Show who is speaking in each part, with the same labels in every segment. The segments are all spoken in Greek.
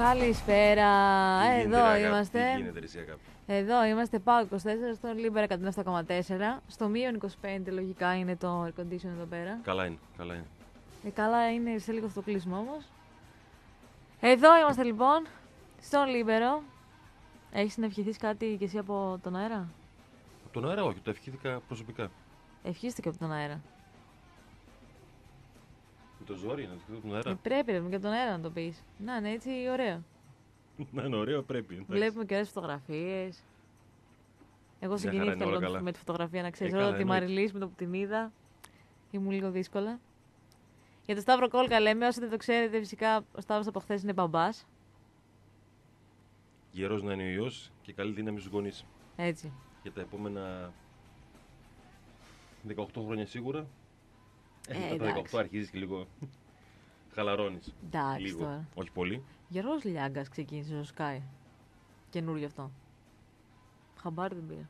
Speaker 1: Καλησπέρα.
Speaker 2: Τι γίνεται,
Speaker 1: Εδώ
Speaker 2: ρε, αγάπη,
Speaker 1: είμαστε.
Speaker 2: Τι γίνεται, ρε, εσύ, αγάπη.
Speaker 1: Εδώ είμαστε. ΠΑΟΚ 24 στο Λίμπερο 107,4. Στο μείον 25 λογικά είναι το air condition εδώ πέρα.
Speaker 2: Καλά είναι, καλά είναι.
Speaker 1: Ε, καλά είναι σε λίγο αυτό το κλείσιμο όμως. Εδώ είμαστε λοιπόν. Στον Λίμπερο. Έχεις να ευχηθείς κάτι κι εσύ από τον αέρα;
Speaker 2: Από τον αέρα όχι, το ευχήθηκα προσωπικά.
Speaker 1: Ευχήστηκε από τον αέρα.
Speaker 2: Με το ζόρι να ευχηθώ από τον
Speaker 1: Ε,
Speaker 2: αέρα.
Speaker 1: πρέπει, ρε, και από τον αέρα να το πεις. Να είναι έτσι ωραίο.
Speaker 2: Να είναι ωραίο, πρέπει. εντάξει.
Speaker 1: Βλέπουμε και ωραίε φωτογραφίες. Εγώ
Speaker 2: Μια χαρά
Speaker 1: συγκινήθηκα
Speaker 2: είναι όλα
Speaker 1: λίγο
Speaker 2: καλά.
Speaker 1: με τη φωτογραφία, να ξέρεις.
Speaker 2: Ε,
Speaker 1: όλα
Speaker 2: καλά,
Speaker 1: τη
Speaker 2: εννοείται.
Speaker 1: Μαριλής με το που την είδα. Ήμουν λίγο δύσκολα. Για το Σταύρο Κόλκα λέμε, όσοι δεν το ξέρετε, φυσικά ο Σταύρος από χθες είναι μπαμπάς.
Speaker 2: Γερός να είναι ο ιός και καλή δύναμη στους γονείς.
Speaker 1: Έτσι.
Speaker 2: Για τα επόμενα 18 χρόνια σίγουρα. Ε,
Speaker 1: Ε,
Speaker 2: μετά τα
Speaker 1: εντάξει.
Speaker 2: 18 αρχίζεις και λίγο χαλαρώνεις.
Speaker 1: Εντάξει
Speaker 2: λίγο.
Speaker 1: τώρα.
Speaker 2: Όχι πολύ.
Speaker 1: Γιώργος Λιάγκας ξεκίνησε στο Sky. Καινούριο αυτό. Χαμπάρι δεν πήρα.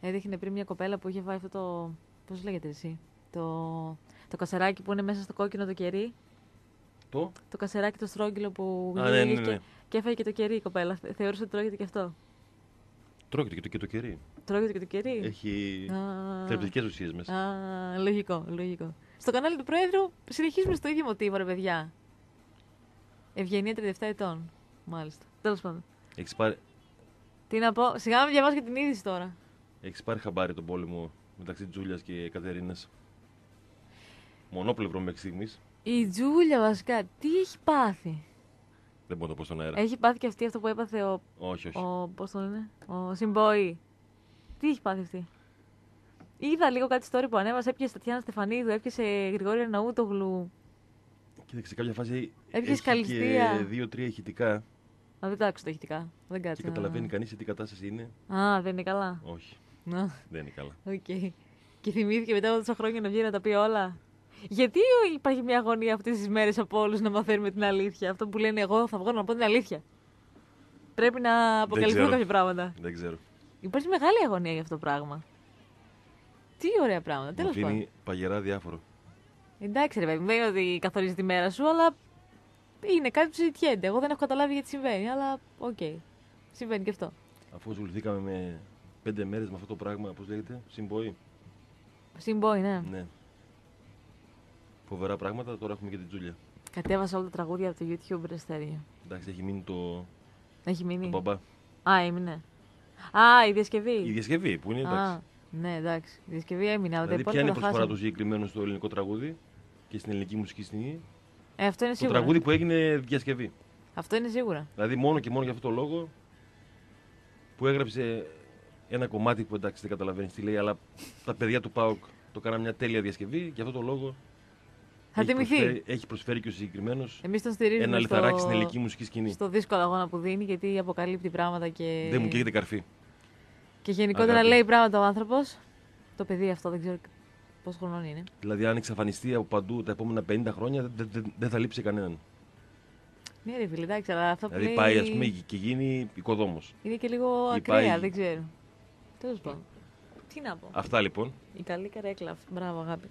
Speaker 1: Έδειχνε πριν μια κοπέλα που είχε φάει αυτό το. Πώς λέγεται εσύ. Το, το κασεράκι που είναι μέσα στο κόκκινο το κερί.
Speaker 2: Το;
Speaker 1: Το κασεράκι το στρόγγυλο που
Speaker 2: Α, ναι, ναι,
Speaker 1: είχε
Speaker 2: ναι.
Speaker 1: Και, και έφαγε και το κερί η κοπέλα. Θε- Θεώρησε ότι τρώγεται και αυτό.
Speaker 2: Τρώγεται και το, και το κερί.
Speaker 1: Τρώγεται και το κερί;
Speaker 2: Έχει
Speaker 1: Α,
Speaker 2: θρεπτικές ουσίες μέσα.
Speaker 1: Α, λογικό, λογικό. Στο κανάλι του Πρόεδρου συνεχίζουμε στο ίδιο μοτίβο, ρε παιδιά. Ευγενία 37 ετών. Μάλιστα. Τέλος πάντων.
Speaker 2: Έχεις πάρει,
Speaker 1: Τι να πω, σιγά να διαβάσω και την είδηση τώρα.
Speaker 2: έχεις πάρει χαμπάρι τον πόλεμο μεταξύ Τζούλιας και Κατερίνας; Μονόπλευρο μέχρι στιγμής.
Speaker 1: Η Τζούλια βασικά, τι έχει πάθει;
Speaker 2: Δεν μπορώ να το πω στον αέρα.
Speaker 1: Έχει πάθει και αυτή αυτό που έπαθε ο.
Speaker 2: Όχι, όχι.
Speaker 1: ο πώς το λένε, ο Συμπόη. Τι έχει πάθει αυτή; Είδα λίγο κάτι story που ανέβασε, έπιασε Τατιάνα Στεφανίδου, έπιασε Γρηγόρη Ναούτογλου.
Speaker 2: Κοίταξε, κάποια φάση
Speaker 1: Έπιες
Speaker 2: έχει
Speaker 1: καλυστία.
Speaker 2: και δύο-τρία ηχητικά.
Speaker 1: Α, δεν τα άκουσα τα ηχητικά. Δεν κάτσε.
Speaker 2: Και καταλαβαίνει κανείς σε τι κατάσταση είναι.
Speaker 1: Α, δεν είναι καλά.
Speaker 2: Όχι,
Speaker 1: Να,
Speaker 2: δεν είναι καλά.
Speaker 1: οκ. Και θυμήθηκε μετά από τόσα χρόνια να βγει να τα πει όλα. Γιατί υπάρχει μια αγωνία αυτές τις μέρες από όλους να μαθαίνουμε την αλήθεια; Αυτό που λένε εγώ θα βγω να πω την αλήθεια. Πρέπει να αποκαλυφθούν
Speaker 2: ξέρω.
Speaker 1: κάποια πράγματα.
Speaker 2: Δεν ξέρω.
Speaker 1: Υπάρχει μεγάλη αγωνία για αυτό το πράγμα. Τι ωραία πράγματα.
Speaker 2: Μου
Speaker 1: Τέλος πάντων.
Speaker 2: αφήνει παγερά αδιάφορο.
Speaker 1: Εντάξει, ρε παιδί, μου, δεν είναι ότι καθορίζει τη μέρα σου, αλλά είναι κάτι που συζητιέται. Εγώ δεν έχω καταλάβει γιατί συμβαίνει, αλλά οκ. Συμβαίνει και αυτό.
Speaker 2: Αφού ασχοληθήκαμε με πέντε μέρες με αυτό το πράγμα, πώς λέγεται, συμπόη.
Speaker 1: Συμπόη, ναι.
Speaker 2: Ναι. Φοβερά πράγματα, τώρα έχουμε και την Τζούλια.
Speaker 1: Κατέβασα όλα τα τραγούδια από το YouTube, ρε Στέργιο.
Speaker 2: Εντάξει, έχει μείνει το,
Speaker 1: Έχει μείνει.
Speaker 2: το μπαμπά.
Speaker 1: Α, έμεινε. Α, η διασκευή.
Speaker 2: Η διασκευή που είναι εντάξει.
Speaker 1: Α, ναι, εντάξει. Η διασκευή έμεινε. Από τα
Speaker 2: δηλαδή, ποια
Speaker 1: υπόλοιπα
Speaker 2: είναι η
Speaker 1: τα
Speaker 2: προσφορά
Speaker 1: χάσαμε.
Speaker 2: του συγκεκριμένου στο ελληνικό τραγούδι και στην ελληνική μουσική σκηνή;
Speaker 1: Ε, αυτό είναι
Speaker 2: Το
Speaker 1: σίγουρα.
Speaker 2: τραγούδι που έγινε διασκευή.
Speaker 1: Αυτό είναι σίγουρα.
Speaker 2: Δηλαδή μόνο και μόνο για αυτό το λόγο που έγραψε ένα κομμάτι που εντάξει δεν καταλαβαίνεις τι λέει, αλλά τα παιδιά του ΠΑΟΚ το κάνανε μια τέλεια διασκευή και αυτό το λόγο
Speaker 1: Θα
Speaker 2: έχει
Speaker 1: τιμηθεί.
Speaker 2: προσφέρει, έχει προσφέρει και ο συγκεκριμένος
Speaker 1: Εμείς τον στηρίζουμε
Speaker 2: ένα
Speaker 1: στο...
Speaker 2: λιθαράκι στην ελληνική μουσική σκηνή.
Speaker 1: στο δύσκολο αγώνα που δίνει, γιατί αποκαλύπτει πράγματα και.
Speaker 2: Δεν μου καίγεται καρφί.
Speaker 1: Και γενικότερα
Speaker 2: Αγάπη.
Speaker 1: λέει πράγματα ο άνθρωπος. Το παιδί αυτό δεν ξέρω πόσο χρονών είναι.
Speaker 2: Δηλαδή, αν εξαφανιστεί από παντού τα επόμενα 50 χρόνια, δεν δεν- δεν θα λείψει κανέναν.
Speaker 1: Ναι, ρε φίλε, εντάξει, αλλά αυτό που
Speaker 2: Δηλαδή,
Speaker 1: λέει
Speaker 2: πάει ας πούμε, και γίνει οικοδόμος.
Speaker 1: είναι και λίγο
Speaker 2: Ή
Speaker 1: ακραία,
Speaker 2: πάει-
Speaker 1: δεν ξέρω. Τέλος πάντων. Τι να πω.
Speaker 2: Αυτά λοιπόν.
Speaker 1: Η καλή καρέκλα αυτή. Μπράβο, αγάπη.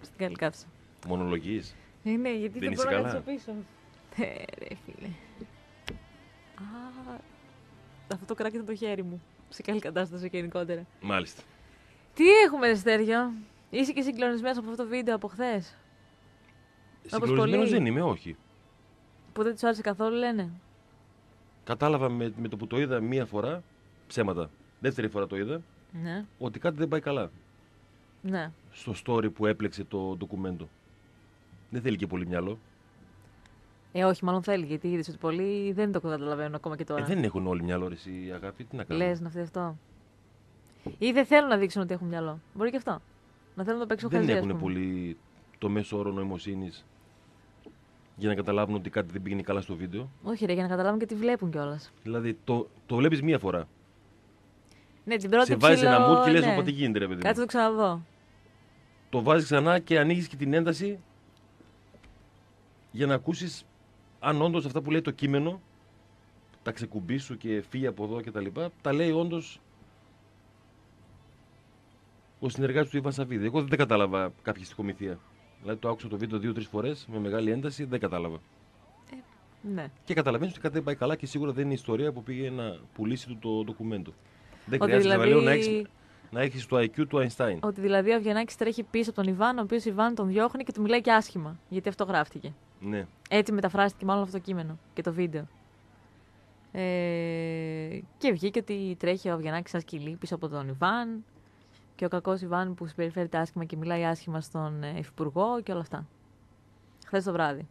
Speaker 1: Στην καλή κάθισα.
Speaker 2: Μονολογείς.
Speaker 1: Ε, ναι, γιατί
Speaker 2: Δεν
Speaker 1: δεν,
Speaker 2: είσαι
Speaker 1: μπορώ να
Speaker 2: καλά;
Speaker 1: κάτσω πίσω. Ε, ρε φίλε. Α, αυτό το κράκι ήταν το χέρι μου. Σε καλή κατάσταση γενικότερα.
Speaker 2: Μάλιστα.
Speaker 1: Τι έχουμε, ρε Στέργιο. Είσαι και συγκλονισμένος από αυτό το βίντεο από χθες;
Speaker 2: Συγκλονισμένος
Speaker 1: πολύ.
Speaker 2: δεν είμαι, όχι.
Speaker 1: Που δεν του άρεσε καθόλου, λένε;
Speaker 2: Κατάλαβα με, με το που το είδα μία φορά, ψέματα. Δεύτερη φορά το είδα,
Speaker 1: Ναι,
Speaker 2: ότι κάτι δεν πάει καλά.
Speaker 1: ναι.
Speaker 2: Στο story που έπλεξε το ντοκουμέντο. Δεν θέλει και πολύ μυαλό.
Speaker 1: Ε, όχι, μάλλον θέλει, γιατί είδες ότι πολλοί δεν το καταλαβαίνουν ακόμα και τώρα.
Speaker 2: Ε, δεν έχουν όλοι μυαλό, ρε, εσύ, αγάπη. Τι να κάνουμε;
Speaker 1: Λες να φταίει αυτό. Ή δεν θέλουν να δείξουν ότι έχουν μυαλό. Μπορεί και αυτό. Να θέλουν να παίξουν
Speaker 2: δεν
Speaker 1: χαζί, ας
Speaker 2: έχουν
Speaker 1: πούμε.
Speaker 2: πολύ το μέσο όρο νοημοσύνης για να καταλάβουν ότι κάτι δεν πήγαινε καλά στο βίντεο.
Speaker 1: Όχι, ρε, για να καταλάβουν και τι βλέπουν κιόλας.
Speaker 2: Δηλαδή το, το βλέπεις μία φορά.
Speaker 1: Ναι, την πρώτη
Speaker 2: Σε βάζεις
Speaker 1: ψηλό,
Speaker 2: ένα mood και λες:
Speaker 1: ναι.
Speaker 2: Όπα τι γίνεται, ρε παιδί. μου».
Speaker 1: Κάτσε το ξαναδώ.
Speaker 2: Το βάζεις ξανά και ανοίγεις και την ένταση για να ακούσεις αν όντως αυτά που λέει το κείμενο, τα ξεκουμπίσου και φύγει από εδώ και τα λοιπά, τα λέει όντως ο συνεργάτης του Ιβαν Σαββίδη. Εγώ δεν κατάλαβα κάποια στοιχομηθεία. Δηλαδή το άκουσα το βίντεο δύο-τρεις φορές με μεγάλη ένταση, δεν κατάλαβα.
Speaker 1: Ναι.
Speaker 2: Και καταλαβαίνεις ότι κάτι δεν πάει καλά και σίγουρα δεν είναι η ιστορία που πήγε να πουλήσει του το ντοκουμέντο. Δεν
Speaker 1: Ότι
Speaker 2: χρειάζεται
Speaker 1: δηλαδή-
Speaker 2: να λέω να έχεις το IQ του Einstein.
Speaker 1: Ότι δηλαδή ο Αβγενάκη τρέχει πίσω από τον Ιβάν, ο οποίος Ιβάν τον διώχνει και του μιλάει και άσχημα. Γιατί αυτό γράφτηκε.
Speaker 2: Ναι.
Speaker 1: Έτσι μεταφράστηκε μάλλον αυτό το κείμενο και το βίντεο. Ε, και βγήκε ότι τρέχει ο Αβγενάκη σαν σκυλί πίσω από τον Ιβάν και ο κακός Ιβάν που συμπεριφέρεται άσχημα και μιλάει άσχημα στον ε, υφυπουργό και όλα αυτά. Χθες το βράδυ.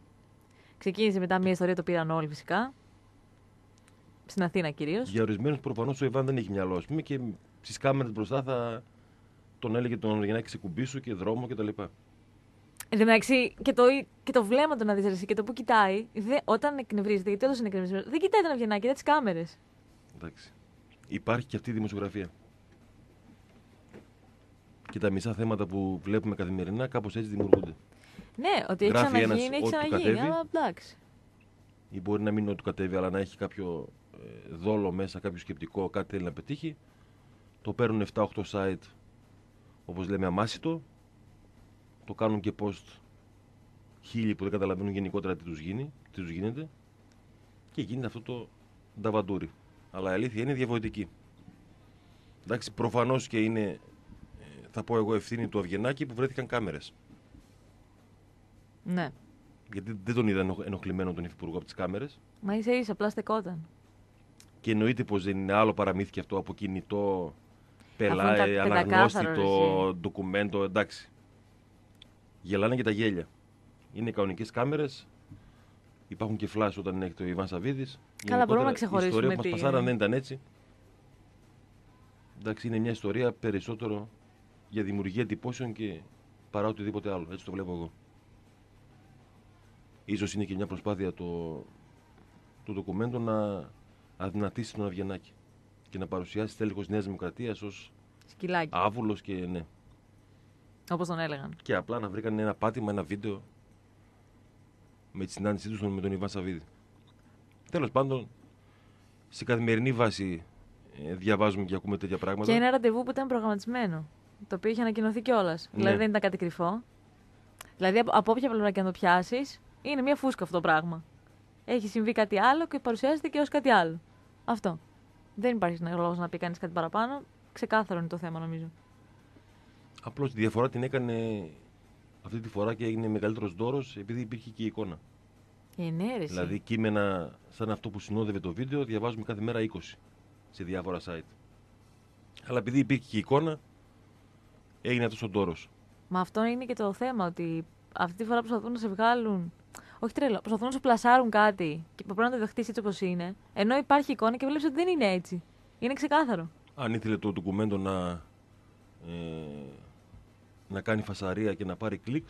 Speaker 1: Ξεκίνησε μετά μια ιστορία, το πήραν όλοι φυσικά. Στην Αθήνα κυρίως.
Speaker 2: Για ορισμένους προφανώς ο Ιβάν δεν έχει μυαλό, ας πούμε, και στι κάμερε μπροστά θα τον έλεγε τον Γεννάκη σε κουμπί σου και δρόμο κτλ.
Speaker 1: Εν τω μεταξύ, και το, και το βλέμμα του να δεις και το που κοιτάει, δε, όταν εκνευρίζεται, γιατί όντω είναι εκνευρισμένο, δεν κοιτάει τον Αβγενάκη, κοιτάει τις κάμερες.
Speaker 2: Εντάξει. Υπάρχει και αυτή η δημοσιογραφία. Και τα μισά θέματα που βλέπουμε καθημερινά κάπως έτσι δημιουργούνται.
Speaker 1: Ναι, ότι έχει
Speaker 2: Γράφει ένας
Speaker 1: ξαναγίνει, έχει
Speaker 2: ό,τι του
Speaker 1: ξαναγίνει.
Speaker 2: κατέβει.
Speaker 1: Αλλά εντάξει.
Speaker 2: Ή μπορεί να μην είναι ό,τι του κατέβει, αλλά να έχει κάποιο ε, δόλο μέσα, κάποιο σκεπτικό, κάτι θέλει να πετύχει. Το παίρνουν 7-8 site, όπως λέμε, αμάσιτο. Το κάνουν και post χίλιοι που δεν καταλαβαίνουν γενικότερα τι τους γίνει, τι τους γίνεται. Και γίνεται αυτό το νταβαντούρι. Αλλά η αλήθεια είναι διαφορετική. Εντάξει, προφανώς και είναι, ε, θα πω εγώ, ευθύνη του Αυγενάκη που βρέθηκαν κάμερες.
Speaker 1: Ναι.
Speaker 2: Γιατί δεν τον είδα ενοχ- ενοχλημένο τον υφυπουργό από τις κάμερες.
Speaker 1: Μα ίσα ίσα, απλά στεκόταν.
Speaker 2: Και εννοείται πως δεν είναι άλλο παραμύθι και αυτό από κινητό, πελά,
Speaker 1: είναι τα-
Speaker 2: ε,
Speaker 1: πεντακάθαρο,
Speaker 2: αναγνώστητο,
Speaker 1: ρε,
Speaker 2: ντοκουμέντο, εντάξει. Γελάνε και τα γέλια. Είναι κανονικέ κάμερες. Υπάρχουν και φλάσ όταν έχει το Ιβάν Σαββίδης.
Speaker 1: μπορούμε να ξεχωρίσουμε
Speaker 2: Η ιστορία που
Speaker 1: τι-
Speaker 2: μα πασάραν δεν ήταν έτσι. Εντάξει, είναι μια ιστορία περισσότερο για δημιουργία εντυπώσεων και παρά οτιδήποτε άλλο. Έτσι το βλέπω εγώ. Ίσως είναι και μια προσπάθεια το, το ντοκουμέντο να αδυνατήσει τον Αυγενάκη και να παρουσιάσει τέλεχο Νέας Δημοκρατίας ως
Speaker 1: Σκυλάκι.
Speaker 2: άβουλος και ναι.
Speaker 1: Όπως τον έλεγαν.
Speaker 2: Και απλά να βρήκαν ένα πάτημα, ένα βίντεο με τη συνάντησή τους με τον Ιβάν Σαββίδη. Τέλος πάντων, σε καθημερινή βάση ε, διαβάζουμε και ακούμε τέτοια πράγματα.
Speaker 1: Και ένα ραντεβού που ήταν προγραμματισμένο. Το οποίο είχε ανακοινωθεί κιόλας. Δηλαδή δεν ήταν κάτι κρυφό. Δηλαδή από, από όποια πλευρά και να το πιάσεις, είναι μια φούσκα αυτό το πράγμα. Έχει συμβεί κάτι άλλο και παρουσιάζεται και ως κάτι άλλο. Αυτό. Δεν υπάρχει λόγος να πει κανείς κάτι παραπάνω. Ξεκάθαρο είναι το θέμα, νομίζω.
Speaker 2: Απλώς τη διαφορά την έκανε αυτή τη φορά και έγινε μεγαλύτερος δώρος επειδή υπήρχε και η εικόνα.
Speaker 1: Ε, ναι, ρε, εσύ.
Speaker 2: Δηλαδή κείμενα σαν αυτό που συνόδευε το βίντεο διαβάζουμε κάθε μέρα 20 σε διάφορα site. Αλλά επειδή υπήρχε και η εικόνα, έγινε αυτός ο δώρος.
Speaker 1: Μα αυτό είναι και το θέμα, ότι αυτή τη φορά προσπαθούν να σε βγάλουν. Όχι τρελό, προσπαθούν να σου πλασάρουν κάτι και πρέπει να το δεχτείς έτσι όπως είναι. Ενώ υπάρχει εικόνα και βλέπεις ότι δεν είναι έτσι. Είναι ξεκάθαρο.
Speaker 2: Αν ήθελε το ντοκουμέντο να, ε, να κάνει φασαρία και να πάρει κλικ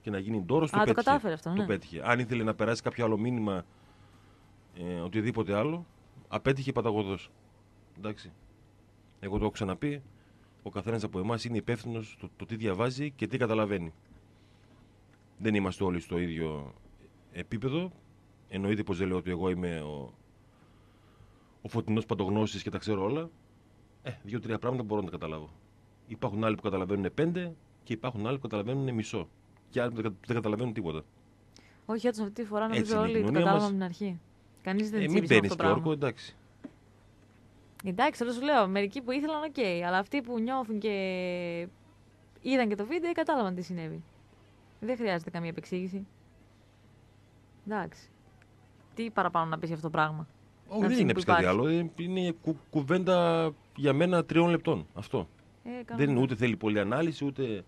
Speaker 2: και να γίνει ντόρος, το
Speaker 1: το
Speaker 2: πέτυχε.
Speaker 1: κατάφερε αυτό,
Speaker 2: Το
Speaker 1: ναι.
Speaker 2: πέτυχε. Αν ήθελε να περάσει κάποιο άλλο μήνυμα, ε, οτιδήποτε άλλο, απέτυχε παταγωδός. Εντάξει. Εγώ το έχω ξαναπεί. Ο καθένας από εμάς είναι υπεύθυνος το, το τι διαβάζει και τι καταλαβαίνει. Δεν είμαστε όλοι στο ίδιο επίπεδο. Εννοείται πως δεν λέω ότι εγώ είμαι ο, ο φωτεινός παντογνώστης και τα ξέρω όλα. Ε, δύο-τρία πράγματα μπορώ να τα καταλάβω. Υπάρχουν άλλοι που καταλαβαίνουν πέντε και υπάρχουν άλλοι που καταλαβαίνουν μισό. Και άλλοι που δεν κα- δεν καταλαβαίνουν τίποτα.
Speaker 1: Όχι, όντως αυτή τη φορά
Speaker 2: Έτσι
Speaker 1: νομίζω
Speaker 2: είναι η
Speaker 1: όλοι το
Speaker 2: κοινωνία
Speaker 1: κατάλαβαν
Speaker 2: μας.
Speaker 1: από την αρχή. Κανείς δεν
Speaker 2: Ε, μην
Speaker 1: τσίμπησε
Speaker 2: παίρνει
Speaker 1: αυτό
Speaker 2: και
Speaker 1: το
Speaker 2: όρκο,
Speaker 1: πράγμα.
Speaker 2: εντάξει.
Speaker 1: Εντάξει, τώρα σου λέω, μερικοί που ήθελαν, οκ. αλλά αυτοί που νιώθουν και είδαν και το βίντεο κατάλαβαν τι συνέβη. Δεν χρειάζεται καμία επεξήγηση. Εντάξει. Τι παραπάνω να πεις για αυτό το πράγμα.
Speaker 2: Όχι,
Speaker 1: Αυτή
Speaker 2: δεν είναι
Speaker 1: που
Speaker 2: πεις κάτι
Speaker 1: υπάρχει.
Speaker 2: άλλο. Ε, Είναι κου- κουβέντα για μένα τριών λεπτών. Αυτό.
Speaker 1: Ε,
Speaker 2: Δεν
Speaker 1: κανονικά.
Speaker 2: είναι ούτε θέλει πολλή ανάλυση, ούτε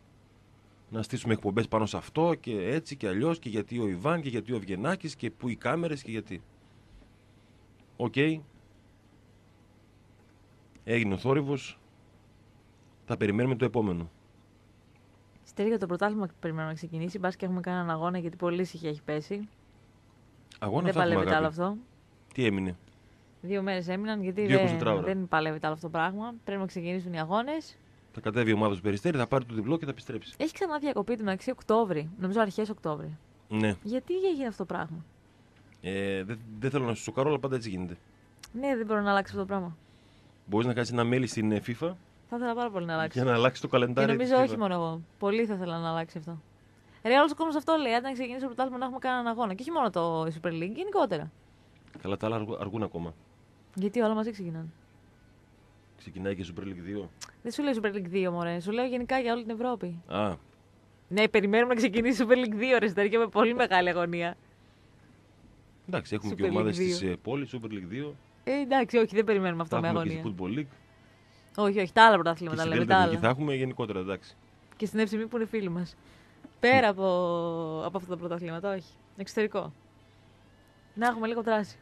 Speaker 2: να στήσουμε εκπομπές πάνω σε αυτό και έτσι και αλλιώς και γιατί ο Ιβάν και γιατί ο Αυγενάκης και πού οι κάμερες και γιατί. Οκ. Έγινε ο θόρυβος. Θα περιμένουμε το επόμενο.
Speaker 1: Στέλνει για το πρωτάθλημα που περιμένουμε να ξεκινήσει. Μπας και έχουμε κάνει έναν αγώνα γιατί πολύ ησυχία έχει πέσει.
Speaker 2: Αγώνα
Speaker 1: δεν
Speaker 2: θα έχουμε
Speaker 1: παλεύεται άλλο
Speaker 2: αγάπη.
Speaker 1: αυτό.
Speaker 2: Τι έμεινε;
Speaker 1: Δύο μέρες έμειναν γιατί
Speaker 2: Δύο
Speaker 1: δεν,
Speaker 2: 24 ώρα.
Speaker 1: δεν παλεύεται άλλο αυτό το πράγμα. Πρέπει να ξεκινήσουν οι αγώνες.
Speaker 2: Θα κατέβει η ομάδα του Περιστέρη, θα πάρει το διπλό και θα επιστρέψει.
Speaker 1: Έχει ξανά διακοπή του μεταξύ Οκτώβρη. Νομίζω αρχές Οκτώβρη.
Speaker 2: Ναι.
Speaker 1: Γιατί έγινε αυτό το πράγμα;
Speaker 2: Ε, δεν, δεν θέλω να σου σοκάρω, αλλά πάντα έτσι γίνεται.
Speaker 1: Ναι, δεν μπορεί να αλλάξει αυτό το πράγμα.
Speaker 2: Μπορείς να κάνεις ένα mail στην ε, FIFA
Speaker 1: Θα ήθελα πάρα πολύ να αλλάξει.
Speaker 2: για να αλλάξεις το
Speaker 1: Και
Speaker 2: καλεντάρι.
Speaker 1: νομίζω
Speaker 2: της
Speaker 1: όχι
Speaker 2: FIFA.
Speaker 1: μόνο εγώ. Πολύ θα ήθελα να αλλάξει αυτό. Ρε, όλο ο κόσμος αυτό λέει. Αν ξεκινήσει το πρωτάθλημα να έχουμε κανέναν αγώνα. Και όχι μόνο το Super League, γενικότερα.
Speaker 2: Καλά, τα άλλα αργού- αργούν ακόμα.
Speaker 1: Γιατί όλα μαζί ξεκινάνε.
Speaker 2: Ξεκινάει και Super League 2.
Speaker 1: Δεν σου λέω Super League 2, μωρέ. Σου λέω γενικά για όλη την Ευρώπη.
Speaker 2: Α,
Speaker 1: Ναι, περιμένουμε να ξεκινήσει Super League 2, ρε Σταρκέ, με πολύ μεγάλη αγωνία.
Speaker 2: εντάξει, έχουμε
Speaker 1: Super
Speaker 2: και ομάδες
Speaker 1: League
Speaker 2: της
Speaker 1: 2.
Speaker 2: πόλης, Super League 2.
Speaker 1: Ε, εντάξει, όχι, δεν περιμένουμε αυτό
Speaker 2: Θα
Speaker 1: με
Speaker 2: έχουμε
Speaker 1: αγωνία.
Speaker 2: και στη Football League.
Speaker 1: Όχι, όχι, τα άλλα
Speaker 2: Και
Speaker 1: πρωταθλήματα
Speaker 2: στη
Speaker 1: λέμε.
Speaker 2: Delta
Speaker 1: Τα
Speaker 2: League θα
Speaker 1: άλλα.
Speaker 2: έχουμε γενικότερα, εντάξει.
Speaker 1: Και στην ΕΦΣΜ που είναι φίλοι μας. Πέρα από, από αυτά τα πρωταθλήματα, όχι. Εξωτερικό. Να έχουμε λίγο δράση.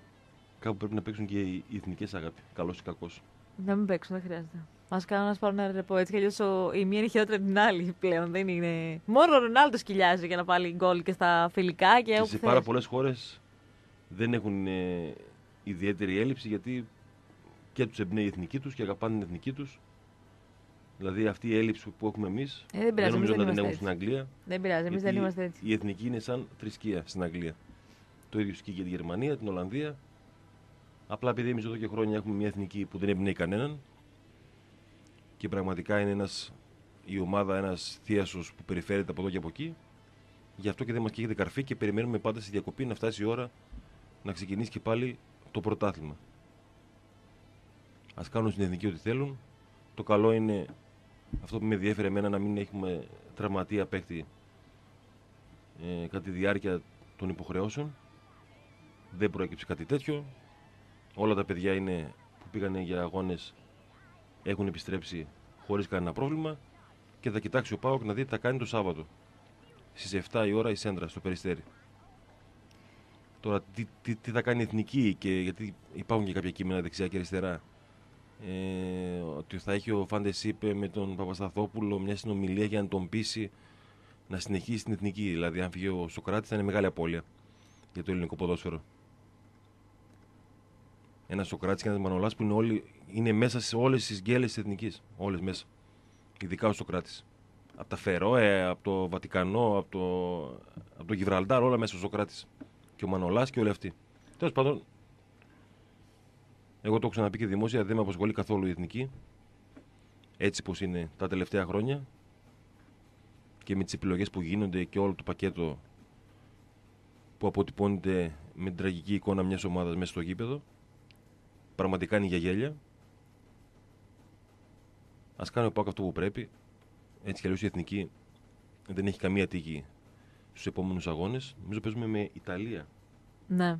Speaker 2: Κάπου πρέπει να παίξουν και οι εθνικές αγάπη. Καλός ή κακός.
Speaker 1: Να μην παίξουν, δεν χρειάζεται. Μα κάνουν να σπάρουν ένα ρεπό. Έτσι κι αλλιώς η μία είναι χειρότερη από την άλλη πλέον. Δεν είναι... Μόνο ο Ρονάλντο σκυλιάζει για να βάλει γκολ και στα φιλικά και
Speaker 2: Και
Speaker 1: όπου
Speaker 2: σε
Speaker 1: θες.
Speaker 2: πάρα πολλές χώρες δεν έχουν ε, ιδιαίτερη έλλειψη γιατί και τους εμπνέει η εθνική τους και αγαπάνε την εθνική τους. Δηλαδή αυτή η έλλειψη που έχουμε εμείς
Speaker 1: Ε, δεν πειράζει,
Speaker 2: νομίζω
Speaker 1: εμείς
Speaker 2: να
Speaker 1: δεν
Speaker 2: την
Speaker 1: είμαστε
Speaker 2: έχουν στην Αγγλία.
Speaker 1: Δεν πειράζει, εμείς δεν
Speaker 2: γιατί
Speaker 1: είμαστε έτσι.
Speaker 2: Η εθνική είναι σαν θρησκεία στην Αγγλία. Το ίδιο ισχύει και τη Γερμανία, την Ολλανδία. Απλά επειδή εμείς εδώ και χρόνια έχουμε μια εθνική που δεν εμπνέει κανέναν και πραγματικά είναι ένας, η ομάδα ένας θίασο που περιφέρεται από εδώ και από εκεί, γι' αυτό και δεν μας καίγεται καρφί και περιμένουμε πάντα στη διακοπή να φτάσει η ώρα να ξεκινήσει και πάλι το πρωτάθλημα. Α κάνουν στην εθνική ό,τι θέλουν. Το καλό είναι αυτό που με ενδιαφέρει εμένα να μην έχουμε τραυματία παίκτη ε, κατά τη διάρκεια των υποχρεώσεων. Δεν προέκυψε κάτι τέτοιο. Όλα τα παιδιά είναι, που πήγαν για αγώνες έχουν επιστρέψει χωρίς κανένα πρόβλημα και θα κοιτάξει ο Πάοκ να δει τι θα κάνει το Σάββατο. Στις 7 η ώρα η Σέντρα στο Περιστέρι. Τώρα τι, τι, τι θα κάνει η Εθνική και γιατί υπάρχουν και κάποια κείμενα δεξιά και αριστερά ε, ότι θα έχει ο Φάντες είπε με τον Παπασταθόπουλο μια συνομιλία για να τον πείσει να συνεχίσει στην εθνική. Δηλαδή, αν φύγει ο Σοκράτης, θα είναι μεγάλη απώλεια για το ελληνικό ποδόσφαιρο. Ένα Σοκράτης και ένα Μανολάς που είναι, όλοι, είναι μέσα σε όλες τις γκέλες της εθνικής. Όλες μέσα. Ειδικά ο Σοκράτης. Από τα Φερόε, από το Βατικανό, από το, από το Γιβραλτάρ, όλα μέσα ο Σοκράτης. Και ο Μανολάς και όλοι αυτοί. Τέλος πάντων, εγώ το έχω ξαναπεί και δημόσια, δεν με απασχολεί καθόλου η εθνική. Έτσι πως είναι τα τελευταία χρόνια και με τις επιλογές που γίνονται και όλο το πακέτο που αποτυπώνεται με την τραγική εικόνα μιας ομάδας μέσα στο γήπεδο. Πραγματικά είναι για γέλια. Ας κάνει ο Πάκ αυτό που πρέπει. Έτσι κι αλλιώς η εθνική δεν έχει καμία τύχη στους επόμενους αγώνες. Νομίζω παίζουμε με Ιταλία.
Speaker 1: Ναι.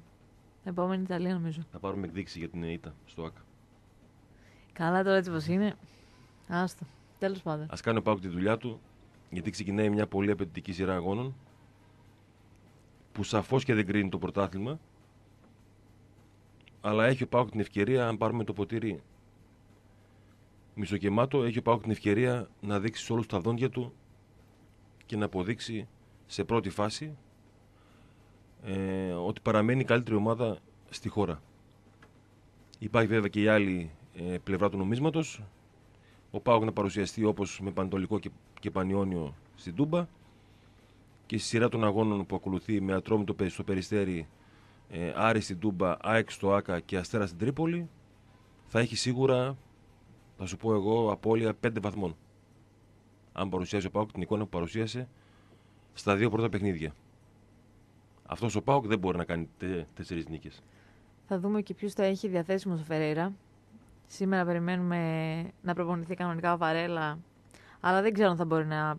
Speaker 1: Επόμενη Ιταλία νομίζω.
Speaker 2: Θα πάρουμε εκδίκηση για την ΙΤΑ στο ΑΚΑ.
Speaker 1: Καλά τώρα έτσι πως είναι. Άστο. Τέλος πάντων.
Speaker 2: Α κάνει ο Πάουκ τη δουλειά του, γιατί ξεκινάει μια πολύ απαιτητική σειρά αγώνων που σαφώς και δεν κρίνει το πρωτάθλημα. Αλλά έχει ο Πάουκ την ευκαιρία, αν πάρουμε το ποτήρι. Μισοκεμάτο, έχει ο Πάουκ την ευκαιρία να δείξει σε όλους τα δόντια του και να αποδείξει σε πρώτη φάση ε, ότι παραμένει η καλύτερη ομάδα στη χώρα. Υπάρχει βέβαια και η άλλη ε, πλευρά του νομίσματος, ο Πάοκ να παρουσιαστεί όπως με Πανετολικό και, και Πανιόνιο στην Τούμπα. Και στη σειρά των αγώνων που ακολουθεί με Ατρόμητο Πε- στο Περιστέρι, ε, Άρης στην Τούμπα, ΑΕΚ στο Άκα και Αστέρα στην Τρίπολη θα έχει σίγουρα, θα σου πω εγώ, απώλεια 5 βαθμών. Αν παρουσιάσει ο Πάοκ την εικόνα που παρουσίασε στα δύο πρώτα παιχνίδια. Αυτός ο Πάοκ δεν μπορεί να κάνει τε, τέσσερις νίκες.
Speaker 1: Θα δούμε και ποιου θα έχει διαθέσιμος ο Φεραίρα. Σήμερα περιμένουμε να προπονηθεί κανονικά ο Βαρέλα, αλλά δεν ξέρω αν θα μπορεί να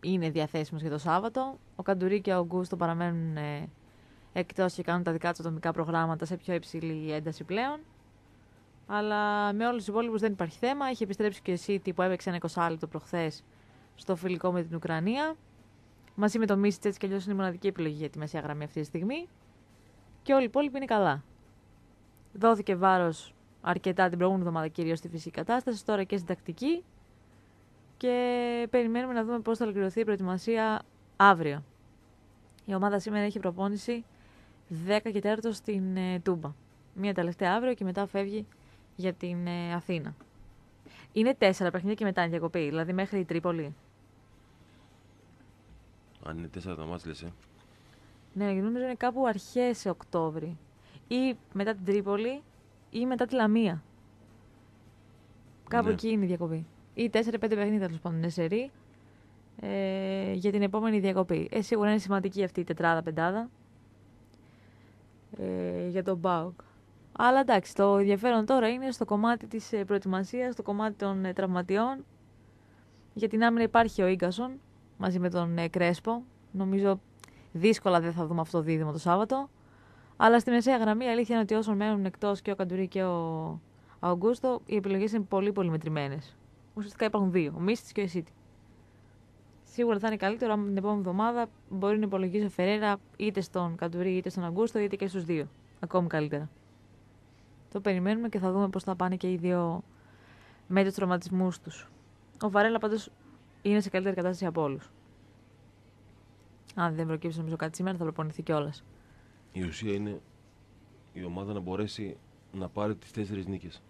Speaker 1: είναι διαθέσιμος για το Σάββατο. Ο Καντουρί και ο Γκούστο παραμένουν ε, εκτός και κάνουν τα δικά τους ατομικά προγράμματα σε πιο υψηλή ένταση πλέον. Αλλά με όλους τους υπόλοιπους δεν υπάρχει θέμα. Έχει επιστρέψει και ο Σίτι που έπαιξε ένα 20 λεπτό προχθές στο φιλικό με την Ουκρανία. Μαζί με το Μίσιτ έτσι κι αλλιώς είναι η μοναδική επιλογή για τη μεσαία γραμμή αυτή τη στιγμή. Και όλοι οι υπόλοιποι είναι καλά. Δόθηκε βάρος αρκετά την προηγούμενη εβδομάδα κυρίως στη φυσική κατάσταση, τώρα και στην τακτική. Και περιμένουμε να δούμε πώς θα ολοκληρωθεί η προετοιμασία αύριο. Η ομάδα σήμερα έχει προπόνηση 10 και 4 στην ε, Τούμπα. Μία τελευταία αύριο και μετά φεύγει για την ε, Αθήνα. Είναι τέσσερα παιχνίδια και μετά η διακοπή, δηλαδή μέχρι η Τρίπολη.
Speaker 2: Αν είναι τέσσερα τα μάτς, λες, ε.
Speaker 1: Ναι, νομίζω είναι κάπου αρχές Οκτώβρη. Ή μετά την Τρίπολη ή μετά τη Λαμία. Κάπου
Speaker 2: Ναι.
Speaker 1: εκεί είναι η διακοπή. Ή 4-5 παιχνίδια τέλος πάντων είναι σερή. ε, για την επόμενη διακοπή. Ε, σίγουρα είναι σημαντική αυτή η τετράδα-πεντάδα ε, για τον ΠΑΟΚ. Αλλά εντάξει, το ενδιαφέρον τώρα είναι στο κομμάτι της ε, προετοιμασίας, στο κομμάτι των ε, τραυματιών. Για την άμυνα υπάρχει ο Ίγκασον μαζί με τον ε, Κρέσπο. Νομίζω δύσκολα δεν θα δούμε αυτό το δίδυμο το Σάββατο. Αλλά στη μεσαία γραμμή η αλήθεια είναι ότι όσων μένουν εκτός και ο Καντουρί και ο Αουγκούστο, οι επιλογές είναι πολύ πολύ μετρημένες. Ουσιαστικά υπάρχουν δύο, ο Μίστη και ο Εσίτη. Σίγουρα θα είναι καλύτερο αν την επόμενη εβδομάδα μπορεί να υπολογίσει ο Φεραίρα είτε στον Καντουρί είτε στον Αγκούστο είτε και στους δύο. Ακόμη καλύτερα. Το περιμένουμε και θα δούμε πώς θα πάνε και οι δύο με τους τραυματισμούς τους. Ο Βαρέλα πάντως είναι σε καλύτερη κατάσταση από όλους. Αν δεν προκύψει νομίζω κάτι σήμερα, θα προπονηθεί κιόλας.
Speaker 2: Η ουσία είναι η ομάδα να μπορέσει να πάρει τις τέσσερις νίκες.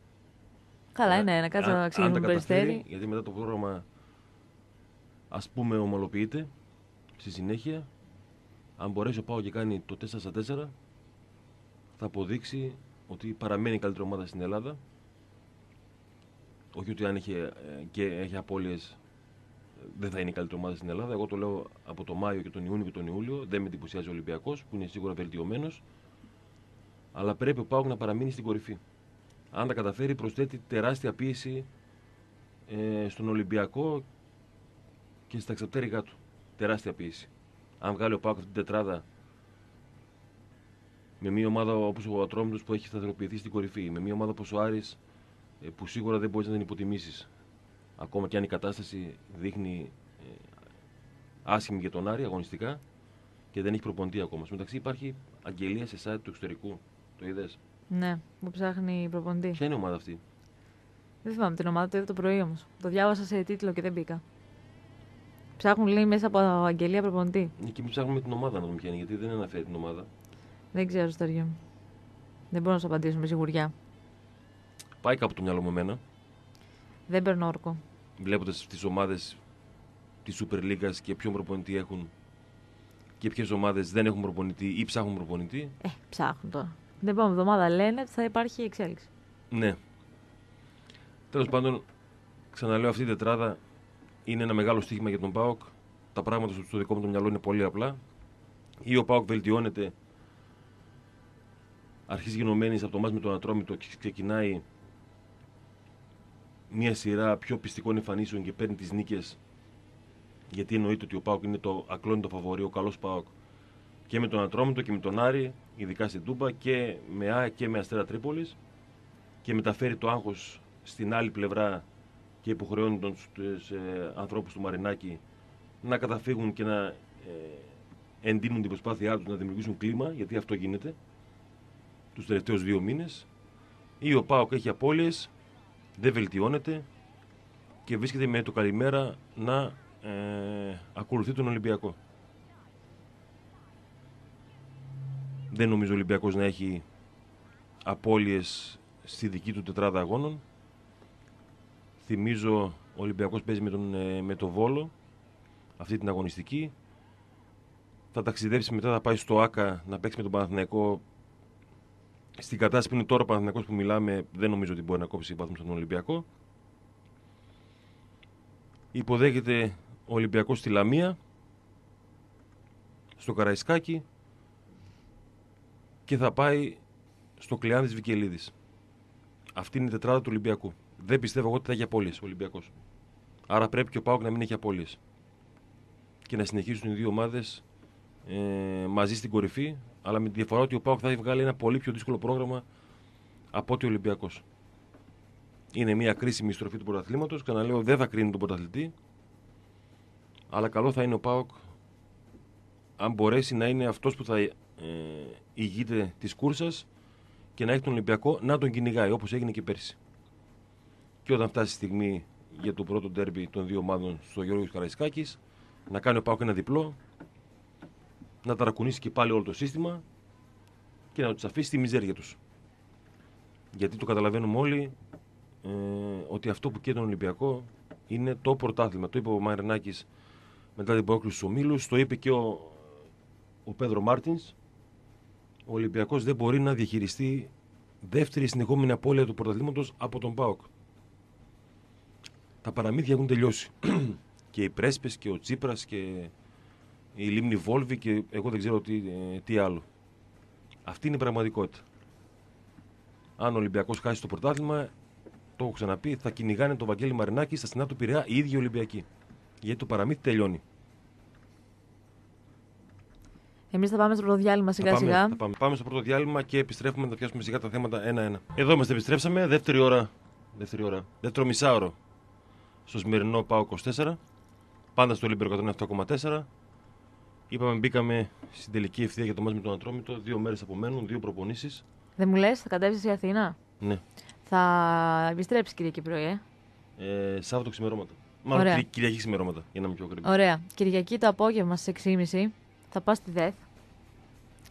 Speaker 1: Καλά, είναι να κάτσει να ξεκινήσουμε με περιστέρι.
Speaker 2: Γιατί μετά το πρόγραμμα ας πούμε ομαλοποιείται στη συνέχεια. Αν μπορέσει ο Πάο και κάνει το 4 στα 4, θα αποδείξει ότι παραμένει η καλύτερη ομάδα στην Ελλάδα. Όχι ότι αν έχει, ε, και έχει απώλειες δεν θα είναι η καλύτερη ομάδα στην Ελλάδα. Εγώ το λέω από το Μάιο και τον Ιούνιο και τον Ιούλιο. Δεν με εντυπωσιάζει ο Ολυμπιακός που είναι σίγουρα βελτιωμένος. Αλλά πρέπει ο Πάουκ να παραμείνει στην κορυφή. Αν τα καταφέρει, προσθέτει τεράστια πίεση ε, στον Ολυμπιακό και στα εξαπτέρυγά του. Τεράστια πίεση. Αν βγάλει ο Πάουκ αυτή την τετράδα με μια ομάδα όπως ο Ατρόμητος που έχει σταθεροποιηθεί στην κορυφή, με μια ομάδα όπως ο Άρης ε, που σίγουρα δεν μπορείς να την υποτιμήσεις ακόμα και αν η κατάσταση δείχνει ε, άσχημη για τον Άρη αγωνιστικά και δεν έχει προπονητή ακόμα. Στο μεταξύ υπάρχει αγγελία σε site του εξωτερικού. Το είδες;
Speaker 1: Ναι, που ψάχνει προπονητή.
Speaker 2: Ποια είναι η ομάδα αυτή;
Speaker 1: Δεν θυμάμαι την ομάδα, το είδα το πρωί όμως. Το διάβασα σε τίτλο και δεν μπήκα. Ψάχνουν λέει μέσα από αγγελία προπονητή.
Speaker 2: Και μην ψάχνουμε την ομάδα να δούμε ποια είναι, γιατί δεν αναφέρει την ομάδα.
Speaker 1: Δεν ξέρω, Σταριό. Δεν μπορώ να σου απαντήσω με σιγουριά.
Speaker 2: Πάει κάπου το μυαλό μου εμένα.
Speaker 1: Δεν παίρνω όρκο
Speaker 2: βλέποντας τις ομάδες της Super League και ποιον προπονητή έχουν και ποιες ομάδες δεν έχουν προπονητή ή ψάχνουν προπονητή.
Speaker 1: Ε, ψάχνουν τώρα. Την επόμενη εβδομάδα λένε ότι θα υπάρχει εξέλιξη.
Speaker 2: Ναι. Τέλος πάντων, ξαναλέω, αυτή η τετράδα είναι ένα μεγάλο στοίχημα για τον Πάοκ. Τα πράγματα στο δικό μου το μυαλό είναι πολύ απλά. Ή ο Πάοκ βελτιώνεται, αρχίζει γενομένης από το μάτς με τον Ατρόμητο και ξεκινάει μια σειρά πιο πιστικών εμφανίσεων και παίρνει τις νίκες. Γιατί εννοείται ότι ο Πάοκ είναι το ακλόνητο φαβορή, ο καλός Πάοκ και με τον Ατρόμητο και με τον Άρη, ειδικά στην Τούμπα και με Α και με Αστέρα Τρίπολης και μεταφέρει το άγχος στην άλλη πλευρά και υποχρεώνει τους ε, ανθρώπους του Μαρινάκη να καταφύγουν και να ε, εντείνουν την προσπάθειά τους να δημιουργήσουν κλίμα, γιατί αυτό γίνεται τους τελευταίους δύο μήνες. Ή ο Πάοκ έχει απώλειες δεν βελτιώνεται και βρίσκεται με το καλημέρα να ε, ακολουθεί τον Ολυμπιακό. Δεν νομίζω ο Ολυμπιακός να έχει απώλειες στη δική του τετράδα αγώνων. Θυμίζω ο Ολυμπιακός παίζει με τον, ε, με το Βόλο αυτή την αγωνιστική. Θα ταξιδέψει μετά, θα πάει στο ΆΚΑ να παίξει με τον Παναθηναϊκό στην κατάσταση που είναι τώρα ο Παναθηναϊκός που μιλάμε, δεν νομίζω ότι μπορεί να κόψει βαθμού στον Ολυμπιακό. Υποδέχεται ο Ολυμπιακός στη Λαμία, στο Καραϊσκάκι και θα πάει στο Κλειάνδης Βικελίδης. Αυτή είναι η τετράδα του Ολυμπιακού. Δεν πιστεύω εγώ ότι θα έχει απώλειες ο Ολυμπιακός. Άρα πρέπει και ο Πάοκ να μην έχει απώλειες. Και να συνεχίσουν οι δύο ομάδες ε, μαζί στην κορυφή, αλλά με τη διαφορά ότι ο Πάοκ θα έχει βγάλει ένα πολύ πιο δύσκολο πρόγραμμα από ότι ο Ολυμπιακός. Είναι μια κρίσιμη στροφή του πρωταθλήματος. Ξαναλέω, δεν θα κρίνει τον πρωταθλητή. Αλλά καλό θα είναι ο Πάοκ αν μπορέσει να είναι αυτός που θα ε, ηγείται της κούρσας και να έχει τον Ολυμπιακό να τον κυνηγάει όπως έγινε και πέρσι. Και όταν φτάσει η στιγμή για το πρώτο ντέρμπι των δύο ομάδων στο Γιώργος Καραϊσκάκης, να κάνει ο Πάοκ ένα διπλό, να ταρακουνήσει και πάλι όλο το σύστημα και να τους αφήσει στη μιζέρια τους. Γιατί το καταλαβαίνουμε όλοι ε, ότι αυτό που καίει τον Ολυμπιακό είναι το πρωτάθλημα. Το είπε ο Μαρινάκης μετά την πρόκληση στους ομίλους, το είπε και ο, ο Πέδρο Μάρτινς. Ο Ολυμπιακός δεν μπορεί να διαχειριστεί δεύτερη συνεχόμενη απώλεια του πρωταθλήματος από τον Πάοκ. Τα παραμύθια έχουν τελειώσει. και οι Πρέσπες και ο Τσίπρας και η Λίμνη Βόλβη και εγώ δεν ξέρω τι, ε, τι άλλο. Αυτή είναι η πραγματικότητα. Αν ο Ολυμπιακός χάσει το πρωτάθλημα, το έχω ξαναπεί, θα κυνηγάνε τον Βαγγέλη Μαρινάκη στα στενά του Πειραιά οι ίδιοι Ολυμπιακοί. Γιατί το παραμύθι τελειώνει.
Speaker 1: Εμείς θα πάμε στο πρώτο διάλειμμα σιγά
Speaker 2: θα πάμε,
Speaker 1: σιγά.
Speaker 2: Θα πάμε. πάμε στο πρώτο διάλειμμα και επιστρέφουμε να πιάσουμε σιγά τα θέματα ένα-ένα. Εδώ είμαστε, επιστρέψαμε. Δεύτερη ώρα. Δεύτερη ώρα. Δεύτερο μισάωρο στο σημερινό ΠΑΟ 24. Πάντα στο Ολύμπιο 107,4. Είπαμε, μπήκαμε στην τελική ευθεία για το μάτι με τον Ατρόμητο. Δύο μέρες απομένουν, δύο προπονήσεις.
Speaker 1: Δεν μου λες, θα κατέβεις η Αθήνα;
Speaker 2: Ναι.
Speaker 1: Θα επιστρέψεις Κυριακή πρωί, ε;
Speaker 2: Ε, Σάββατο ξημερώματα. Μάλλον
Speaker 1: Ωραία.
Speaker 2: Κυρι- Κυριακή ξημερώματα, για να είμαι πιο ακριβής.
Speaker 1: Ωραία. Κυριακή το απόγευμα στις 6.30 θα πας στη ΔΕΘ.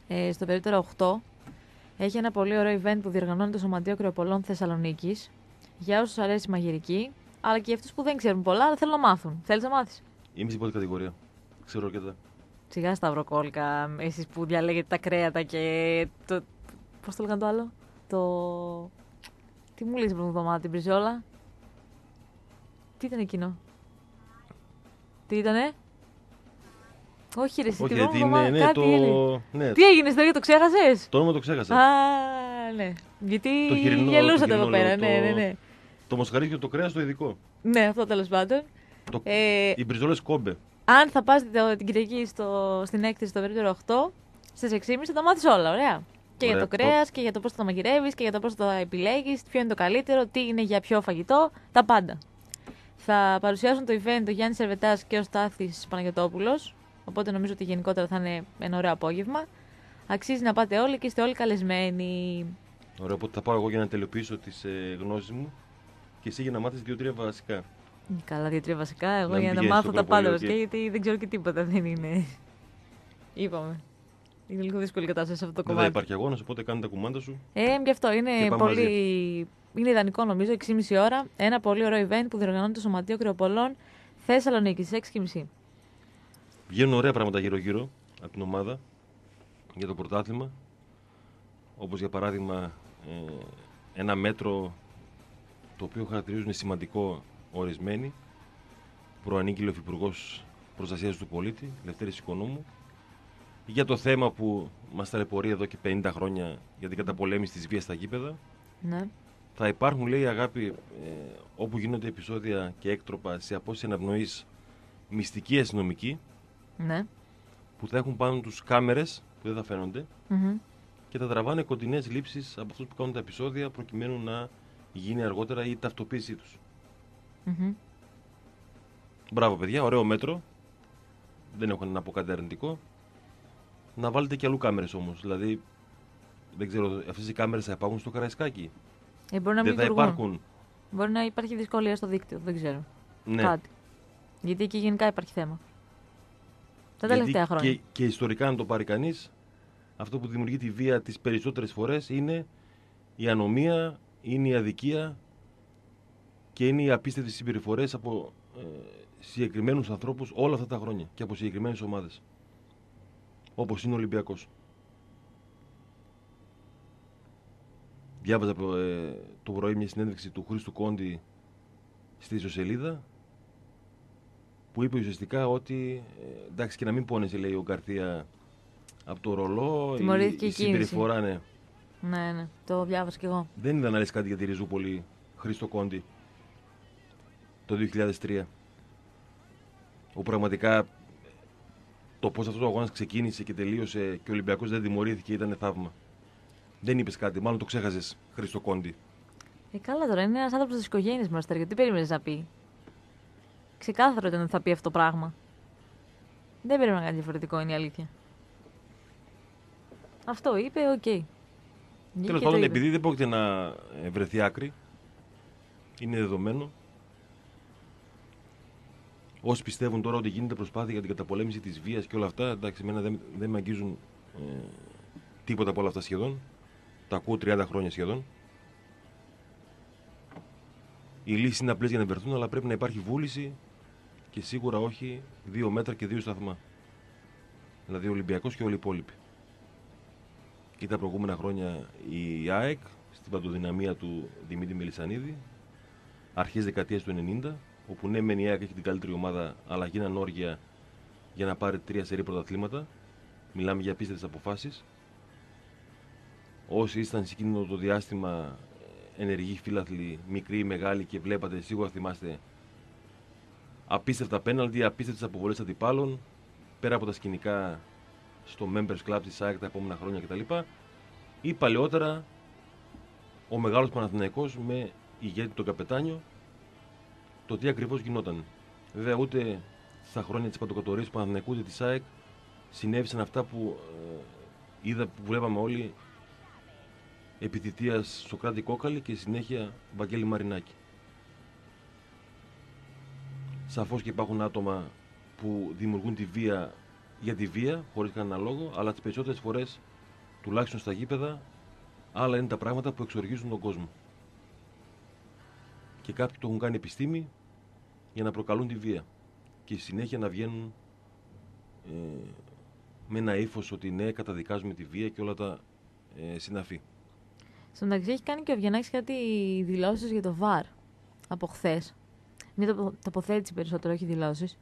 Speaker 1: Ε, στο περίπτερο 8. Έχει ένα πολύ ωραίο event που διοργανώνει το Σωματείο Κρεοπολών Θεσσαλονίκης. Για όσους αρέσει η μαγειρική, αλλά και για αυτούς που δεν ξέρουν πολλά, αλλά θέλουν να μάθουν. Θέλεις να μάθεις;
Speaker 2: Είμαι στην πρώτη κατηγορία. Ξέρω αρκετά.
Speaker 1: Σιγά σταυροκόλικα, εσείς που διαλέγετε τα κρέατα και το. Πώς το λέγανε το άλλο, Το. Τι μου λέει την πρώτη εβδομάδα, την πριζόλα; Τι ήταν εκείνο; Τι ήτανε; Όχι, ρε, εσύ,
Speaker 2: Όχι,
Speaker 1: την
Speaker 2: γιατί
Speaker 1: πρώτη
Speaker 2: είναι.
Speaker 1: εβδομάδα
Speaker 2: Ναι,
Speaker 1: κάτι
Speaker 2: το...
Speaker 1: είναι.
Speaker 2: ναι,
Speaker 1: Τι έγινε, στο το ξέχασες;
Speaker 2: το όνομα το ξέχασα.
Speaker 1: Α, ναι. Γιατί
Speaker 2: Το χοιρινό- το
Speaker 1: γελούσατε
Speaker 2: χοιρινό
Speaker 1: εδώ πέρα.
Speaker 2: λέω,
Speaker 1: Ναι,
Speaker 2: το-
Speaker 1: ναι, ναι.
Speaker 2: Το μοσχαρίσιο το κρέας το ειδικό.
Speaker 1: Ναι, αυτό τέλος πάντων.
Speaker 2: Το...
Speaker 1: Ε,
Speaker 2: Οι μπριζόλες κόμπε.
Speaker 1: αν θα πας την Κυριακή στο, στην έκθεση στο περίπτερο 8, στις 6.30 θα τα μάθεις όλα, ωραία. Και
Speaker 2: Ωραία.
Speaker 1: για το κρέας και για το πώς θα τα μαγειρεύεις και για το πώς θα τα επιλέγεις, ποιο είναι το καλύτερο, τι είναι για ποιο φαγητό, τα πάντα. Θα παρουσιάσουν το event ο Γιάννης Σερβετάς και ο Στάθης Παναγιοτόπουλος. Οπότε νομίζω ότι γενικότερα θα είναι ένα ωραίο απόγευμα. Αξίζει να πάτε όλοι και είστε όλοι καλεσμένοι.
Speaker 2: Ωραία, οπότε θα πάω εγώ για να τελειοποιήσω τις ε, γνώσεις μου και εσύ για να μάθεις δύο-τρία βασικά.
Speaker 1: Καλά, δύο-τρία βασικά. Εγώ
Speaker 2: Να μην
Speaker 1: για να
Speaker 2: πηγαίνεις
Speaker 1: μάθω
Speaker 2: στο
Speaker 1: τα πάντα
Speaker 2: προπολείο
Speaker 1: βασικά,
Speaker 2: και-
Speaker 1: γιατί δεν ξέρω και τίποτα. Δεν είναι. Είπαμε. Είναι λίγο δύσκολη η κατάσταση σε αυτό το
Speaker 2: Δεν θα
Speaker 1: κομμάτι.
Speaker 2: υπάρχει αγώνας, οπότε κάνε τα κουμάντα σου.
Speaker 1: Ε, γι' αυτό είναι
Speaker 2: Και πάμε
Speaker 1: πολύ. Είναι ιδανικό νομίζω, 6.30 ώρα. Ένα πολύ ωραίο event που διοργανώνει το Σωματείο Κρεοπολών Θεσσαλονίκης, 6.30.
Speaker 2: Βγαίνουν ωραία πράγματα γύρω-γύρω από την ομάδα για το πρωτάθλημα. Όπως για παράδειγμα ε, ένα μέτρο το οποίο χαρακτηρίζουν σημαντικό ορισμένοι. Προανήγγειλε ο Υφυπουργός Προστασίας του Πολίτη, Λευτέρης Οικονόμου, για το θέμα που μας ταλαιπωρεί εδώ και 50 χρόνια για την καταπολέμηση της βίας στα γήπεδα.
Speaker 1: Ναι.
Speaker 2: Θα υπάρχουν, λέει, αγάπη, ε, όπου γίνονται επεισόδια και έκτροπα σε απόσταση αναπνοή μυστική αστυνομική,
Speaker 1: Ναι.
Speaker 2: που θα έχουν πάνω τους κάμερες που δεν θα φαίνονται
Speaker 1: Μμμ.
Speaker 2: και θα τραβάνε κοντινές λήψεις από αυτούς που κάνουν τα επεισόδια προκειμένου να γίνει αργότερα η ταυτοποίησή τους.
Speaker 1: Μμμ.
Speaker 2: Μπράβο, παιδιά, ωραίο μέτρο. Δεν έχω να πω κάτι αρνητικό. Να βάλετε και αλλού κάμερες όμως. Δηλαδή, δεν ξέρω, αυτές οι κάμερες θα υπάρχουν στο καραϊσκάκι;
Speaker 1: Ε, μπορεί να μην
Speaker 2: δεν θα
Speaker 1: λειτουργούν.
Speaker 2: υπάρχουν;
Speaker 1: Μπορεί να υπάρχει δυσκολία στο δίκτυο, δεν ξέρω.
Speaker 2: Ναι.
Speaker 1: Κάτι. Γιατί εκεί γενικά υπάρχει θέμα. Τα
Speaker 2: Γιατί
Speaker 1: τελευταία χρόνια.
Speaker 2: Και, και ιστορικά, αν το πάρει κανείς, αυτό που δημιουργεί τη βία τις περισσότερες φορές είναι η ανομία, είναι η αδικία και είναι οι απίστευτες συμπεριφορές από ε, συγκεκριμένους ανθρώπους όλα αυτά τα χρόνια και από συγκεκριμένες ομάδες. Όπως είναι ο Ολυμπιακός. Διάβαζα ε, το πρωί μια συνέντευξη του Χρήστου Κόντι στη ισοσελίδα που είπε ουσιαστικά ότι ε, εντάξει και να μην πόνεσαι λέει ο Γκαρθία από το ρολό
Speaker 1: Τιμωρήθηκε
Speaker 2: η,
Speaker 1: η
Speaker 2: η
Speaker 1: κίνηση.
Speaker 2: συμπεριφορά ναι.
Speaker 1: Ναι, ναι. Το διάβασα κι εγώ.
Speaker 2: Δεν είδα να λες κάτι για τη Ριζούπολη Χρήστο Κόντι το 2003 όπου πραγματικά το πώς αυτός το αγώνας ξεκίνησε και τελείωσε και ο Ολυμπιακός δεν τιμωρήθηκε ήταν θαύμα. Δεν είπες κάτι, μάλλον το ξέχασες Χρήστο Κόντι.
Speaker 1: Ε, καλά τώρα, είναι ένας άνθρωπος της οικογένειας μα τώρα. Τι περίμενες να πει. Ξεκάθαρο ήταν ότι θα πει αυτό το πράγμα. Δεν περίμενα κάτι διαφορετικό, είναι η αλήθεια. Αυτό είπε, οκ. Βγήκε
Speaker 2: Τέλος
Speaker 1: το
Speaker 2: πάντων,
Speaker 1: είπε.
Speaker 2: επειδή δεν πρόκειται να ε, βρεθεί άκρη, είναι δεδομένο. Όσοι πιστεύουν τώρα ότι γίνεται προσπάθεια για την καταπολέμηση της βίας και όλα αυτά, εντάξει, εμένα δεν, δεν με αγγίζουν ε, τίποτα από όλα αυτά σχεδόν. Τα ακούω 30 χρόνια σχεδόν. Οι λύσεις είναι απλές για να βρεθούν, αλλά πρέπει να υπάρχει βούληση και σίγουρα όχι δύο μέτρα και δύο σταθμά. Δηλαδή ο Ολυμπιακός και όλοι οι υπόλοιποι. Ή τα προηγούμενα χρόνια η ΑΕΚ στην παντοδυναμία του Δημήτρη Μελισανίδη, αρχές δεκαετίας του 90, όπου ναι, μεν η ΑΕΚ έχει την καλύτερη ομάδα, αλλά γίνανε όργια για να πάρει τρία σερή πρωταθλήματα. Μιλάμε για απίστευτες αποφάσεις. Όσοι ήσταν σε εκείνο το διάστημα ε, ενεργοί φίλαθλοι, μικροί ή μεγάλοι και βλέπατε, σίγουρα θυμάστε απίστευτα πέναλτι, απίστευτες αποβολές αντιπάλων, πέρα από τα σκηνικά στο Members Club της ΑΕΚ τα επόμενα χρόνια κτλ. Ή παλαιότερα ο μεγάλος Παναθηναϊκός με ηγέτη τον Καπετάνιο, το τι ακριβώς γινόταν. Βέβαια, ούτε στα χρόνια της παντοκατορία του Παναθηναϊκού ούτε της ΑΕΚ συνέβησαν αυτά που ε, είδα, που βλέπαμε όλοι επιτυχία Σοκράτη Κόκαλη και συνέχεια Βαγγέλη Μαρινάκη. Σαφώς και υπάρχουν άτομα που δημιουργούν τη βία για τη βία, χωρίς κανένα λόγο, αλλά τις περισσότερες φορές, τουλάχιστον στα γήπεδα, άλλα είναι τα πράγματα που εξοργίζουν τον κόσμο. Και κάποιοι το έχουν κάνει επιστήμη για να προκαλούν τη βία. Και στη συνέχεια να βγαίνουν ε, με ένα ύφος ότι ναι, καταδικάζουμε τη βία και όλα τα ε, συναφή.
Speaker 1: Στον μεταξύ έχει κάνει και ο Βιενάκη κάτι δηλώσεις για το ΒΑΡ από χθες. Μια τοποθέτηση περισσότερο, όχι δηλώσεις.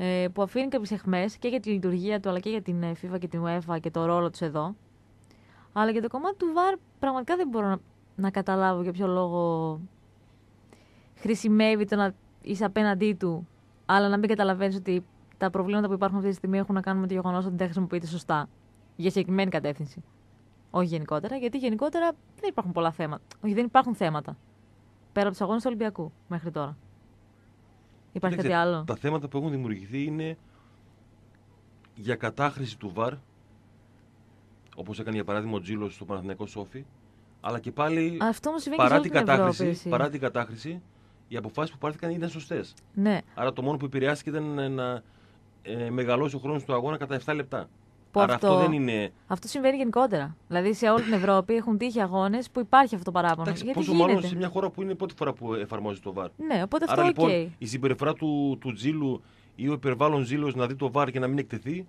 Speaker 1: Ε, που αφήνει κάποιες αιχμές και για τη λειτουργία του αλλά και για την ε, FIFA και την UEFA και το ρόλο τους εδώ. Αλλά για το κομμάτι του ΒΑΡ πραγματικά δεν μπορώ να, να καταλάβω για ποιο λόγο χρησιμεύει το να είσαι απέναντί του, αλλά να μην καταλαβαίνεις ότι τα προβλήματα που υπάρχουν αυτή τη στιγμή έχουν να κάνουν με το γεγονός ότι δεν χρησιμοποιείται σωστά για συγκεκριμένη κατεύθυνση. Όχι γενικότερα, γιατί γενικότερα δεν υπάρχουν πολλά θέματα. Όχι, δεν υπάρχουν θέματα. Πέρα από τους αγώνες του Ολυμπιακού μέχρι τώρα. Υπάρχει κάτι άλλο;
Speaker 2: Τα θέματα που έχουν δημιουργηθεί είναι για κατάχρηση του ΒΑΡ, όπως έκανε για παράδειγμα ο Τζίλος στο Παναθηναϊκό Σόφι, αλλά και πάλι
Speaker 1: Αυτό
Speaker 2: παρά, την κατάχρηση, παρά την κατάχρηση, οι αποφάσεις που πάρθηκαν ήταν σωστές.
Speaker 1: Ναι.
Speaker 2: Άρα το μόνο που επηρεάστηκε ήταν να ε, μεγαλώσει ο χρόνος του αγώνα κατά 7 λεπτά. Άρα αυτό, αυτό, δεν είναι.
Speaker 1: Αυτό συμβαίνει γενικότερα. Δηλαδή σε όλη την Ευρώπη έχουν τύχει αγώνες που υπάρχει αυτό το παράπονο. Εντάξει, Γιατί
Speaker 2: πόσο
Speaker 1: γίνεται;
Speaker 2: μάλλον σε μια χώρα που είναι η πρώτη φορά που εφαρμόζει το ΒΑΡ.
Speaker 1: Ναι, οπότε αυτό
Speaker 2: Άρα
Speaker 1: okay.
Speaker 2: λοιπόν η συμπεριφορά του, του Τζίλου ή ο υπερβάλλον Τζίλος να δει το ΒΑΡ και να μην εκτεθεί.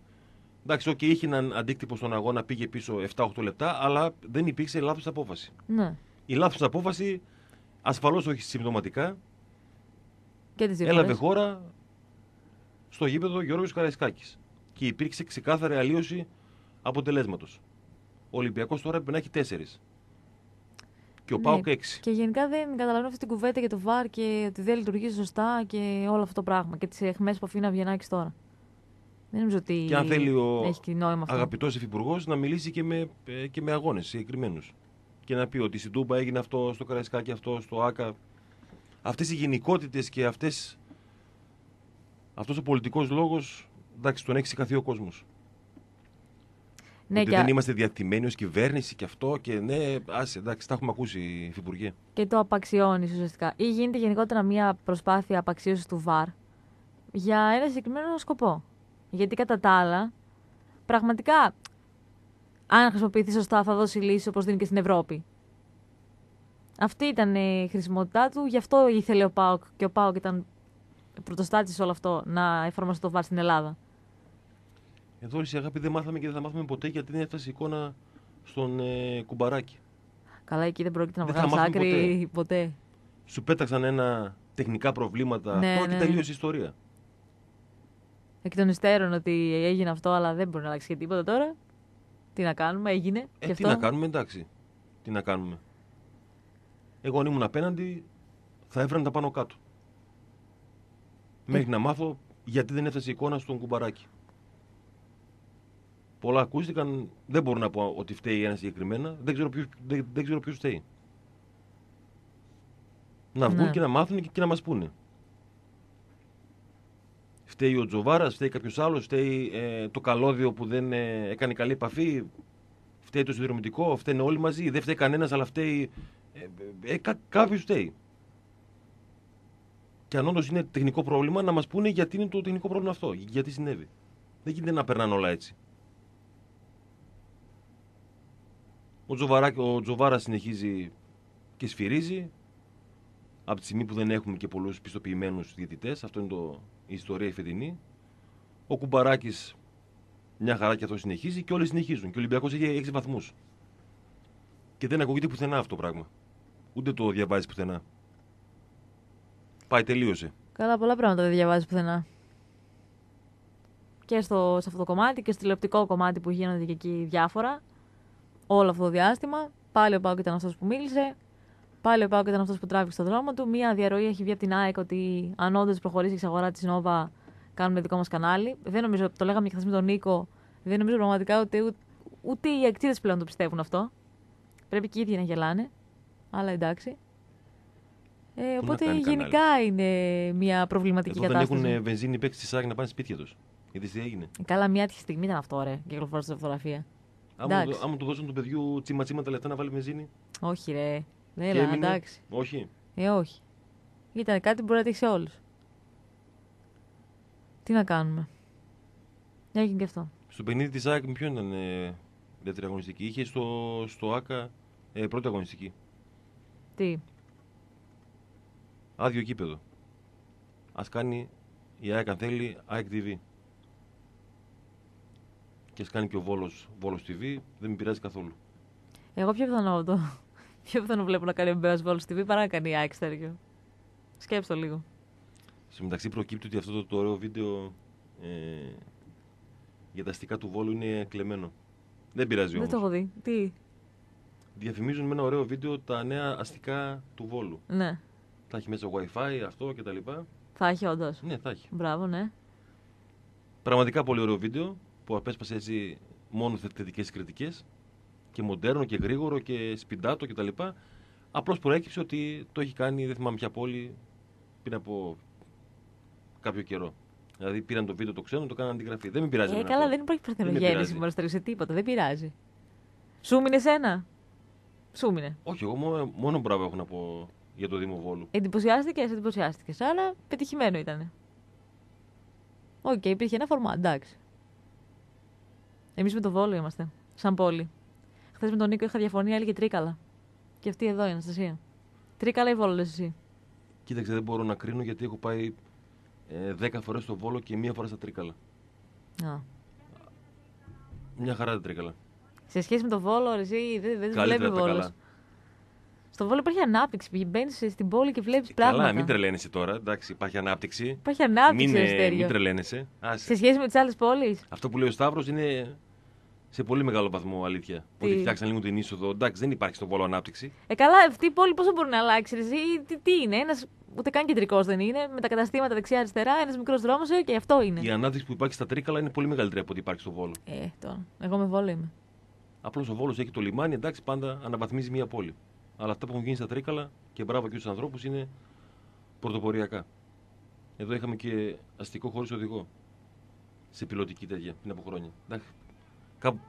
Speaker 2: Εντάξει, okay, είχε έναν αντίκτυπο στον αγώνα, πήγε πίσω 7-8 λεπτά, αλλά δεν υπήρξε λάθος απόφαση.
Speaker 1: Ναι.
Speaker 2: Η λάθος απόφαση ασφαλώς όχι συμπτωματικά.
Speaker 1: Και τις
Speaker 2: έλαβε χώρα στο γήπεδο Γιώργος Καραϊσκάκης και υπήρξε ξεκάθαρη αλλίωση αποτελέσματος. Ο Ολυμπιακός τώρα πρέπει να έχει τέσσερις. Και ο ναι, Πάοκ έξι.
Speaker 1: Και γενικά δεν καταλαβαίνω αυτή την κουβέντα για το βαρ και ότι δεν λειτουργεί σωστά και όλο αυτό το πράγμα. Και τις εχμέ που αφήνει να βγαίνει τώρα. Δεν νομίζω ότι
Speaker 2: και αν θέλει ο
Speaker 1: έχει νόημα αυτό.
Speaker 2: αγαπητός υφυπουργός να μιλήσει και με, ε, και με αγώνες συγκεκριμένους. Και να πει ότι στην Τούμπα έγινε αυτό, στο Καραϊσκάκι αυτό, στο ΑΚΑ. Αυτές οι γενικότητες και αυτές. Αυτός ο πολιτικός λόγος, εντάξει, τον έχει σηκαθεί ο κόσμος. Ναι, ότι δεν είμαστε διατημένοι ως κυβέρνηση και αυτό και ναι, άσε, εντάξει, τα έχουμε ακούσει, Υφυπουργέ.
Speaker 1: Και το απαξιώνεις ουσιαστικά. Ή γίνεται γενικότερα μια προσπάθεια απαξίωσης του ΒΑΡ για ένα συγκεκριμένο σκοπό. Γιατί κατά τα άλλα, πραγματικά, αν χρησιμοποιηθεί σωστά, θα δώσει λύση όπως δίνει και στην Ευρώπη. Αυτή ήταν η χρησιμότητά του, γι' αυτό ήθελε ο Πάοκ και ο Πάοκ ήταν πρωτοστάτης σε όλο αυτό να εφαρμοστεί το ΒΑΡ στην Ελλάδα.
Speaker 2: Εδώ η αγάπη δεν μάθαμε και δεν θα μάθουμε ποτέ γιατί δεν έφτασε εικόνα στον ε, κουμπαράκι.
Speaker 1: Καλά, εκεί δεν πρόκειται να βγάλεις άκρη ποτέ. ποτέ.
Speaker 2: Σου πέταξαν ένα τεχνικά προβλήματα. Ναι, τώρα ναι. και τελείωσε η ιστορία.
Speaker 1: Εκ των υστέρων ότι έγινε αυτό, αλλά δεν μπορεί να αλλάξει και τίποτα τώρα. Τι να κάνουμε, έγινε.
Speaker 2: Ε,
Speaker 1: και
Speaker 2: τι να κάνουμε, εντάξει. Τι να κάνουμε. Εγώ αν ήμουν απέναντι, θα έφεραν τα πάνω κάτω. Ε. Μέχρι να μάθω γιατί δεν έφτασε η εικόνα στον κουμπαράκι. Πολλά ακούστηκαν. Δεν μπορώ να πω ότι φταίει ένας συγκεκριμένα. Δεν ξέρω ποιο δεν, δεν ξέρω ποιος φταίει. Να βγουν ναι. και να μάθουν και, και να μας πούνε. Φταίει ο Τζοβάρας, φταίει κάποιος άλλος, φταίει ε, το καλώδιο που δεν ε, έκανε καλή επαφή, φταίει το συνδρομητικό, φταίνε όλοι μαζί. Δεν φταίει κανένας, αλλά φταίει. Ε, ε, κά, κάποιος φταίει. Και αν όντως είναι τεχνικό πρόβλημα, να μας πούνε γιατί είναι το τεχνικό πρόβλημα αυτό, γιατί συνέβη. Δεν γίνεται να περνάνε όλα έτσι. Ο, Τζοβαρά, ο Τζοβάρας συνεχίζει και σφυρίζει. Από τη στιγμή που δεν έχουμε και πολλούς πιστοποιημένους διαιτητές, αυτό είναι το, η ιστορία η φετινή. Ο Κουμπαράκης μια χαρά και αυτό συνεχίζει και όλοι συνεχίζουν. Και ο Ολυμπιακός έχει 6 βαθμούς. Και δεν ακούγεται πουθενά αυτό το πράγμα. Ούτε το διαβάζεις πουθενά. Πάει, τελείωσε.
Speaker 1: Καλά, πολλά πράγματα δεν διαβάζεις πουθενά. Και στο, σε αυτό το κομμάτι και στο τηλεοπτικό κομμάτι που γίνονται και εκεί διάφορα. Όλο αυτό το διάστημα. Πάλι ο Πάουκ ήταν αυτός που μίλησε. Πάλι ο Πάουκ ήταν αυτός που τράβηξε το δρόμο του. Μία διαρροή έχει βγει από την ΑΕΚ ότι αν όντως προχωρήσει η εξαγορά της Νόβα, κάνουμε δικό μας κανάλι. Δεν νομίζω, το λέγαμε και χθες με τον Νίκο, δεν νομίζω πραγματικά ότι ούτε, ούτε οι αξίδε πλέον το πιστεύουν αυτό. Πρέπει και οι ίδιοι να γελάνε. Αλλά εντάξει. Ε, οπότε
Speaker 2: κάνει
Speaker 1: γενικά είναι μια προβληματική
Speaker 2: Εδώ δεν
Speaker 1: κατάσταση.
Speaker 2: έχουν βενζίνη παίξει στη ΣΑΚ να πάνε σπίτια τους. Γιατί τι έγινε;
Speaker 1: Καλά, μια άτυχη στιγμή ήταν αυτό, ρε. Κυκλοφόρησε τη φωτογραφία.
Speaker 2: Άμα,
Speaker 1: Εντάξει.
Speaker 2: το- άμα του δώσουν του παιδιού τσίμα τσίμα τα λεφτά να βάλει βενζίνη.
Speaker 1: Όχι, ρε.
Speaker 2: και
Speaker 1: Έλα,
Speaker 2: έμεινε.
Speaker 1: εντάξει.
Speaker 2: Όχι.
Speaker 1: Ε, όχι. Ήταν κάτι που μπορεί να τύχει σε όλους. Τι να κάνουμε. Έγινε και αυτό.
Speaker 2: Στο παιχνίδι της ΣΑΚ, ποιο ήταν ε, δεύτερη αγωνιστική; Είχε στο, στο ΑΚΑ ε, πρώτη αγωνιστική.
Speaker 1: Τι;
Speaker 2: Άδειο κήπεδο. Α κάνει η ΑΕΚ αν θέλει ΑΕΚ TV. Και α κάνει και ο Βόλος Βόλος TV. Δεν με πειράζει καθόλου.
Speaker 1: Εγώ πιο πιθανό το. Πιο πιθανό βλέπω να κάνει ο Μπέο Βόλο TV παρά να κάνει η Άκη τέτοιο. Σκέψτε το λίγο.
Speaker 2: Στο μεταξύ προκύπτει ότι αυτό το, το ωραίο βίντεο ε, για τα αστικά του Βόλου είναι κλεμμένο. Δεν πειράζει
Speaker 1: Δεν
Speaker 2: όμως.
Speaker 1: το έχω δει. Τι;
Speaker 2: Διαφημίζουν με ένα ωραίο βίντεο τα νέα αστικά του Βόλου.
Speaker 1: Ναι.
Speaker 2: Θα έχει μέσα Wi-Fi, αυτό κτλ.
Speaker 1: Θα έχει όντως.
Speaker 2: Ναι, θα έχει.
Speaker 1: Μπράβο, ναι.
Speaker 2: Πραγματικά πολύ ωραίο βίντεο που απέσπασε έτσι μόνο θετικές κριτικές και μοντέρνο και γρήγορο και σπιντάτο κτλ. Απλώς προέκυψε ότι το έχει κάνει, δεν θυμάμαι ποια πόλη, πριν από κάποιο καιρό. Δηλαδή πήραν το βίντεο το ξένο, το κάναν αντιγραφή. Δεν με πειράζει.
Speaker 1: Ε,
Speaker 2: εμένα
Speaker 1: καλά,
Speaker 2: αυτό.
Speaker 1: δεν υπάρχει
Speaker 2: με
Speaker 1: παρθενογέννηση
Speaker 2: πειράζει.
Speaker 1: μόνο στο σε τίποτα. Δεν πειράζει. Σου μείνε ένα. Σου μείνε.
Speaker 2: Όχι, εγώ μόνο, μόνο μπράβο έχω να πω για το Δήμο Βόλου.
Speaker 1: Εντυπωσιάστηκες, εντυπωσιάστηκες. Άρα πετυχημένο ήταν. Οκ, υπήρχε ένα φορμά, εντάξει. Εμείς με το Βόλο είμαστε. Σαν πόλη. Χθες με τον Νίκο είχα διαφωνία, έλεγε Τρίκαλα. Και αυτή εδώ η Αναστασία. Τρίκαλα ή Βόλο, λες εσύ;
Speaker 2: Κοίταξε, δεν μπορώ να κρίνω γιατί έχω πάει ε, 10 φορές στο Βόλο και μία φορά στα Τρίκαλα.
Speaker 1: Α.
Speaker 2: Μια χαρά τα Τρίκαλα.
Speaker 1: Σε σχέση με το βόλο, ρε, εσύ δεν, δεν
Speaker 2: Καλύτερα
Speaker 1: βλέπει
Speaker 2: από τα
Speaker 1: βόλο.
Speaker 2: καλά.
Speaker 1: Στο βόλο υπάρχει ανάπτυξη. Μπαίνεις στην πόλη και βλέπεις
Speaker 2: Ε,
Speaker 1: πράγματα.
Speaker 2: Καλά, μην τρελαίνεσαι τώρα. Εντάξει, υπάρχει ανάπτυξη.
Speaker 1: Υπάρχει ανάπτυξη,
Speaker 2: Μην,
Speaker 1: ρε,
Speaker 2: ε,
Speaker 1: Στέριο.
Speaker 2: μην τρελαίνεσαι. Άσε.
Speaker 1: Σε σχέση με τις άλλες πόλεις.
Speaker 2: Αυτό που λέει ο Σταύρος είναι σε πολύ μεγάλο βαθμό αλήθεια.
Speaker 1: Τι;
Speaker 2: Ότι φτιάξαν λίγο την είσοδο. Εντάξει, δεν υπάρχει στο Βόλο ανάπτυξη.
Speaker 1: Ε, καλά, αυτή η πόλη πόσο μπορεί να αλλάξει. ρε, Εσύ, τι, τι είναι, ένας ούτε καν κεντρικός δεν είναι. Με τα καταστήματα δεξιά-αριστερά, ένας μικρός δρόμος, ε, και αυτό είναι.
Speaker 2: Η ανάπτυξη που υπάρχει στα Τρίκαλα είναι πολύ μεγαλύτερη από ό,τι υπάρχει στο Βόλο.
Speaker 1: Ε, τώρα. Εγώ με βόλο είμαι.
Speaker 2: Απλώς ο Βόλος έχει το λιμάνι, εντάξει, πάντα αναβαθμίζει μια πόλη. Αλλά αυτά που έχουν γίνει στα Τρίκαλα και μπράβο και στους ανθρώπους είναι πρωτοποριακά. Εδώ είχαμε και αστικό χωρίς οδηγό. Σε πιλωτική τέτοια πριν από χρόνια. Εντάξει, κάπου,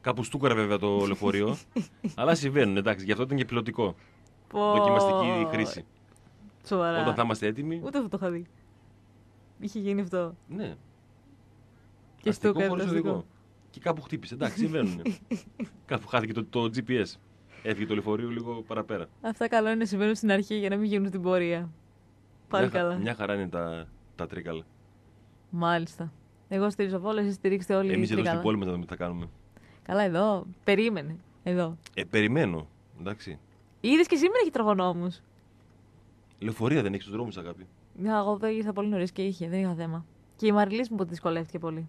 Speaker 2: κάπου στούκαρα βέβαια το λεωφορείο. αλλά συμβαίνουν, εντάξει, γι' αυτό ήταν και πιλωτικό.
Speaker 1: Πω.
Speaker 2: Δοκιμαστική χρήση.
Speaker 1: Σοβαρά.
Speaker 2: Όταν θα είμαστε έτοιμοι.
Speaker 1: Ούτε αυτό το είχα δει. Είχε γίνει αυτό.
Speaker 2: Ναι.
Speaker 1: Και
Speaker 2: αστικό
Speaker 1: στούκαρε
Speaker 2: χωρίς
Speaker 1: το
Speaker 2: οδηγό.
Speaker 1: αστικό.
Speaker 2: Και κάπου χτύπησε. Εντάξει, συμβαίνουν. κάπου χάθηκε το, το GPS. Έφυγε το λεωφορείο λίγο παραπέρα.
Speaker 1: Αυτά καλό είναι να συμβαίνουν στην αρχή για να μην γίνουν στην πορεία. Πάλι
Speaker 2: μια, χα-
Speaker 1: καλά.
Speaker 2: Μια χαρά είναι τα, τα τρίκαλα.
Speaker 1: Μάλιστα. Εγώ στηρίζω βόλο, εσεί στηρίξτε όλοι.
Speaker 2: Εμείς εδώ
Speaker 1: τρίκαλα.
Speaker 2: στην πόλη μας να δούμε τι θα κάνουμε.
Speaker 1: Καλά, εδώ. Περίμενε. Εδώ.
Speaker 2: Ε, περιμένω. Εντάξει.
Speaker 1: Είδες και σήμερα έχει τροχονόμου.
Speaker 2: Λεωφορεία δεν έχει στους δρόμους, αγάπη.
Speaker 1: Μια, εγώ δεν ήρθα πολύ νωρίς και είχε, δεν είχα θέμα. Και η Μαριλή μου που δυσκολεύτηκε πολύ.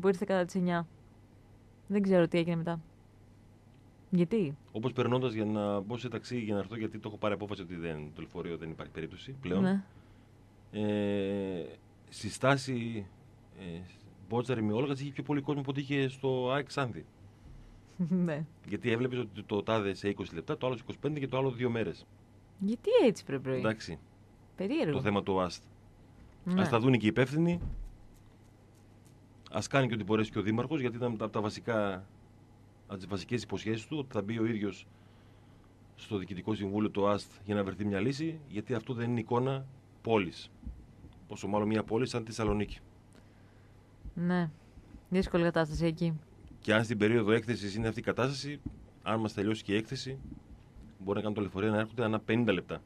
Speaker 1: Που ήρθε κατά τις 9. Δεν ξέρω τι έγινε μετά. Γιατί;
Speaker 2: Όπως περνώντας για να μπω σε ταξί για να έρθω, γιατί το έχω πάρει απόφαση ότι δεν, το λεωφορείο δεν υπάρχει περίπτωση πλέον.
Speaker 1: Ναι.
Speaker 2: Ε, στη στάση ε, Μπότζαρη με Όλγα είχε πιο πολύ κόσμο από ό,τι είχε στο ΑΕΚ Ξάνθη.
Speaker 1: ναι.
Speaker 2: Γιατί έβλεπες ότι το τάδε σε 20 λεπτά, το άλλο σε 25 και το άλλο δύο μέρες.
Speaker 1: Γιατί έτσι πρέπει πρωί.
Speaker 2: Εντάξει.
Speaker 1: Περίεργο.
Speaker 2: Το θέμα του ΑΣΤ.
Speaker 1: Ναι.
Speaker 2: Α τα δουν και οι υπεύθυνοι. Α κάνει και ό,τι μπορέσει και ο Δήμαρχος, γιατί ήταν από τα βασικά από τις βασικές υποσχέσεις του ότι θα μπει ο ίδιος στο Διοικητικό Συμβούλιο του ΑΣΤ για να βρεθεί μια λύση, γιατί αυτό δεν είναι εικόνα πόλης. Πόσο μάλλον μια πόλη σαν τη Θεσσαλονίκη.
Speaker 1: Ναι. Δύσκολη κατάσταση εκεί.
Speaker 2: Και αν στην περίοδο έκθεσης είναι αυτή η κατάσταση, αν μας τελειώσει και η έκθεση, μπορεί να κάνουν το λεωφορείο να έρχονται ανά 50 λεπτά.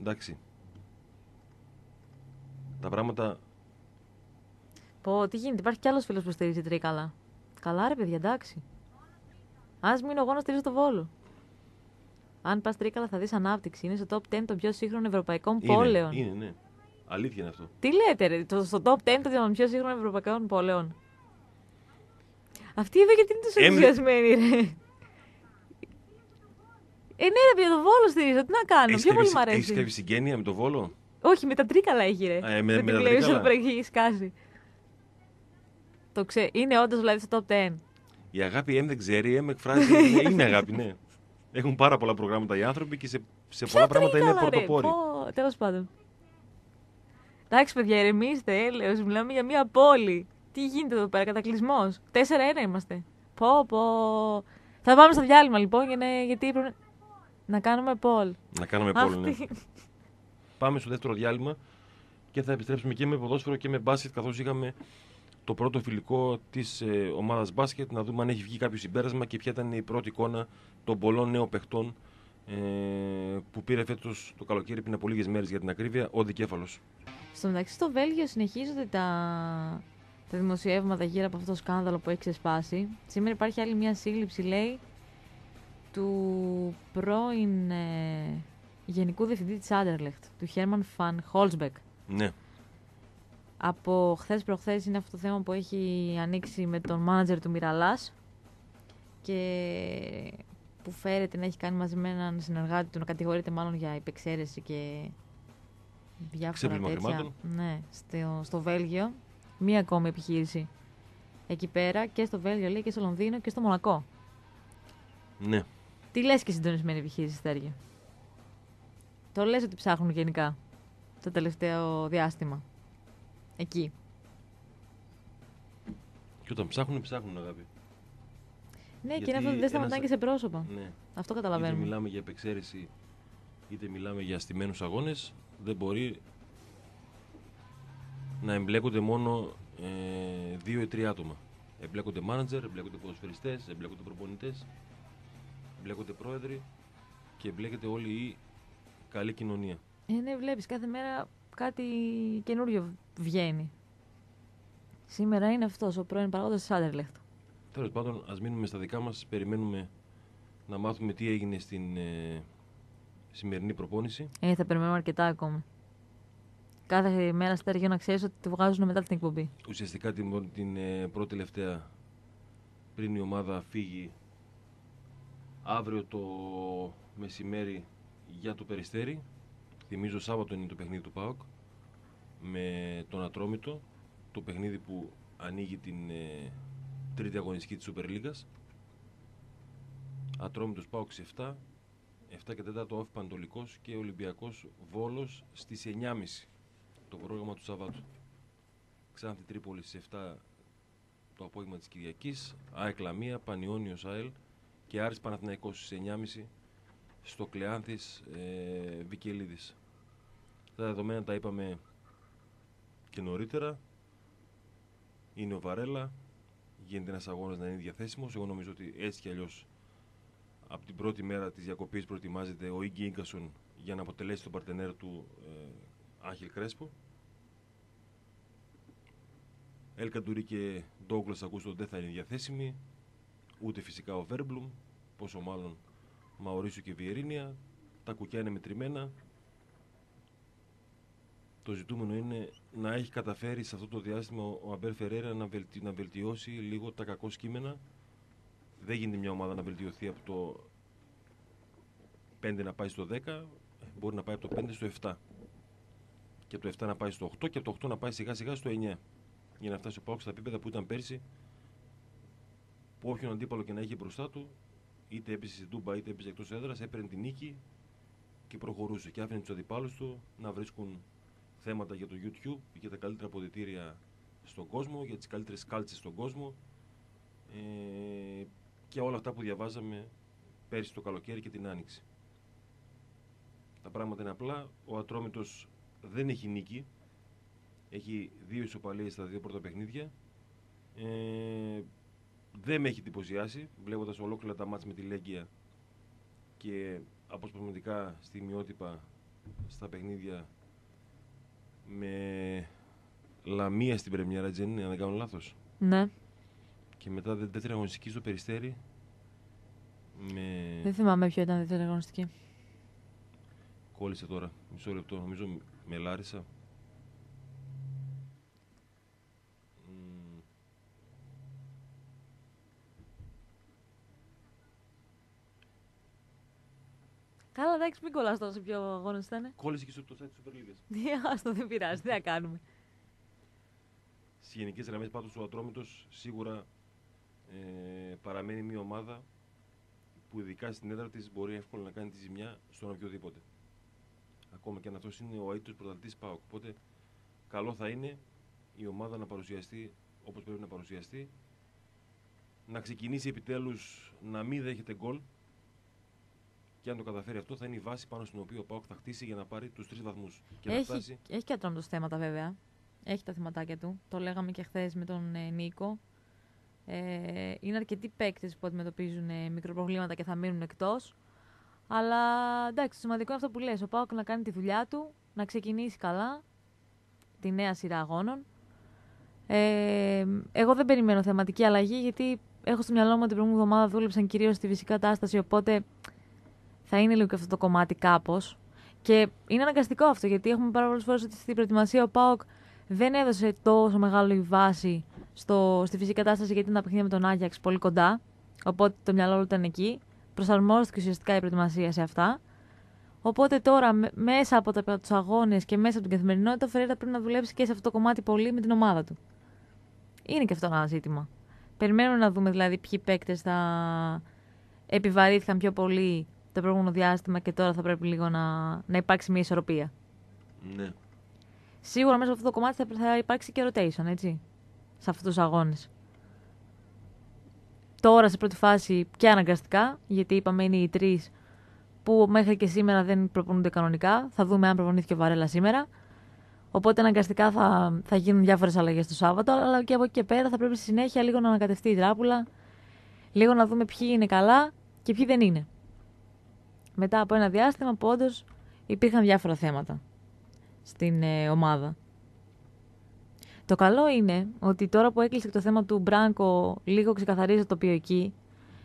Speaker 2: Εντάξει. Τα πράγματα
Speaker 1: Πω, τι γίνεται, υπάρχει κι άλλος φίλος που στηρίζει τρίκαλα. Καλά, ρε παιδιά, εντάξει. Α μείνω εγώ να στηρίζω το βόλο. Αν πας τρίκαλα θα δεις ανάπτυξη. Είναι στο top 10 των πιο σύγχρονων ευρωπαϊκών
Speaker 2: Είναι,
Speaker 1: πόλεων.
Speaker 2: Είναι, ναι. Αλήθεια είναι αυτό.
Speaker 1: Τι λέτε, ρε, το, στο top 10 των πιο σύγχρονων ευρωπαϊκών πόλεων. Αυτή εδώ γιατί είναι τόσο
Speaker 2: Έμει-
Speaker 1: ενθουσιασμένη, ρε; Ε, ναι, ρε, για το βόλο στηρίζω. Τι να κάνω,
Speaker 2: Έχεις
Speaker 1: πιο πολύ
Speaker 2: κάποια-
Speaker 1: μ'
Speaker 2: Έχεις
Speaker 1: αρέσει.
Speaker 2: κάποια συγγένεια με το Βόλο;
Speaker 1: Όχι, με τα τρίκαλα έχει, ρε.
Speaker 2: Α, ε, με- με
Speaker 1: την
Speaker 2: τα
Speaker 1: βλέπεις
Speaker 2: τρίκαλα.
Speaker 1: εδώ πέρα έχει σκάσει. Το ξέ... Είναι όντως δηλαδή στο top 10.
Speaker 2: Η αγάπη εμ δεν ξέρει, εμ εκφράζει. είναι, είναι αγάπη, ναι. Έχουν πάρα πολλά προγράμματα οι άνθρωποι και σε, σε πολλά πράγματα είναι πρωτοπόροι.
Speaker 1: Τέλος πάντων. Εντάξει, παιδιά, ηρεμήστε, έλεος. Μιλάμε για μια πόλη. Τι γίνεται εδώ πέρα, κατακλυσμός. 4-1 είμαστε. Πω, πω. Θα πάμε στο διάλειμμα λοιπόν, για να- γιατί πρέπει να κάνουμε πόλ.
Speaker 2: Να κάνουμε πόλη, ναι.
Speaker 1: Αυτή-
Speaker 2: Πάμε στο δεύτερο διάλειμμα και θα επιστρέψουμε και με ποδόσφαιρο και με μπάσκετ καθώς είχαμε το πρώτο φιλικό της ε, ομάδας μπάσκετ να δούμε αν έχει βγει κάποιο συμπέρασμα και ποια ήταν η πρώτη εικόνα των πολλών νέων παιχτών ε, που πήρε φέτος το καλοκαίρι πριν από λίγες μέρες για την ακρίβεια ο Δικέφαλος.
Speaker 1: Στο μεταξύ, στο Βέλγιο συνεχίζονται τα, τα δημοσιεύματα γύρω από αυτό το σκάνδαλο που έχει ξεσπάσει. Σήμερα υπάρχει άλλη μια σύλληψη, λέει, του πρώην ε, Γενικού Διευθυντή της Άντερλεχτ, του Χέρμαν Φαν Χόλσμπεκ.
Speaker 2: Ναι,
Speaker 1: Από χθες προχθές είναι αυτό το θέμα που έχει ανοίξει με τον μάνατζερ του Μιραλάς και που φέρεται να έχει κάνει μαζί με έναν συνεργάτη του, να κατηγορείται μάλλον για υπεξαίρεση και διάφορα
Speaker 2: Ξέπλυμα
Speaker 1: τέτοια.
Speaker 2: χρημάτων.
Speaker 1: Ναι, στο, στο Βέλγιο. Μία ακόμη επιχείρηση εκεί πέρα και στο Βέλγιο λέει και στο Λονδίνο και στο Μονακό.
Speaker 2: ναι.
Speaker 1: Τι λες και συντονισμένη επιχείρηση, Στέργιο; Το λες ότι ψάχνουν γενικά το τελευταίο διάστημα; Εκεί.
Speaker 2: Και όταν ψάχνουν, ψάχνουν αγάπη.
Speaker 1: Ναι, και
Speaker 2: Γιατί
Speaker 1: είναι αυτό ότι δεν σταματάνε
Speaker 2: ένας-
Speaker 1: και σε πρόσωπα.
Speaker 2: Ναι.
Speaker 1: Αυτό
Speaker 2: Είτε
Speaker 1: καταλαβαίνουμε.
Speaker 2: μιλάμε για επεξαίρεση, είτε μιλάμε για στημένους αγώνες, δεν μπορεί να εμπλέκονται μόνο ε, δύο ή τρία άτομα. Εμπλέκονται μάνατζερ, εμπλέκονται ποδοσφαιριστές, εμπλέκονται προπονητές, εμπλέκονται πρόεδροι και εμπλέκεται όλη η καλή κοινωνία.
Speaker 1: Ε, ναι, βλέπεις, κάθε μέρα κάτι καινούριο βγαίνει. Σήμερα είναι αυτός ο πρώην παράγοντας της Άντερλεχτ.
Speaker 2: Τέλος πάντων, ας μείνουμε στα δικά μας, περιμένουμε να μάθουμε τι έγινε στην ε, σημερινή προπόνηση.
Speaker 1: Ε, θα περιμένουμε αρκετά ακόμη. Κάθε μέρα Στέργιο να ξέρεις ότι τη βγάζουν μετά την εκπομπή.
Speaker 2: ουσιαστικά την, την ε, πρώτη τελευταία πριν η ομάδα φύγει αύριο το μεσημέρι για το Περιστέρι. Θυμίζω Σάββατο είναι το παιχνίδι του ΠΑΟΚ με τον Ατρόμητο, το παιχνίδι που ανοίγει την ε, τρίτη αγωνιστική της Σούπερ Λίγκας. Ατρόμητος ΠΑΟΚ σε 7, 7 και 4 το Όφη Παντολικός και Ολυμπιακός Βόλος στις 9.30 το πρόγραμμα του Σαββάτου. Ξάνθη Τρίπολη στις 7 το απόγευμα της Κυριακής, ΑΕΚ Λαμία, Πανιόνιος ΑΕΛ και Άρης Παναθηναϊκός στις 9.30 στο Κλεάνθης ε, Βικελίδης. Τα δεδομένα τα είπαμε και νωρίτερα. Είναι ο Βαρέλα, γίνεται ένας αγώνας να είναι διαθέσιμος. Εγώ νομίζω ότι έτσι κι αλλιώς από την πρώτη μέρα της διακοπής προετοιμάζεται ο Ίγκη Ίγκασον για να αποτελέσει τον παρτενέρ του ε, Άγχελ Κρέσπο. Ελ Καντουρί και Ντόγκλας ακούστον δεν θα είναι διαθέσιμοι. Ούτε φυσικά ο Βέρμπλουμ. Πόσο μάλλον Μαωρίσιο και Βιερίνια. Τα κουκιά είναι μετρημένα. Το ζητούμενο είναι να έχει καταφέρει σε αυτό το διάστημα ο Αμπέρ Φερέρα να, βελτι- να βελτιώσει λίγο τα κακό κείμενα. Δεν γίνεται μια ομάδα να βελτιωθεί από το 5 να πάει στο 10. Μπορεί να πάει από το 5 στο 7. Και από το 7 να πάει στο 8 και από το 8 να πάει σιγά σιγά στο 9 για να φτάσει ο Πάουκ στα επίπεδα που ήταν πέρσι. Που όποιον αντίπαλο και να είχε μπροστά του, είτε έπεσε στην Τούμπα είτε έπεσε εκτός έδρας, έπαιρνε την νίκη και προχωρούσε. Και άφηνε τους αντιπάλους του να βρίσκουν θέματα για το YouTube, για τα καλύτερα αποδητήρια στον κόσμο, για τις καλύτερες κάλτσες στον κόσμο ε, και όλα αυτά που διαβάζαμε πέρσι το καλοκαίρι και την άνοιξη. Τα πράγματα είναι απλά. Ο Ατρόμητος δεν έχει νίκη. Έχει δύο ισοπαλίες στα δύο πρώτα παιχνίδια. Ε, δεν με έχει εντυπωσιάσει βλέποντας ολόκληρα τα μάτς με τη Λέγκια και αποσπασματικά στιγμιότυπα στα παιχνίδια με Λαμία στην Πρεμιέρα, Τζέννη, αν δεν κάνω λάθος.
Speaker 1: Ναι.
Speaker 2: Και μετά δε- δεύτερη αγωνιστική στο Περιστέρι με
Speaker 1: Δεν θυμάμαι ποιο ήταν η δεύτερη αγωνιστική.
Speaker 2: Κόλλησε τώρα. Μισό λεπτό. Νομίζω με Λάρισα.
Speaker 1: Εντάξει, μην κολλάς τώρα σε ποιο αγώνα ήταν.
Speaker 2: Κόλλησε και στο το site της Super League.
Speaker 1: Άστο, δεν πειράζει, τι να κάνουμε.
Speaker 2: Στις γενικές γραμμές πάντως ο Ατρόμητος σίγουρα ε, παραμένει μια ομάδα που ειδικά στην έδρα της μπορεί εύκολα να κάνει τη ζημιά στον οποιοδήποτε. Ακόμα και αν αυτός είναι ο αίτητος πρωταθλητής ΠΑΟΚ. Οπότε καλό θα είναι η ομάδα να παρουσιαστεί όπως πρέπει να παρουσιαστεί. Να ξεκινήσει επιτέλους να μην δέχεται γκολ. Και αν το καταφέρει αυτό, θα είναι η βάση πάνω στην οποία ο ΠΑΟΚ θα χτίσει για να πάρει τους τρεις βαθμούς. Και να
Speaker 1: Έχει,
Speaker 2: φτάσει.
Speaker 1: έχει και ατρόμητο θέματα βέβαια. Έχει τα θεματάκια του. Το λέγαμε και χθες με τον ε, Νίκο. Ε, είναι αρκετοί παίκτες που αντιμετωπίζουν ε, μικροπροβλήματα και θα μείνουν εκτός. Αλλά εντάξει, το σημαντικό είναι αυτό που λες. Ο Πάοκ να κάνει τη δουλειά του, να ξεκινήσει καλά τη νέα σειρά αγώνων. Ε, εγώ δεν περιμένω θεματική αλλαγή γιατί έχω στο μυαλό μου ότι την προηγούμενη εβδομάδα δούλεψαν κυρίως στη φυσική κατάσταση. Οπότε θα είναι λίγο και αυτό το κομμάτι κάπως. Και είναι αναγκαστικό αυτό γιατί έχουμε πάρα πολλές φορές ότι στην προετοιμασία ο Πάοκ δεν έδωσε τόσο μεγάλη βάση στο, στη φυσική κατάσταση γιατί ήταν τα παιχνίδια με τον Άγιαξ πολύ κοντά. Οπότε το μυαλό του ήταν εκεί. Προσαρμόστηκε ουσιαστικά η προετοιμασία σε αυτά. Οπότε τώρα με- μέσα από τους αγώνες και μέσα από την καθημερινότητα ο Φεραίρα πρέπει να δουλέψει και σε αυτό το κομμάτι πολύ με την ομάδα του. Είναι και αυτό ένα ζήτημα. Περιμένουμε να δούμε δηλαδή ποιοι παίκτες θα επιβαρύθηκαν πιο πολύ το προηγούμενο διάστημα και τώρα θα πρέπει λίγο να, να υπάρξει μια ισορροπία.
Speaker 2: Ναι.
Speaker 1: Σίγουρα μέσα από αυτό το κομμάτι θα, θα υπάρξει και rotation, έτσι. Σε αυτούς τους αγώνες. Τώρα σε πρώτη φάση και αναγκαστικά, γιατί είπαμε είναι οι τρεις που μέχρι και σήμερα δεν προπονούνται κανονικά. Θα δούμε αν προπονήθηκε ο Βαρέλα σήμερα. Οπότε αναγκαστικά θα, θα γίνουν διάφορες αλλαγές το Σάββατο, αλλά και από εκεί και πέρα θα πρέπει στη συνέχεια λίγο να ανακατευτεί η τράπουλα, λίγο να δούμε ποιοι είναι καλά και ποιοι δεν είναι. Μετά από ένα διάστημα που όντως υπήρχαν διάφορα θέματα στην ε, ομάδα. Το καλό είναι ότι τώρα που έκλεισε και το θέμα του Μπράνκο, λίγο ξεκαθαρίζει το τοπίο εκεί,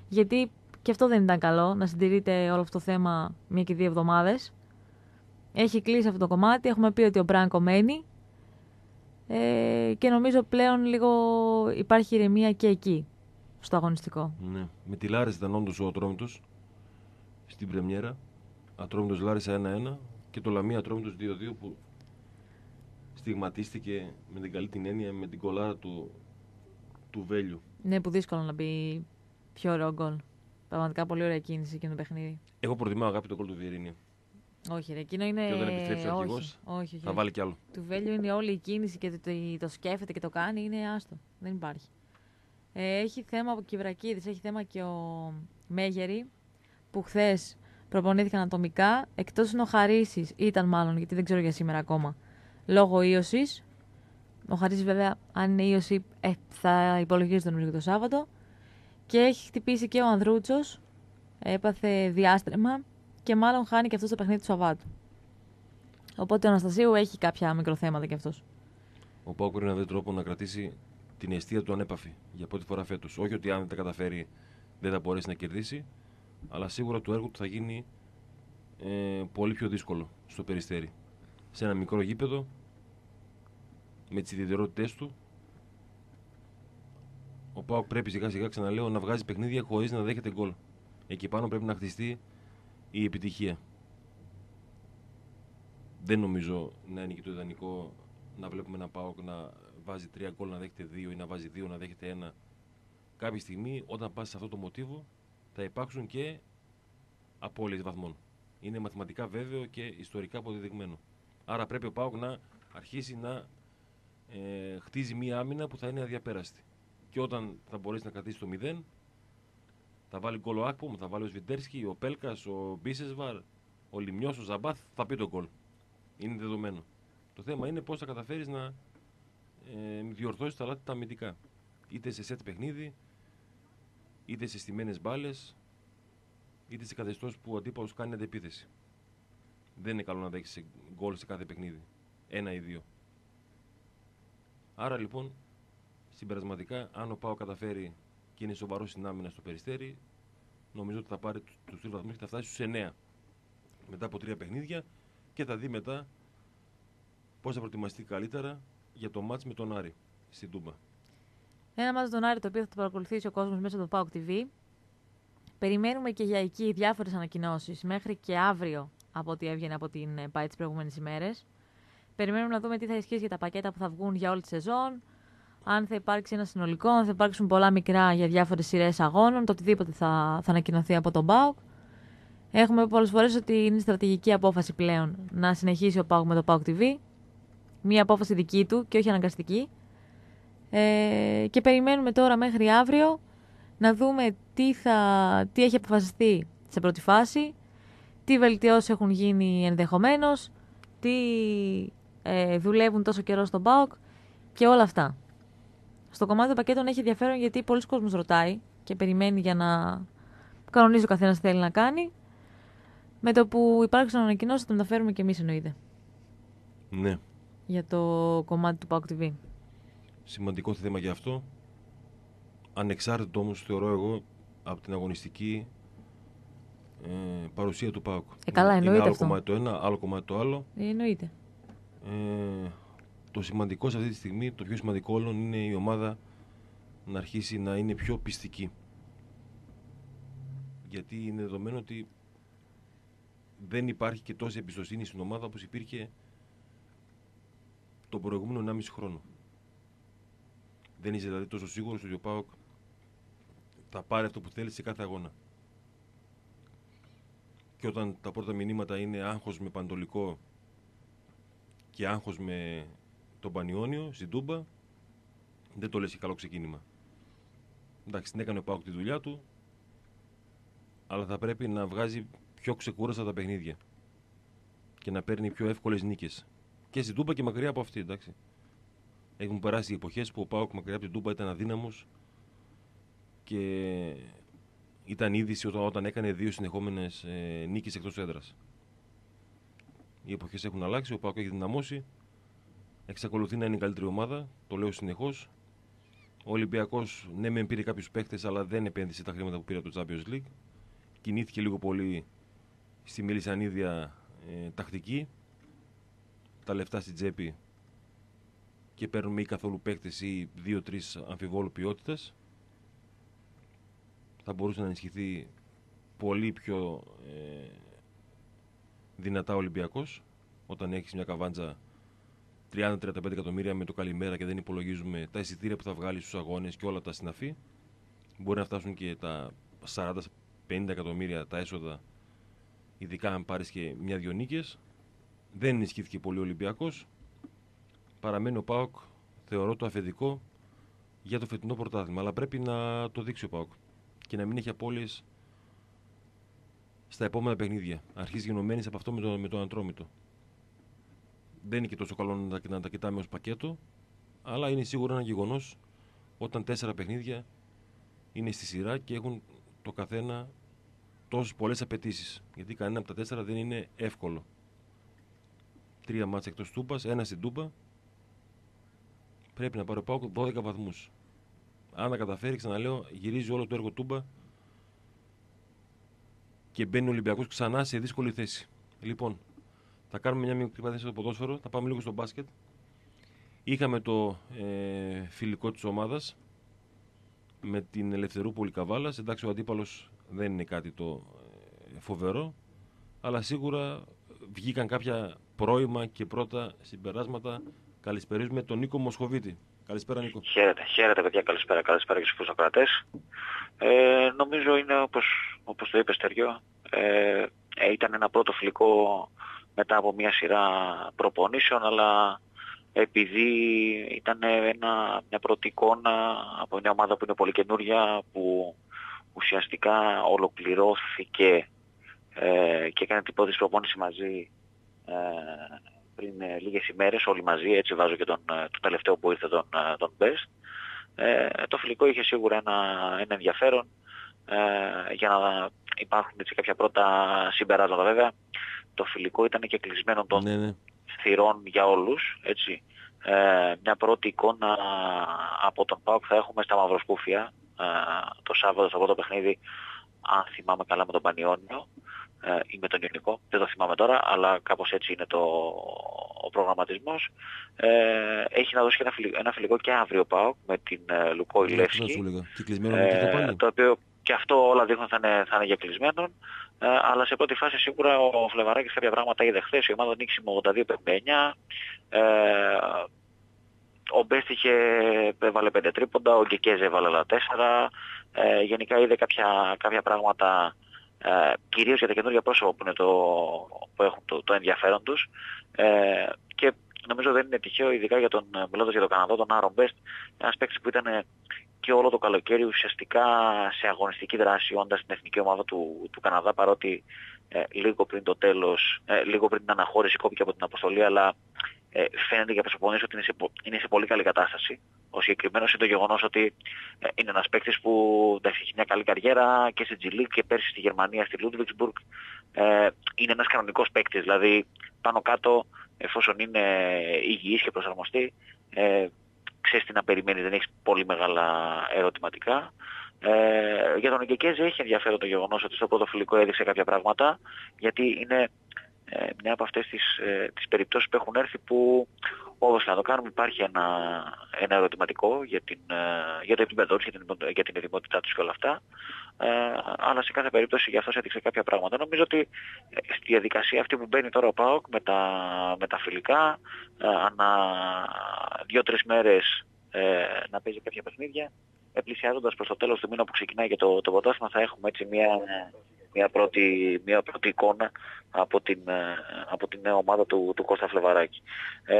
Speaker 1: γιατί και αυτό δεν ήταν καλό, να συντηρείται όλο αυτό το θέμα μία και δύο εβδομάδες. Έχει κλείσει αυτό το κομμάτι, έχουμε πει ότι ο Μπράνκο μένει ε, και νομίζω πλέον λίγο υπάρχει ηρεμία και εκεί, στο αγωνιστικό.
Speaker 2: Ναι. Με τη Λάρισα ήταν όντως ο Ατρόμητος στην Πρεμιέρα. Ατρόμητο Λάρισα 1-1 και το Λαμία Ατρόμητο 2-2 που στιγματίστηκε με την καλή την έννοια με την κολάρα του, του Βέλιου.
Speaker 1: Ναι, που δύσκολο να μπει πιο ωραίο γκολ. Πραγματικά πολύ ωραία κίνηση εκείνο το παιχνίδι.
Speaker 2: Εγώ προτιμάω αγάπη το γκολ του Βιερίνη.
Speaker 1: Όχι, ρε, εκείνο είναι.
Speaker 2: Και όταν επιστρέψει ο
Speaker 1: όχι,
Speaker 2: αρχηγός,
Speaker 1: όχι, όχι,
Speaker 2: Θα
Speaker 1: όχι.
Speaker 2: βάλει κι άλλο.
Speaker 1: Του Βέλιο είναι όλη η κίνηση και το, το, το σκέφτεται και το κάνει, είναι άστο. Δεν υπάρχει. Ε, έχει θέμα από Κιβρακίδης, έχει θέμα και ο Μέγερη, που χθες προπονήθηκαν ατομικά. Εκτός είναι ο Χαρίσης, ήταν μάλλον, γιατί δεν ξέρω για σήμερα ακόμα, λόγω ίωσης. Ο Χαρίσης βέβαια, αν είναι ίωση, ε, θα υπολογίζεται νομίζω και το Σάββατο. Και έχει χτυπήσει και ο Ανδρούτσος, έπαθε διάστρεμα και μάλλον χάνει και αυτός το παιχνίδι του Σαββάτου. Οπότε ο Αναστασίου έχει κάποια μικροθέματα κι αυτός.
Speaker 2: Ο Πάουκ πρέπει να βρει τρόπο να κρατήσει την αιστεία του ανέπαφη για πρώτη φορά φέτος. Όχι ότι αν δεν τα καταφέρει δεν θα μπορέσει να κερδίσει, αλλά σίγουρα το έργο του θα γίνει ε, πολύ πιο δύσκολο στο περιστέρι. Σε ένα μικρό γήπεδο, με τις ιδιαιτερότητές του, ο Πάουκ πρέπει σιγά σιγά, ξαναλέω, να βγάζει παιχνίδια χωρίς να δέχεται γκολ. Εκεί πάνω πρέπει να χτιστεί η επιτυχία. Δεν νομίζω να είναι και το ιδανικό να βλέπουμε ένα ΠΑΟΚ να βάζει τρία γκολ να δέχεται δύο ή να βάζει δύο να δέχεται ένα. Κάποια στιγμή, όταν πας σε αυτό το μοτίβο, θα υπάρξουν και απώλειες βαθμών. Είναι μαθηματικά βέβαιο και ιστορικά αποδεδειγμένο. Άρα πρέπει ο ΠΑΟΚ να αρχίσει να ε, χτίζει μία άμυνα που θα είναι αδιαπέραστη. Και όταν θα μπορέσει να κρατήσει το 0, θα βάλει γκολ ο Άκπομ, θα βάλει ο Σβιντέρσκι, ο Πέλκας, ο Μπίσεσβαρ, ο Λιμιό, ο Ζαμπάθ, θα πει το γκολ. Είναι δεδομένο. Το θέμα είναι πώς θα καταφέρεις να ε, διορθώσεις τα λάθη τα αμυντικά. Είτε σε σετ παιχνίδι, είτε σε στιμένες μπάλες, είτε σε καθεστώς που ο αντίπαλος κάνει αντεπίθεση. Δεν είναι καλό να δέχει γκολ σε κάθε παιχνίδι. Ένα ή δύο. Άρα λοιπόν, συμπερασματικά, αν ο Πάο καταφέρει και είναι σοβαρός στην άμυνα στο περιστέρι, νομίζω ότι θα πάρει του τρεις βαθμούς και θα φτάσει στους 9 μετά από τρία παιχνίδια και θα δει μετά πώς θα προετοιμαστεί καλύτερα για το μάτς με τον Άρη στην Τούμπα.
Speaker 1: Ένα μάτς τον Άρη το οποίο θα το παρακολουθήσει ο κόσμος μέσα από το PAOK TV. Περιμένουμε και για εκεί διάφορες ανακοινώσεις μέχρι και αύριο από ό,τι έβγαινε από την ΠΑΕ τις προηγούμενες ημέρες. Περιμένουμε να δούμε τι θα ισχύσει για τα πακέτα που θα βγουν για όλη τη σεζόν. Αν θα υπάρξει ένα συνολικό, αν θα υπάρξουν πολλά μικρά για διάφορες σειρές αγώνων, το οτιδήποτε θα, θα ανακοινωθεί από τον ΠΑΟΚ. Έχουμε πολλές φορές ότι είναι στρατηγική απόφαση πλέον να συνεχίσει ο ΠΑΟΚ με το ΠΑΟΚ TV. Μία απόφαση δική του και όχι αναγκαστική. Ε, και περιμένουμε τώρα μέχρι αύριο να δούμε τι, θα, τι έχει αποφασιστεί σε πρώτη φάση, τι βελτιώσεις έχουν γίνει ενδεχομένως, τι ε, δουλεύουν τόσο καιρό στον ΠΑΟΚ και όλα αυτά. Στο κομμάτι των πακέτων έχει ενδιαφέρον γιατί πολλοί κόσμος ρωτάει και περιμένει για να κανονίζει ο καθένας τι θέλει να κάνει. Με το που υπάρξουν ανακοινώσεις, θα το μεταφέρουμε και εμείς εννοείται.
Speaker 2: Ναι.
Speaker 1: Για το κομμάτι του ΠΑΟΚ TV.
Speaker 2: Σημαντικό θέμα για αυτό. Ανεξάρτητο όμως θεωρώ εγώ από την αγωνιστική ε, παρουσία του ΠΑΟΚ.
Speaker 1: Ε, καλά,
Speaker 2: είναι,
Speaker 1: εννοείται
Speaker 2: άλλο
Speaker 1: αυτό.
Speaker 2: κομμάτι το ένα, άλλο κομμάτι το άλλο.
Speaker 1: Ε, εννοείται.
Speaker 2: Ε, το σημαντικό σε αυτή τη στιγμή, το πιο σημαντικό όλων είναι η ομάδα να αρχίσει να είναι πιο πιστική. Γιατί είναι δεδομένο ότι δεν υπάρχει και τόση εμπιστοσύνη στην ομάδα όπως υπήρχε τον προηγούμενο 1,5 χρόνο. Δεν είσαι δηλαδή τόσο σίγουρος ότι ο ΠΑΟΚ θα πάρει αυτό που θέλει σε κάθε αγώνα. Και όταν τα πρώτα μηνύματα είναι άγχος με παντολικό και άγχος με τον Πανιόνιο στην Τούμπα, δεν το λες και καλό ξεκίνημα. Εντάξει, την έκανε ο Πάοκ τη δουλειά του, αλλά θα πρέπει να βγάζει πιο ξεκούραστα τα παιχνίδια και να παίρνει πιο εύκολες νίκες. Και στην Τούμπα και μακριά από αυτή, εντάξει. Έχουν περάσει οι εποχές που ο Πάοκ μακριά από την Τούμπα ήταν αδύναμος και ήταν είδηση όταν, όταν έκανε δύο συνεχόμενες ε, νίκες εκτός έδρας. Οι εποχές έχουν αλλάξει, ο Πάοκ έχει δυναμώσει, εξακολουθεί να είναι η καλύτερη ομάδα, το λέω συνεχώς. Ο Ολυμπιακός, ναι, μεν πήρε κάποιους παίχτε, αλλά δεν επένδυσε τα χρήματα που πήρε από το Champions League. Κινήθηκε λίγο πολύ στη Μελισανίδια ε, τακτική. Τα λεφτά στην τσέπη και παίρνουμε ή καθόλου παίχτε ή δύο-τρεις αμφιβόλου ποιότητας. Θα μπορούσε να ενισχυθεί πολύ πιο ε, δυνατά ο Ολυμπιακός όταν έχεις μια καβάντζα 30-35 εκατομμύρια με το καλημέρα και δεν υπολογίζουμε τα εισιτήρια που θα βγάλει στους αγώνες και όλα τα συναφή. Μπορεί να φτάσουν και τα 40-50 εκατομμύρια τα έσοδα, ειδικά αν πάρεις και μια-δυο νίκες. Δεν ενισχύθηκε πολύ ο Ολυμπιακός. Παραμένει ο ΠΑΟΚ, θεωρώ το αφεντικό για το φετινό πρωτάθλημα. Αλλά πρέπει να το δείξει ο ΠΑΟΚ και να μην έχει απώλειες στα επόμενα παιχνίδια. Αρχίζει γενομένης από αυτό με το, με το Αντρόμητο δεν είναι και τόσο καλό να τα, να τα κοιτάμε ως πακέτο, αλλά είναι σίγουρα ένα γεγονός όταν τέσσερα παιχνίδια είναι στη σειρά και έχουν το καθένα τόσες πολλές απαιτήσεις. Γιατί κανένα από τα τέσσερα δεν είναι εύκολο. Τρία μάτσα εκτός Τούμπα, ένα στην Τούμπα. Πρέπει να πάρει ο Πάοκ 12 βαθμούς. Αν τα καταφέρει, ξαναλέω, γυρίζει όλο το έργο Τούμπα και μπαίνει ο Ολυμπιακός ξανά σε δύσκολη θέση. Λοιπόν, θα κάνουμε μια μικρή παρένθεση στο ποδόσφαιρο, θα πάμε λίγο στο μπάσκετ. Είχαμε το ε, φιλικό της ομάδας με την Ελευθερούπολη Καβάλας. Εντάξει, ο αντίπαλος δεν είναι κάτι το ε, φοβερό, αλλά σίγουρα βγήκαν κάποια πρώιμα και πρώτα συμπεράσματα. Καλησπερίζουμε τον Νίκο Μοσχοβίτη. Καλησπέρα Νίκο.
Speaker 3: Χαίρετε, χαίρετε παιδιά, καλησπέρα, καλησπέρα και στους ακροατές. Ε, νομίζω είναι όπως, όπως το είπες Στεριό, ε, ε, ήταν ένα πρώτο φιλικό μετά από μια σειρά προπονήσεων, αλλά επειδή ήταν ένα, μια πρώτη εικόνα από μια ομάδα που είναι πολύ καινούρια, που ουσιαστικά ολοκληρώθηκε ε, και έκανε την πρώτη προπόνηση μαζί ε, πριν ε, λίγες ημέρες, όλοι μαζί, έτσι βάζω και τον, ε, το τελευταίο που ήρθε τον, ε, τον Best. Ε, το φιλικό είχε σίγουρα ένα, ένα ενδιαφέρον ε, για να υπάρχουν έτσι, κάποια πρώτα συμπεράσματα βέβαια το φιλικό ήταν και κλεισμένο των
Speaker 2: Ναι, ναι.
Speaker 3: θυρών για όλους, έτσι. Ε, μια πρώτη εικόνα από τον ΠΑΟΚ θα έχουμε στα Μαυροσκούφια ε, το Σάββατο στο πρώτο παιχνίδι αν θυμάμαι καλά, με τον Πανιόνιο ε, ή με τον Ιωνικό, δεν το θυμάμαι τώρα, αλλά κάπως έτσι είναι το, ο προγραμματισμός. Ε, έχει να δώσει και ένα, φιλικό, ένα φιλικό και αύριο πάω με την ε, Λουκό Ηλεύσκη.
Speaker 2: Ε,
Speaker 3: το οποίο και αυτό όλα δείχνουν θα είναι, θα είναι για κλεισμένον. Ε, αλλά σε πρώτη φάση σίγουρα ο Φλεβαράκης κάποια πράγματα είδε χθες. Η ομάδα νίκησε με 82-59. Ε, ο Μπέστ είχε, έβαλε 5 τρίποντα, ο Γκεκέζε έβαλε άλλα 4. Ε, γενικά είδε κάποια, κάποια πράγματα ε, κυρίως για τα καινούργια πρόσωπα που, είναι το, που έχουν το, το ενδιαφέρον τους. Ε, και νομίζω δεν είναι τυχαίο ειδικά για τον, μιλώντας για τον Καναδό, τον Άρον Μπέστ, ένας παίκτης που ήταν και όλο το καλοκαίρι ουσιαστικά σε αγωνιστική δράση όντας στην εθνική ομάδα του, του Καναδά παρότι ε, λίγο πριν το τέλος, ε, λίγο πριν την αναχώρηση κόπηκε από την αποστολή αλλά ε, φαίνεται για προσωπονίες ότι είναι σε, είναι σε πολύ καλή κατάσταση. Ο συγκεκριμένος είναι το γεγονός ότι ε, είναι ένας παίκτης που εντάξει, έχει μια καλή καριέρα και στη G και πέρσι στη Γερμανία, στη Ludwigsburg. Ε, είναι ένας κανονικός παίκτης, δηλαδή πάνω κάτω εφόσον είναι υγιής και προσαρμοστεί, ε, ξέρεις τι να περιμένεις, δεν έχεις πολύ μεγάλα ερωτηματικά. Ε, για τον Εγκεκέζη έχει ενδιαφέρον το γεγονός ότι στο πρώτο φιλικό έδειξε κάποια πράγματα, γιατί είναι ε, μια από αυτές τις, ε, τις περιπτώσεις που έχουν έρθει που όπως να το κάνουμε υπάρχει ένα, ένα ερωτηματικό για, την, ε, για το επίπεδό τους, για την, για την ετοιμότητά τους και όλα αυτά. Ε, αλλά σε κάθε περίπτωση για αυτός έδειξε κάποια πράγματα. Νομίζω ότι ε, στη διαδικασία αυτή που μπαίνει τώρα ο ΠΑΟΚ με τα, με τα φιλικά, ε, ανά δύο-τρεις μέρες ε, να παίζει κάποια παιχνίδια, πλησιάζοντας προς το τέλος του μήνα που ξεκινάει και το, το θα έχουμε έτσι μια μια πρώτη, μια πρώτη εικόνα από την, ε, από την νέα ομάδα του, του Κώστα Φλεβαράκη. Ε,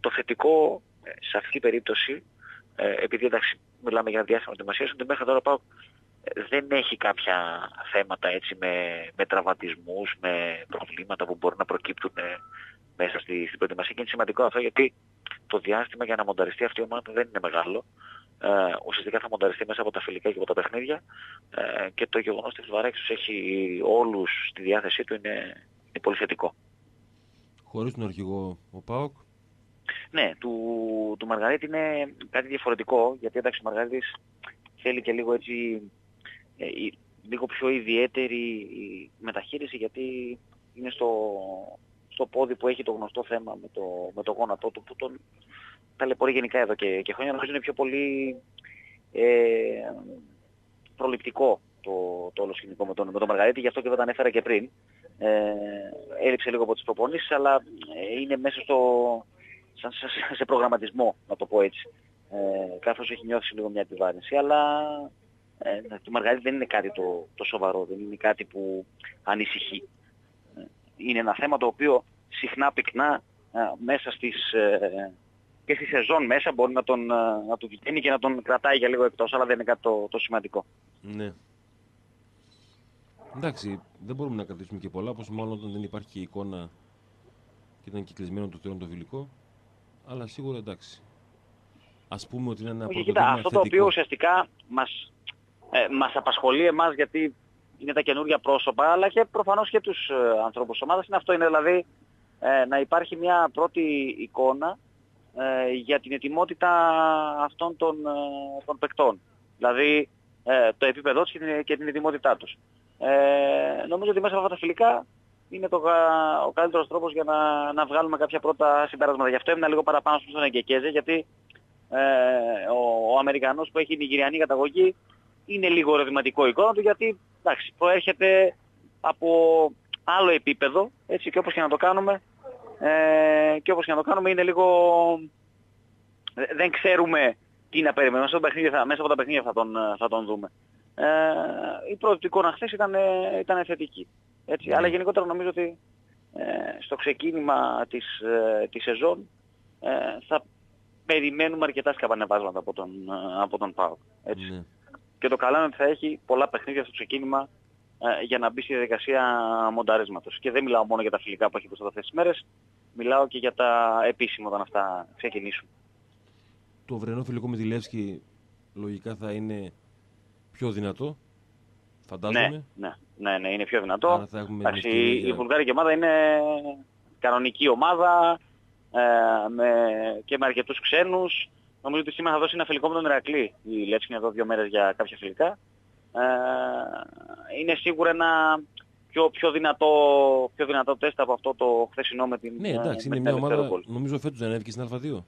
Speaker 3: το θετικό ε, σε αυτή την περίπτωση, ε, επειδή εντάξει μιλάμε για διάστημα ετοιμασίας, ότι μέχρι τώρα πάω δεν έχει κάποια θέματα έτσι με, με τραυματισμούς, με προβλήματα που μπορεί να προκύπτουν μέσα στη, στην προετοιμασία και είναι σημαντικό αυτό γιατί το διάστημα για να μονταριστεί αυτή η ομάδα δεν είναι μεγάλο ε, ουσιαστικά θα μονταριστεί μέσα από τα φιλικά και από τα παιχνίδια ε, και το γεγονός ότι ο τους έχει όλους στη διάθεσή του είναι, είναι πολύ θετικό.
Speaker 2: Χωρίς τον αρχηγό ο ΠΑΟΚ.
Speaker 3: Ναι, του, του Μαργαρίτη είναι κάτι διαφορετικό γιατί εντάξει ο Μαργαρίτης θέλει και λίγο έτσι ε, λίγο πιο ιδιαίτερη μεταχείριση γιατί είναι στο, στο πόδι που έχει το γνωστό θέμα με το, με το γόνατό του που τον ταλαιπωρεί γενικά εδώ και, και χρόνια. Νομίζω είναι πιο πολύ ε, προληπτικό το, το όλο σκηνικό με τον, με τον Μαργαρίτη, γι' αυτό και δεν τα ανέφερα και πριν. Ε, έλειψε λίγο από τις προπονήσεις, αλλά ε, είναι μέσα στο, σαν, σε προγραμματισμό, να το πω έτσι. Ε, καθώς έχει νιώσει λίγο μια επιβάρυνση, αλλά ε, το Μαργαρίτη δεν είναι κάτι το, το σοβαρό, δεν είναι κάτι που ανησυχεί. Ε, είναι ένα θέμα το οποίο συχνά πυκνά ε, μέσα στις, ε, και στη σεζόν μέσα μπορεί να τον, ε, να του και να τον κρατάει για λίγο εκτός, αλλά δεν είναι κάτι το, το σημαντικό.
Speaker 2: Ναι. Εντάξει, δεν μπορούμε να κρατήσουμε και πολλά, όπως μάλλον όταν δεν υπάρχει και εικόνα και ήταν κυκλισμένο το τρένο το βιλικό. Αλλά σίγουρα εντάξει. Ας πούμε ότι είναι ένα
Speaker 3: Όχι, κοίτα, αυτό το οποίο ουσιαστικά μας, ε, μας απασχολεί εμάς γιατί είναι τα καινούργια πρόσωπα, αλλά και προφανώς και τους ε, ανθρώπους της ομάδας είναι αυτό, είναι δηλαδή ε, να υπάρχει μια πρώτη εικόνα ε, για την ετοιμότητα αυτών των, ε, των παικτών. Δηλαδή ε, το επίπεδό τους και την, και την ετοιμότητά τους. Ε, νομίζω ότι μέσα από αυτά τα φιλικά είναι το, ο καλύτερος τρόπος για να, να βγάλουμε κάποια πρώτα συμπεράσματα. Γι' αυτό έμεινα λίγο παραπάνω στον Εγκεκέζε, γιατί ε, ο, ο Αμερικανός που έχει νιγηριανή καταγωγή είναι λίγο ερωτηματικό εικόνα του, γιατί εντάξει, προέρχεται από άλλο επίπεδο, έτσι και όπως και να το κάνουμε, ε, και όπως και να το κάνουμε είναι λίγο... Δεν ξέρουμε τι να περιμένουμε. Μέσα, θα, μέσα από τα παιχνίδια θα τον, θα τον δούμε. Ε, η πρώτη εικόνα χθες ήταν, ήταν θετική. Έτσι. Αλλά γενικότερα νομίζω ότι ε, στο ξεκίνημα της, ε, της σεζόν ε, θα περιμένουμε αρκετά σκαμπανεβάσματα από τον, ε, από τον ΠΑΟΚ. Ναι. Και το καλό είναι ότι θα έχει πολλά παιχνίδια στο ξεκίνημα ε, για να μπει στη διαδικασία μονταρίσματος. Και δεν μιλάω μόνο για τα φιλικά που έχει μπροστά αυτές τις μέρες, μιλάω και για τα επίσημα όταν αυτά ξεκινήσουν.
Speaker 2: Το βρενό φιλικό με τη Λεύσκη λογικά θα είναι πιο δυνατό, φαντάζομαι.
Speaker 3: Ναι, ναι, ναι, ναι είναι πιο δυνατό. Θα Εντάξει, η Βουλγάρικη ομάδα είναι κανονική ομάδα ε, με, και με αρκετούς ξένους. Νομίζω ότι σήμερα θα δώσει ένα φιλικό με τον Ηρακλή. Η Λεύσκη είναι εδώ δύο μέρες για κάποια φιλικά.
Speaker 4: Ε, είναι σίγουρα ένα πιο, πιο, δυνατό, πιο δυνατό τεστ από αυτό το χθεσινό με την
Speaker 2: Ναι, εντάξει,
Speaker 4: με
Speaker 2: είναι
Speaker 4: την
Speaker 2: μια ομάδα.
Speaker 4: Ελευθερόπολη.
Speaker 2: Νομίζω φέτος δεν ανέβηκε στην Α2.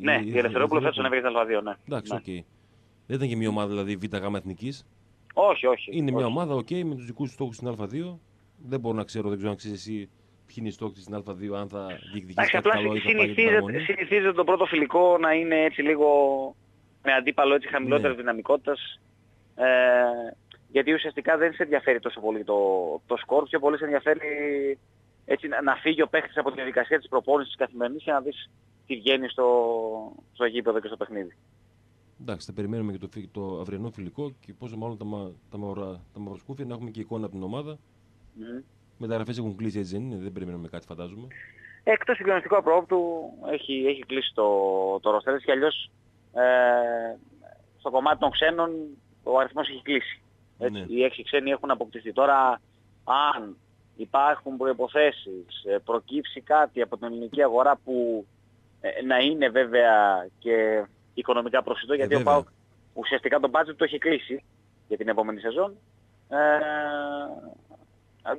Speaker 4: Ναι, η Ελευθερούπολη φέτος ανέβηκε στην Α2, ναι.
Speaker 2: Εντάξει,
Speaker 4: ναι.
Speaker 2: οκ. Δεν ήταν και μια ομάδα δηλαδή Β' γάμα εθνικής.
Speaker 4: Όχι, όχι.
Speaker 2: Είναι μια
Speaker 4: όχι.
Speaker 2: ομάδα, οκ, με τους δικούς στόχους στην Α2. Δεν μπορώ να ξέρω, δεν ξέρω αν ξέρεις εσύ ποιοι είναι οι στόχοι της στην Α2, αν θα διεκδικήσει
Speaker 4: Εντάξει,
Speaker 2: κάτι
Speaker 4: απλά
Speaker 2: καλό ή θα πάει για την
Speaker 4: συνηθίζεται,
Speaker 2: παραμονή.
Speaker 4: συνηθίζεται το πρώτο φιλικό να είναι έτσι λίγο με αντίπαλο έτσι χαμηλότερης
Speaker 2: Ναι.
Speaker 4: δυναμικότητας. Ε, γιατί ουσιαστικά δεν σε ενδιαφέρει τόσο πολύ το, το σκορ, πιο πολύ σε ενδιαφέρει έτσι, να, να φύγει ο παίχτης από τη διαδικασία της προπόνησης της καθημερινής και να δεις τι βγαίνει στο, στο γήπεδο και στο παιχνίδι.
Speaker 2: Εντάξει, θα περιμένουμε και το, φι- το αυριανό φιλικό και πόσο μάλλον τα, μα, τα, μαυρα, τα μαυροσκούφια να έχουμε και εικόνα από την ομάδα.
Speaker 4: Μμμ.
Speaker 2: Μεταγραφές έχουν κλείσει έτσι δεν είναι, δεν περιμένουμε κάτι φαντάζομαι.
Speaker 4: Εκτός συγκλονιστικού απρόπτου έχει, έχει κλείσει το, το ροστερ και αλλιώς ε, στο κομμάτι των ξένων ο αριθμός έχει κλείσει. Έτσι,
Speaker 2: Ναι.
Speaker 4: Οι έξι ξένοι έχουν αποκτηθεί. Τώρα αν υπάρχουν προϋποθέσεις, ε, προκύψει κάτι από την ελληνική αγορά που ε, να είναι βέβαια και οικονομικά προσιτό γιατί ο
Speaker 2: βέβαια.
Speaker 4: ΠΑΟΚ ουσιαστικά το budget το έχει κλείσει για την επόμενη σεζόν. Ε,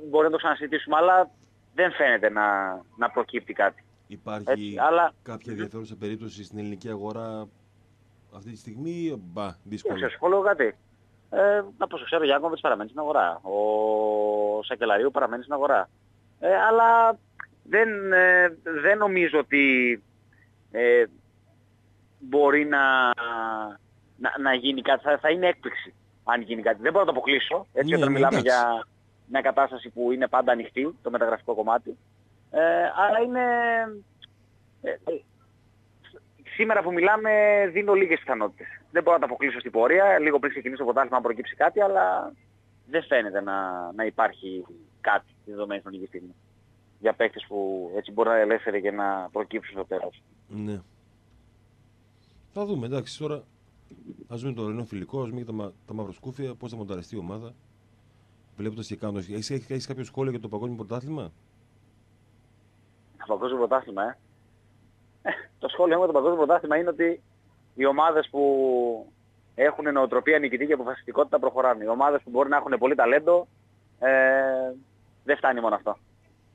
Speaker 4: μπορεί να το ξανασυζητήσουμε αλλά δεν φαίνεται να, να προκύπτει κάτι.
Speaker 2: Υπάρχει
Speaker 4: Έτσι, αλλά
Speaker 2: κάποια ενδιαφέρουσα περίπτωση στην ελληνική αγορά αυτή τη στιγμή. Μπα, δύσκολο.
Speaker 4: δεν ξέρω, λέω κάτι. Ε, από όσο ξέρω, ο Γιάνκοβιτς παραμένει στην αγορά. Ο Σακελαρίου παραμένει στην αγορά. Ε, αλλά δεν, ε, δεν νομίζω ότι ε, μπορεί να, να, να γίνει κάτι. Θα, θα είναι έκπληξη αν γίνει κάτι. Δεν μπορώ να το αποκλείσω. Έτσι,
Speaker 2: Ναι,
Speaker 4: όταν
Speaker 2: ναι,
Speaker 4: μιλάμε
Speaker 2: εντάξει.
Speaker 4: για μια κατάσταση που είναι πάντα ανοιχτή, το μεταγραφικό κομμάτι. Ε, αλλά είναι... Ε, ε, σήμερα που μιλάμε δίνω λίγες πιθανότητες. Δεν μπορώ να τα αποκλείσω στην πορεία, λίγο πριν ξεκινήσω το πρωτάθλημα αν προκύψει κάτι, αλλά δεν φαίνεται να, να υπάρχει κάτι στη δεδομένη χρονική στιγμή. Για παίκτες που έτσι μπορεί να είναι ελεύθεροι και να προκύψουν στο τέλος.
Speaker 2: Ναι. Θα δούμε, εντάξει, τώρα ας δούμε το ορεινό φιλικό, ας δούμε και τα, μα- τα μαυροσκούφια, πώς θα μονταριστεί η ομάδα. Βλέποντας και κάνω. Έχεις έχεις κάποιο σχόλιο για το παγκόσμιο πρωτάθλημα;
Speaker 4: Το παγκόσμιο πρωτάθλημα, ε. Ε, Το σχόλιο μου για το παγκόσμιο πρωτάθλημα είναι ότι οι ομάδες που έχουν νοοτροπία νικητή και αποφασιστικότητα προχωράνε. Οι ομάδες που μπορεί να έχουν πολύ ταλέντο, ε, δεν φτάνει μόνο αυτό.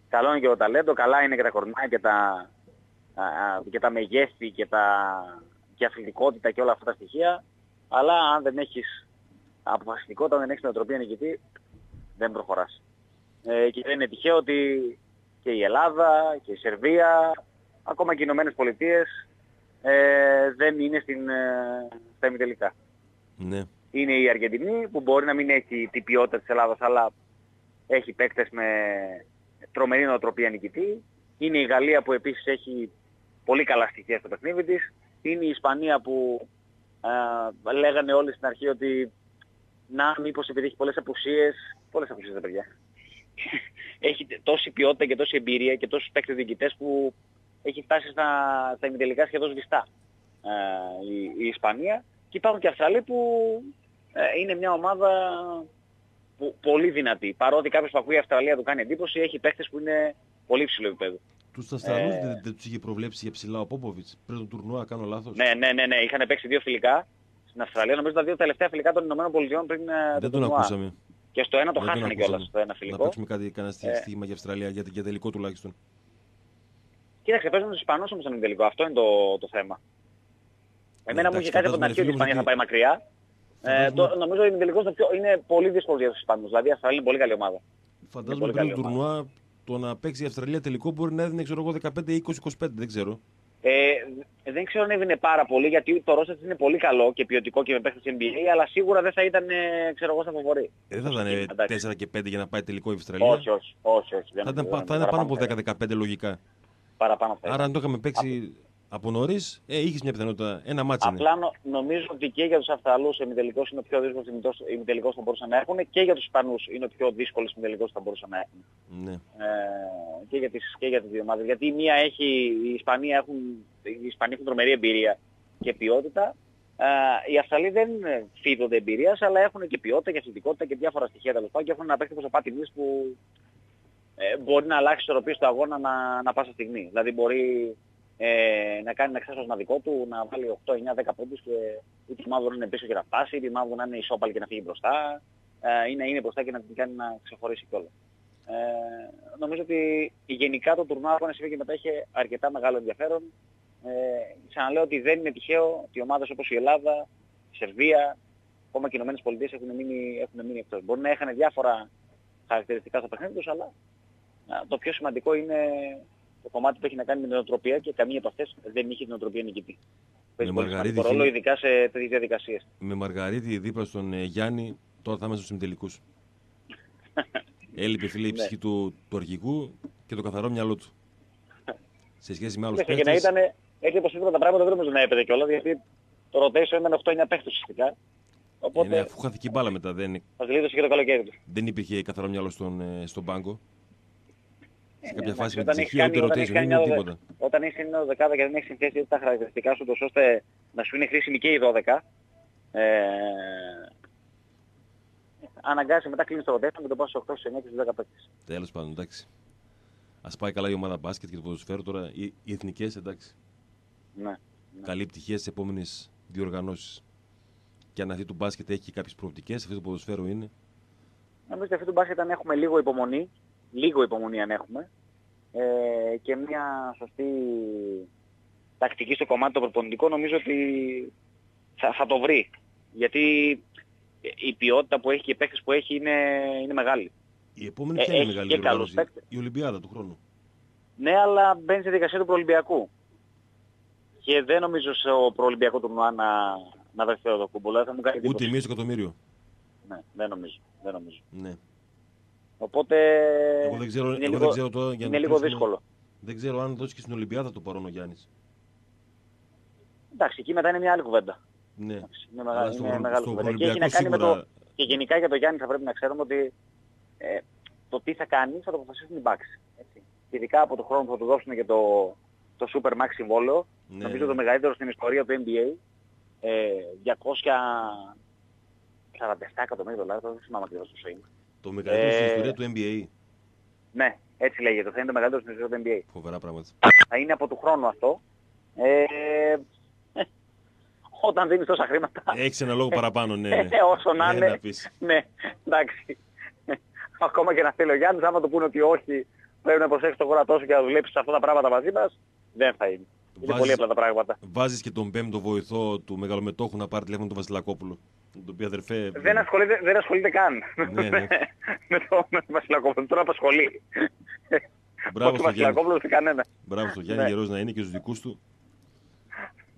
Speaker 4: Καλό είναι και το ταλέντο, καλά είναι και τα κορμιά και τα, α, α, και τα μεγέθη και, τα, και αθλητικότητα και όλα αυτά τα στοιχεία. Αλλά αν δεν έχεις αποφασιστικότητα, αν δεν έχεις νοοτροπία νικητή, δεν προχωράς. Ε, και δεν είναι τυχαίο ότι και η Ελλάδα και η Σερβία, ακόμα και οι Ηνωμένες Πολιτείες ε, δεν είναι στην, ε, στα ημιτελικά.
Speaker 2: Ναι.
Speaker 4: Είναι η Αργεντινή που μπορεί να μην έχει την ποιότητα της Ελλάδας αλλά έχει παίκτες με τρομερή νοοτροπία νικητή. Είναι η Γαλλία που επίσης έχει πολύ καλά στοιχεία στο παιχνίδι της. Είναι η Ισπανία που ε, λέγανε όλοι στην αρχή ότι να μήπως επειδή έχει πολλές απουσίες, πολλές απουσίες τα παιδιά. έχει τόση ποιότητα και τόση εμπειρία και τόσους παίκτες διοικητές που έχει φτάσει στα, στα ημιτελικά σχεδόν σβηστά ε, η, η Ισπανία. Και υπάρχουν και Αυστραλοί που ε, είναι μια ομάδα που, πολύ δυνατή. Παρότι κάποιος που ακούει η Αυστραλία του κάνει εντύπωση, έχει παίκτες που είναι πολύ ψηλό επίπεδο.
Speaker 2: Τους Αυστραλούς
Speaker 4: Ε.
Speaker 2: δεν, δεν τους είχε προβλέψει για ψηλά ο Πόποβιτ πριν το τουρνουά, κάνω λάθος;
Speaker 4: Ναι, ναι, ναι, ναι. Είχαν παίξει δύο φιλικά στην Αυστραλία. Νομίζω τα δύο τελευταία φιλικά των Ηνωμένων Πολιτειών πριν ε,
Speaker 2: δεν
Speaker 4: το
Speaker 2: τον
Speaker 4: τουρνουά.
Speaker 2: ακούσαμε.
Speaker 4: Και στο ένα το
Speaker 2: Δεν τον
Speaker 4: χάσανε
Speaker 2: ακούσαμε.
Speaker 4: κιόλας, το ένα
Speaker 2: Να
Speaker 4: φιλικό.
Speaker 2: παίξουμε κάτι, κανένα
Speaker 4: Ε.
Speaker 2: στοίχημα για Αυστραλία, για, για τελικό τουλάχιστον.
Speaker 4: Κοίταξε, παίζουν τους Ισπανούς όμως στον τελικό. Αυτό είναι το, το θέμα. Εμένα μου
Speaker 2: εντάξει,
Speaker 4: είχε κάτι από την
Speaker 2: φαντάζομαι,
Speaker 4: αρχή ότι η
Speaker 2: φίλε μου,
Speaker 4: Ισπανία θα
Speaker 2: ότι-
Speaker 4: πάει μακριά. Ε,
Speaker 2: Φαντάζομαι-
Speaker 4: το, νομίζω ότι ο τελικός είναι πολύ δύσκολο για τους Ισπανούς. Δηλαδή η Αυστραλία είναι πολύ καλή ομάδα.
Speaker 2: Φαντάζομαι
Speaker 4: πολύ
Speaker 2: πριν το
Speaker 4: καλή
Speaker 2: τουρνουά το να παίξει η Αυστραλία τελικό μπορεί να έδινε ξέρω εγώ 15 ή 20-25, δεν ξέρω.
Speaker 4: Ε, δεν ξέρω αν έδινε πάρα πολύ γιατί το ρόστερ της είναι πολύ καλό και ποιοτικό και με παίχτες NBA, αλλά σίγουρα δεν θα ήταν, ε, ξέρω εγώ, στα φοβορή.
Speaker 2: Ε, δεν θα ήταν
Speaker 4: Εντάξει.
Speaker 2: 4 και 5 για να πάει τελικό η Αυστραλία.
Speaker 4: Όχι, όχι, όχι. όχι. Δεν-
Speaker 2: Θα ήταν,
Speaker 4: δεν-
Speaker 2: πα- θα ήταν πάνω από
Speaker 4: παραπάνω
Speaker 2: 10-15 λογικά.
Speaker 4: Παραπάνω θα
Speaker 2: Άρα αν το είχαμε παίξει από νωρίς, ε, είχες μια πιθανότητα. Ένα μάτσο είναι.
Speaker 4: Απλά νο- νομίζω ότι και για τους Αυστραλούς ο ημιτελικός είναι ο πιο δύσκολος ημιτελικός- ημιτελικός που θα μπορούσαν να έχουν και για τους Ισπανούς είναι ο πιο δύσκολος ημιτελικός που θα μπορούσαν να έχουν.
Speaker 2: Ναι.
Speaker 4: Ε, και, για τις, και για τις δύο ομάδες. Γιατί η μία έχει, η Ισπανία έχουν, οι Ισπανοί έχουν τρομερή εμπειρία και ποιότητα. Ε, οι Αυστραλοί δεν φύγονται εμπειρίας, αλλά έχουν και ποιότητα και αθλητικότητα και διάφορα στοιχεία τέλος πάντων και έχουν ένα παίκτη όπως ο Πάτη Μις που ε, μπορεί να αλλάξει ισορροπία στο αγώνα να, να πάσα στιγμή. Δηλαδή μπορεί ε, να κάνει ένα ξέσπασμα δικό του, να βάλει 8, 9, 10 πόντους και είτε η ομάδα είναι πίσω και να πάσει, είτε η ομάδα να είναι ισόπαλη και να φύγει μπροστά, ε, ή να είναι μπροστά και να την κάνει να ξεχωρίσει κιόλας. Ε, νομίζω ότι γενικά το τουρνουά από ένα σημείο και μετά έχει αρκετά μεγάλο ενδιαφέρον. Ε, ξαναλέω ότι δεν είναι τυχαίο ότι ομάδες όπως η Ελλάδα, η Σερβία, ακόμα και οι Ηνωμένες Πολιτείες έχουν μείνει, έχουν μείνει εκτός. Μπορεί να είχαν διάφορα χαρακτηριστικά στο παιχνίδι τους, αλλά το πιο σημαντικό είναι το κομμάτι που έχει να κάνει με την οτροπία και καμία από αυτές δεν είχε την οτροπία νικητή.
Speaker 2: Με Μαργαρίτη
Speaker 4: ρόλο, ειδικά σε τέτοιες διαδικασίες.
Speaker 2: Με Μαργαρίτη δίπλα στον ε, Γιάννη, τώρα θα είμαστε στους συμμετελικούς. Έλειπε φίλε η ναι. ψυχή του, του αρχικού και το καθαρό μυαλό του. σε σχέση με άλλους
Speaker 4: παίχτες. Και να ήταν έτσι όπως είπα τα πράγματα δεν νομίζω να έπαιζε κιόλας γιατί το rotation ήταν 8-9 παίχτες ουσιαστικά.
Speaker 2: Οπότε... Είναι αφού χάθηκε μπάλα μετά. Δεν...
Speaker 4: Θα γλίτωσε και το καλοκαίρι του.
Speaker 2: Δεν υπήρχε καθαρό μυαλό στον, ε, στον πάγκο. Ε, σε κάποια ναι, φάση με την ψυχή, ούτε rotation, ούτε τίποτα.
Speaker 4: Όταν είσαι είναι δεκάδα και δεν έχεις συνθέσει τα χαρακτηριστικά σου, τόσο ώστε να σου είναι χρήσιμη και η 12, ε, αναγκάζει μετά κλείνεις το rotation και το πας στους 8, στους 9 και στους 10 παίκτες.
Speaker 2: Τέλος πάντων, εντάξει. Ας πάει καλά η ομάδα μπάσκετ και το ποδοσφαίρο τώρα, οι, οι εθνικές εντάξει.
Speaker 4: Ναι, ναι.
Speaker 2: Καλή επιτυχία στις επόμενες διοργανώσεις. Και αν αυτή του μπάσκετ έχει κάποιες προοπτικές, αυτή του ποδοσφαίρου είναι.
Speaker 4: Νομίζω ότι αυτή του μπάσκετ αν έχουμε λίγο υπομονή, λίγο υπομονή αν έχουμε, ε, και μια σωστή τακτική στο κομμάτι το προπονητικό, νομίζω ότι θα, θα το βρει. Γιατί η ποιότητα που έχει και οι παίκτες που έχει είναι, είναι μεγάλη.
Speaker 2: Η επόμενη ε, ποια είναι μεγάλη διοργάνωση, η Ολυμπιάδα του χρόνου.
Speaker 4: Ναι, αλλά μπαίνει στη δικασία του προολυμπιακού. Και δεν νομίζω στο προολυμπιακό του να, να βρεθεί το κούμπολο. Θα μου κάνει
Speaker 2: Ούτε μισό εκατομμύριο.
Speaker 4: Ναι, δεν νομίζω. Δεν νομίζω.
Speaker 2: Ναι.
Speaker 4: Οπότε
Speaker 2: εγώ δεν ξέρω, είναι, εγώ λίγο, δεν ξέρω τώρα,
Speaker 4: για είναι λίγο δύσκολο.
Speaker 2: Δεν ξέρω αν δώσει και στην Ολυμπιάδα το παρόν ο Γιάννης.
Speaker 4: Εντάξει, εκεί μετά είναι μια άλλη κουβέντα.
Speaker 2: Ναι.
Speaker 4: Είναι, μεγάλη, είναι μεγάλη κουβέντα. Και έχει να κάνει με το... Και γενικά για το Γιάννη θα πρέπει να ξέρουμε ότι ε, το τι θα κάνει θα το αποφασίσουν οι Bucks. Έτσι. Ειδικά από το χρόνο που θα του δώσουν και το, το Super Max συμβόλαιο, ναι. νομίζω το μεγαλύτερο στην ιστορία του NBA, ε, 247 εκατομμύρια δολάρια, δεν θυμάμαι ακριβώς πόσο είναι.
Speaker 2: Το μεγαλύτερο ε, στην ιστορία του NBA.
Speaker 4: Ναι, έτσι λέγεται. Θα είναι το μεγαλύτερο στην ιστορία του NBA.
Speaker 2: Φοβερά πράγματα.
Speaker 4: Θα είναι από του χρόνου αυτό. Ε, όταν δίνεις τόσα χρήματα.
Speaker 2: Έχεις ένα λόγο παραπάνω, ναι. ναι.
Speaker 4: Ε, όσο να είναι. Ναι, εντάξει. Ακόμα και να θέλει ο Γιάννης, άμα το πούνε ότι όχι, πρέπει να προσέξει το χώρο τόσο και να δουλέψεις αυτά τα πράγματα μαζί μας, δεν θα είναι. Είναι βάζεις, πολύ απλά τα πράγματα.
Speaker 2: Βάζεις και τον πέμπτο βοηθό του μεγαλομετόχου να πάρει τηλέφωνο του Βασιλακόπουλου.
Speaker 4: Τον οποίο αδερφέ... Δεν ασχολείται, δεν ασχολείται καν ναι, ναι. με, το, με τον Βασιλακόπουλο. Τον απασχολεί.
Speaker 2: Μπράβο στο Γιάννη.
Speaker 4: κανένα.
Speaker 2: Μπράβο στο Γιάννη, ναι. γερός να είναι και στους δικούς του.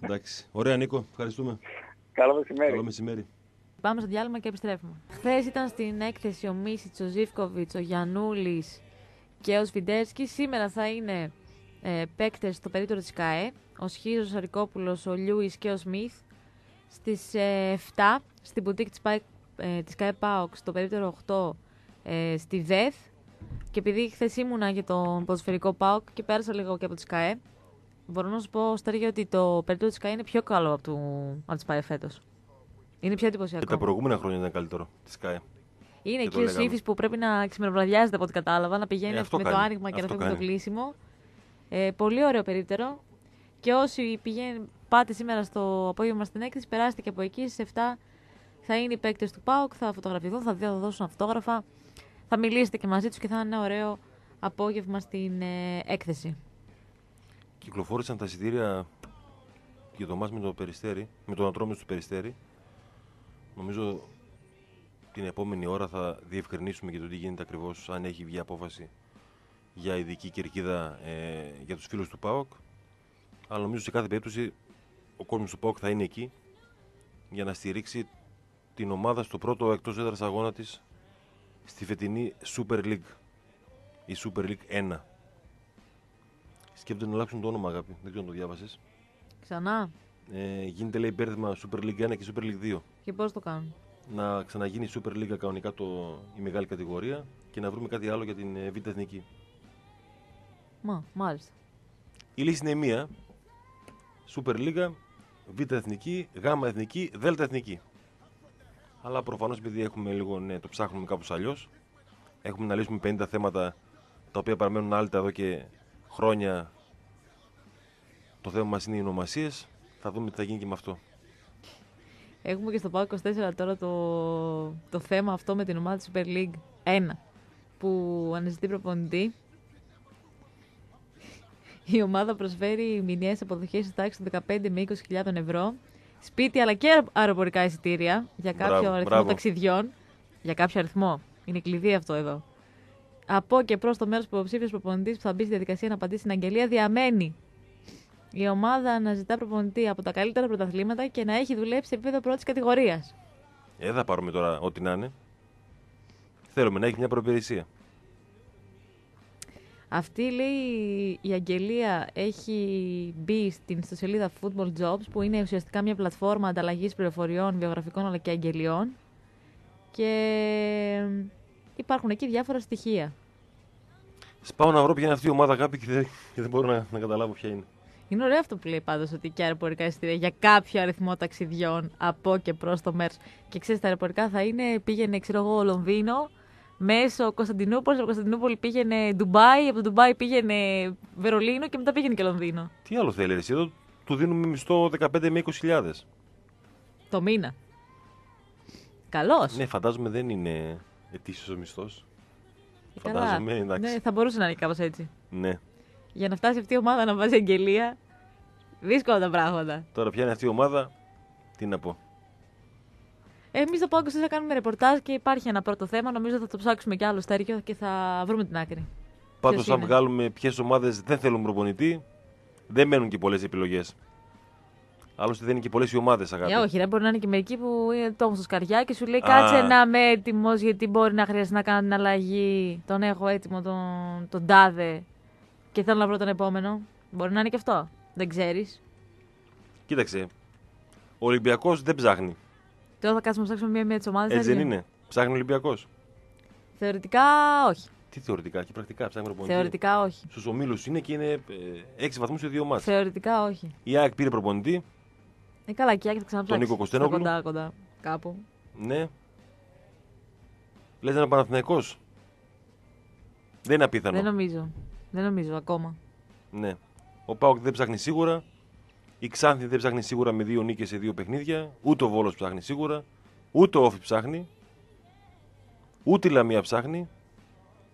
Speaker 2: Εντάξει. Ωραία, Νίκο. Ευχαριστούμε.
Speaker 4: Καλό μεσημέρι.
Speaker 2: Καλό μεσημέρι.
Speaker 1: Πάμε στο διάλειμμα και επιστρέφουμε. Χθες ήταν στην έκθεση ο Μίσιτ, ο Ζήφκοβιτς, ο Γιανούλη και ο Σβιντέρσκι. Σήμερα θα είναι ε, παίκτες στο περίπτωρο της ΚΑΕ. Ο Σχίζος, ο Ρικόπουλο, ο Λιούις και ο Σμιθ. Στις ε, 7 στην μπουτίκ της ε, της ΚΑΕ ΠΑΟΚ, στο περίπτωρο 8 ε, στη ΔΕΘ. Και επειδή χθες ήμουνα για τον ποδοσφαιρικό ΠΑΟΚ και πέρασα λίγο και από τη ΚΑΕ, μπορώ να σου πω, Στέργιο, ότι το περίπτωρο της ΚΑΕ είναι πιο καλό από, του, από τις ΠΑΕ φέτος. Είναι πιο εντυπωσιακό.
Speaker 2: Και τα προηγούμενα χρόνια ήταν καλύτερο της ΚΑΕ.
Speaker 1: Είναι εκεί ο Σύφη που πρέπει να ξημεροβραδιάζεται από ό,τι κατάλαβα, να πηγαίνει ε, με το άνοιγμα και να φεύγει το κλείσιμο. Ε, πολύ ωραίο περίπτερο. Και όσοι πηγαίνουν, πάτε σήμερα στο απόγευμα στην έκθεση, περάστε και από εκεί στις 7 θα είναι οι παίκτες του ΠΑΟΚ, θα φωτογραφηθούν, θα δώσουν αυτόγραφα, θα μιλήσετε και μαζί τους και θα είναι ένα ωραίο απόγευμα στην ε, έκθεση.
Speaker 2: Κυκλοφόρησαν τα εισιτήρια για το μάτς με το Περιστέρι, με τον Ατρόμιο του Περιστέρι. Νομίζω την επόμενη ώρα θα διευκρινίσουμε και το τι γίνεται ακριβώς, αν έχει βγει απόφαση για ειδική κερκίδα ε, για τους φίλους του ΠΑΟΚ. Αλλά νομίζω σε κάθε περίπτωση ο κόσμος του ΠΑΟΚ θα είναι εκεί για να στηρίξει την ομάδα στο πρώτο εκτός έδρας αγώνα της στη φετινή Super League. Η Super League 1. Σκέφτονται να αλλάξουν το όνομα, αγάπη. Δεν ξέρω αν το διάβασες.
Speaker 1: Ξανά.
Speaker 2: Ε, γίνεται λέει μπέρδεμα Super League 1 και Super League 2.
Speaker 1: Και πώς το κάνουν;
Speaker 2: Να ξαναγίνει Super League κανονικά το, η μεγάλη κατηγορία και να βρούμε κάτι άλλο για την ε, Β' Εθνική.
Speaker 1: Μα, μάλιστα.
Speaker 2: Η λύση είναι μία. Super League, Β' Εθνική, Γ' Εθνική, Δ' Εθνική. Αλλά προφανώς επειδή έχουμε λίγο, ναι, το ψάχνουμε κάπως αλλιώς, έχουμε να λύσουμε 50 θέματα τα οποία παραμένουν άλυτα εδώ και χρόνια το θέμα μας είναι οι ονομασίες. Θα δούμε τι θα γίνει και με αυτό.
Speaker 1: Έχουμε και στο ΠΑΟ 24 τώρα το, το θέμα αυτό με την ομάδα της Super League 1 που αναζητεί προπονητή. Η ομάδα προσφέρει μηνιαίες αποδοχές στη τάξης των 15 με 20.000 ευρώ. Σπίτι αλλά και αεροπορικά εισιτήρια για κάποιο
Speaker 2: Μπράβο,
Speaker 1: αριθμό
Speaker 2: μπράβο.
Speaker 1: ταξιδιών. Για κάποιο αριθμό. Είναι κλειδί αυτό εδώ. Από και προς το μέρος που υποψήφιο προπονητής που θα μπει στη διαδικασία να απαντήσει στην αγγελία διαμένει. Η ομάδα αναζητά προπονητή από τα καλύτερα πρωταθλήματα και να έχει δουλέψει σε επίπεδο πρώτης κατηγορίας.
Speaker 2: Ε, δεν θα πάρουμε τώρα ό,τι να είναι. Θέλουμε να έχει μια προπηρεσία.
Speaker 1: Αυτή λέει η αγγελία έχει μπει στην ιστοσελίδα Football Jobs που είναι ουσιαστικά μια πλατφόρμα ανταλλαγής πληροφοριών, βιογραφικών αλλά και αγγελιών και υπάρχουν εκεί διάφορα στοιχεία.
Speaker 2: Σπάω να βρω ποια είναι αυτή η ομάδα αγάπη και δεν, και δεν μπορώ να, να καταλάβω ποια είναι.
Speaker 1: Είναι ωραίο αυτό που λέει πάντως ότι και αεροπορικά εισιτήρια για κάποιο αριθμό ταξιδιών από και προς το ΜΕΡΣ. Και ξέρεις τα αεροπορικά θα είναι, πήγαινε ξέρω εγώ Λονδίνο, μέσω Κωνσταντινούπολης, από Κωνσταντινούπολη πήγαινε Ντουμπάι, από το Ντουμπάι πήγαινε Βερολίνο και μετά πήγαινε και Λονδίνο.
Speaker 2: Τι άλλο θέλει, ρε, εσύ εδώ του δίνουμε μισθό 15 με 20.000.
Speaker 1: Το μήνα. Καλώς.
Speaker 2: Ναι, φαντάζομαι δεν είναι ετήσιος ο μισθός.
Speaker 1: Ε, καλά.
Speaker 2: φαντάζομαι, εντάξει.
Speaker 1: Ναι, θα μπορούσε να είναι κάπως έτσι.
Speaker 2: Ναι.
Speaker 1: Για να φτάσει αυτή η ομάδα να βάζει αγγελία, δύσκολα τα πράγματα.
Speaker 2: Τώρα ποια είναι αυτή η ομάδα, τι να πω.
Speaker 1: Εμείς στο Πάγκο θα κάνουμε ρεπορτάζ και υπάρχει ένα πρώτο θέμα. Νομίζω θα το ψάξουμε κι άλλο στέριο και θα βρούμε την άκρη.
Speaker 2: Πάντως,
Speaker 1: Ποιος
Speaker 2: αν
Speaker 1: είναι;
Speaker 2: βγάλουμε ποιες ομάδες δεν θέλουν προπονητή, δεν μένουν και πολλές επιλογές. Άλλωστε δεν είναι και πολλές οι ομάδες, αγάπη.
Speaker 1: Ε, όχι, ρε, μπορεί να είναι και μερικοί που είναι το έχουν στο σκαριά και σου λέει
Speaker 2: Α.
Speaker 1: κάτσε να είμαι έτοιμος γιατί μπορεί να χρειαστεί να κάνω την αλλαγή. Τον έχω έτοιμο τον, τον τάδε και θέλω να βρω τον επόμενο. Μπορεί να είναι και αυτό. Δεν ξέρεις.
Speaker 2: Κοίταξε. Ο Ολυμπιακός δεν ψάχνει.
Speaker 1: Τώρα θα κάτσουμε να ψάξουμε μία-μία τις ομάδες.
Speaker 2: Έτσι δεν είναι. Ψάχνει ο Ολυμπιακός.
Speaker 1: Θεωρητικά όχι.
Speaker 2: Τι θεωρητικά και πρακτικά ψάχνει προπονητής.
Speaker 1: Θεωρητικά όχι.
Speaker 2: Στους ομίλους είναι και είναι 6 βαθμούς σε δύο μάτς.
Speaker 1: Θεωρητικά όχι.
Speaker 2: Η ΑΕΚ πήρε προπονητή.
Speaker 1: Ε, καλά, και η Άκη θα ξαναψάξει.
Speaker 2: Νίκο Κωστένογλου.
Speaker 1: Στα Κοντά, κοντά, κάπου.
Speaker 2: Ναι. Λες ένα Παναθηναϊκός. Δεν είναι απίθανο.
Speaker 1: Δεν νομίζω. Δεν νομίζω ακόμα.
Speaker 2: Ναι. Ο Πάοκ δεν ψάχνει σίγουρα. Η Ξάνθη δεν ψάχνει σίγουρα με δύο νίκες σε δύο παιχνίδια. Ούτε ο Βόλος ψάχνει σίγουρα. Ούτε ο Όφη ψάχνει. Ούτε η Λαμία ψάχνει.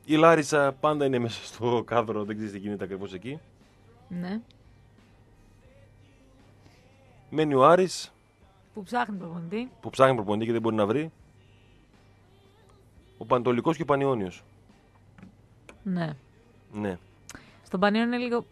Speaker 2: Η Λάρισα πάντα είναι μέσα στο κάδρο. Δεν ξέρεις τι γίνεται ακριβώς εκεί.
Speaker 1: Ναι.
Speaker 2: Μένει ο Άρης
Speaker 1: Που ψάχνει προπονητή.
Speaker 2: που ψάχνει προπονητή και δεν μπορεί να βρει. Ο Παντολικός και ο Πανιόνιος.
Speaker 1: Ναι.
Speaker 2: Ναι.
Speaker 1: Στον Πανιόν είναι λίγο.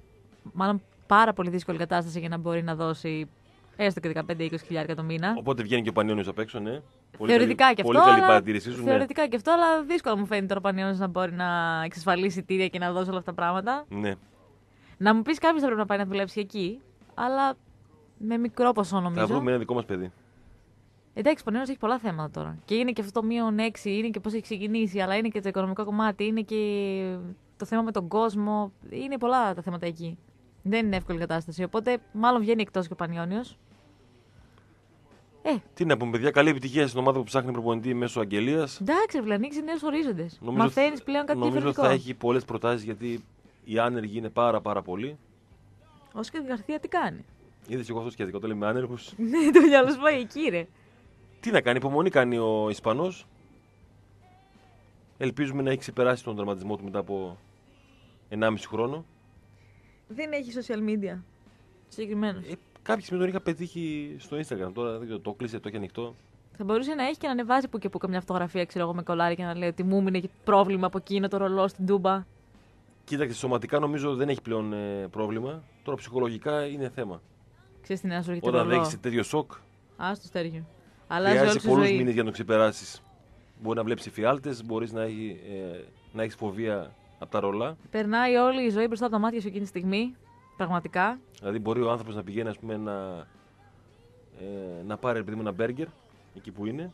Speaker 1: Μάλλον πάρα πολύ δύσκολη κατάσταση για να μπορεί να δώσει έστω και 15-20 χιλιάρια το μήνα.
Speaker 2: Οπότε βγαίνει και ο Πανιόνιος απ' έξω, ναι. Πολύ
Speaker 1: Θεωρητικά
Speaker 2: καλή,
Speaker 1: και
Speaker 2: Πολύ
Speaker 1: αυτό.
Speaker 2: καλή
Speaker 1: αλλά...
Speaker 2: παρατήρησή σου, ναι.
Speaker 1: Θεωρητικά και αυτό, αλλά δύσκολο μου φαίνεται τώρα ο Πανιόνιος να μπορεί να εξασφαλίσει τήρια και να δώσει όλα αυτά τα πράγματα.
Speaker 2: ναι.
Speaker 1: Να μου πεις κάποιος θα πρέπει να πάει να δουλέψει εκεί, αλλά με μικρό ποσό νομίζω.
Speaker 2: Θα βρούμε ένα δικό μας παιδί.
Speaker 1: Εντάξει, ο Πανιόνιος έχει πολλά θέματα τώρα. Και είναι και αυτό το μείον 6, είναι και πώς έχει ξεκινήσει, αλλά είναι και το οικονομικό κομμάτι, είναι και το θέμα με τον κόσμο. Είναι πολλά τα θέματα εκεί. Δεν είναι εύκολη κατάσταση. Οπότε, μάλλον βγαίνει εκτός και ο Πανιόνιος. Ε,
Speaker 2: Τι να πούμε, παιδιά, καλή επιτυχία στην ομάδα που ψάχνει προπονητή μέσω αγγελίας.
Speaker 1: εντάξει, ρε, ανοίξει νέους ορίζοντες. Μαθαίνεις πλέον κάτι
Speaker 2: νομίζω
Speaker 1: διαφορετικό.
Speaker 2: θα έχει πολλές προτάσεις γιατί οι άνεργοι είναι πάρα πάρα πολλοί.
Speaker 1: Ο Όσκαρ Γκαρθία τι κάνει;
Speaker 2: Είδες εγώ αυτό σχετικό, το λέμε άνεργου.
Speaker 1: Ναι, το μυαλό σου πάει εκεί, ρε.
Speaker 2: Τι να κάνει, υπομονή κάνει ο Ισπανός. Ελπίζουμε να έχει ξεπεράσει τον τραυματισμό του μετά από 1,5 χρόνο.
Speaker 1: Δεν έχει social media. Συγκεκριμένος.
Speaker 2: Ε, κάποια στιγμή τον είχα πετύχει στο Instagram. Τώρα δεν ξέρω, το κλείσε, το έχει ανοιχτό.
Speaker 1: Θα μπορούσε να έχει και να ανεβάζει που και που καμιά φωτογραφία, ξέρω εγώ, με κολλάρι και να λέει ότι μου έμεινε και πρόβλημα από εκείνο το ρολό στην Τούμπα.
Speaker 2: Κοίταξε, σωματικά νομίζω δεν έχει πλέον ε, πρόβλημα. Τώρα ψυχολογικά είναι θέμα.
Speaker 1: Ξέρεις την ένα σου έχει το
Speaker 2: Όταν
Speaker 1: ρολό.
Speaker 2: δέχεσαι τέτοιο σοκ,
Speaker 1: Α το στέργιο. Αλλάζει όλη
Speaker 2: χρειάζεται
Speaker 1: σου
Speaker 2: πολλούς
Speaker 1: ζωή.
Speaker 2: μήνες για να το ξεπεράσεις. Μπορεί να βλέπεις εφιάλτες, μπορείς να, έχει, ε, να έχεις φοβία από τα ρολά.
Speaker 1: Περνάει όλη η ζωή μπροστά από τα μάτια σου εκείνη τη στιγμή. Πραγματικά.
Speaker 2: Δηλαδή, μπορεί ο άνθρωπος να πηγαίνει ας πούμε, να, ε, να πάρει επειδή μου ένα μπέργκερ εκεί που είναι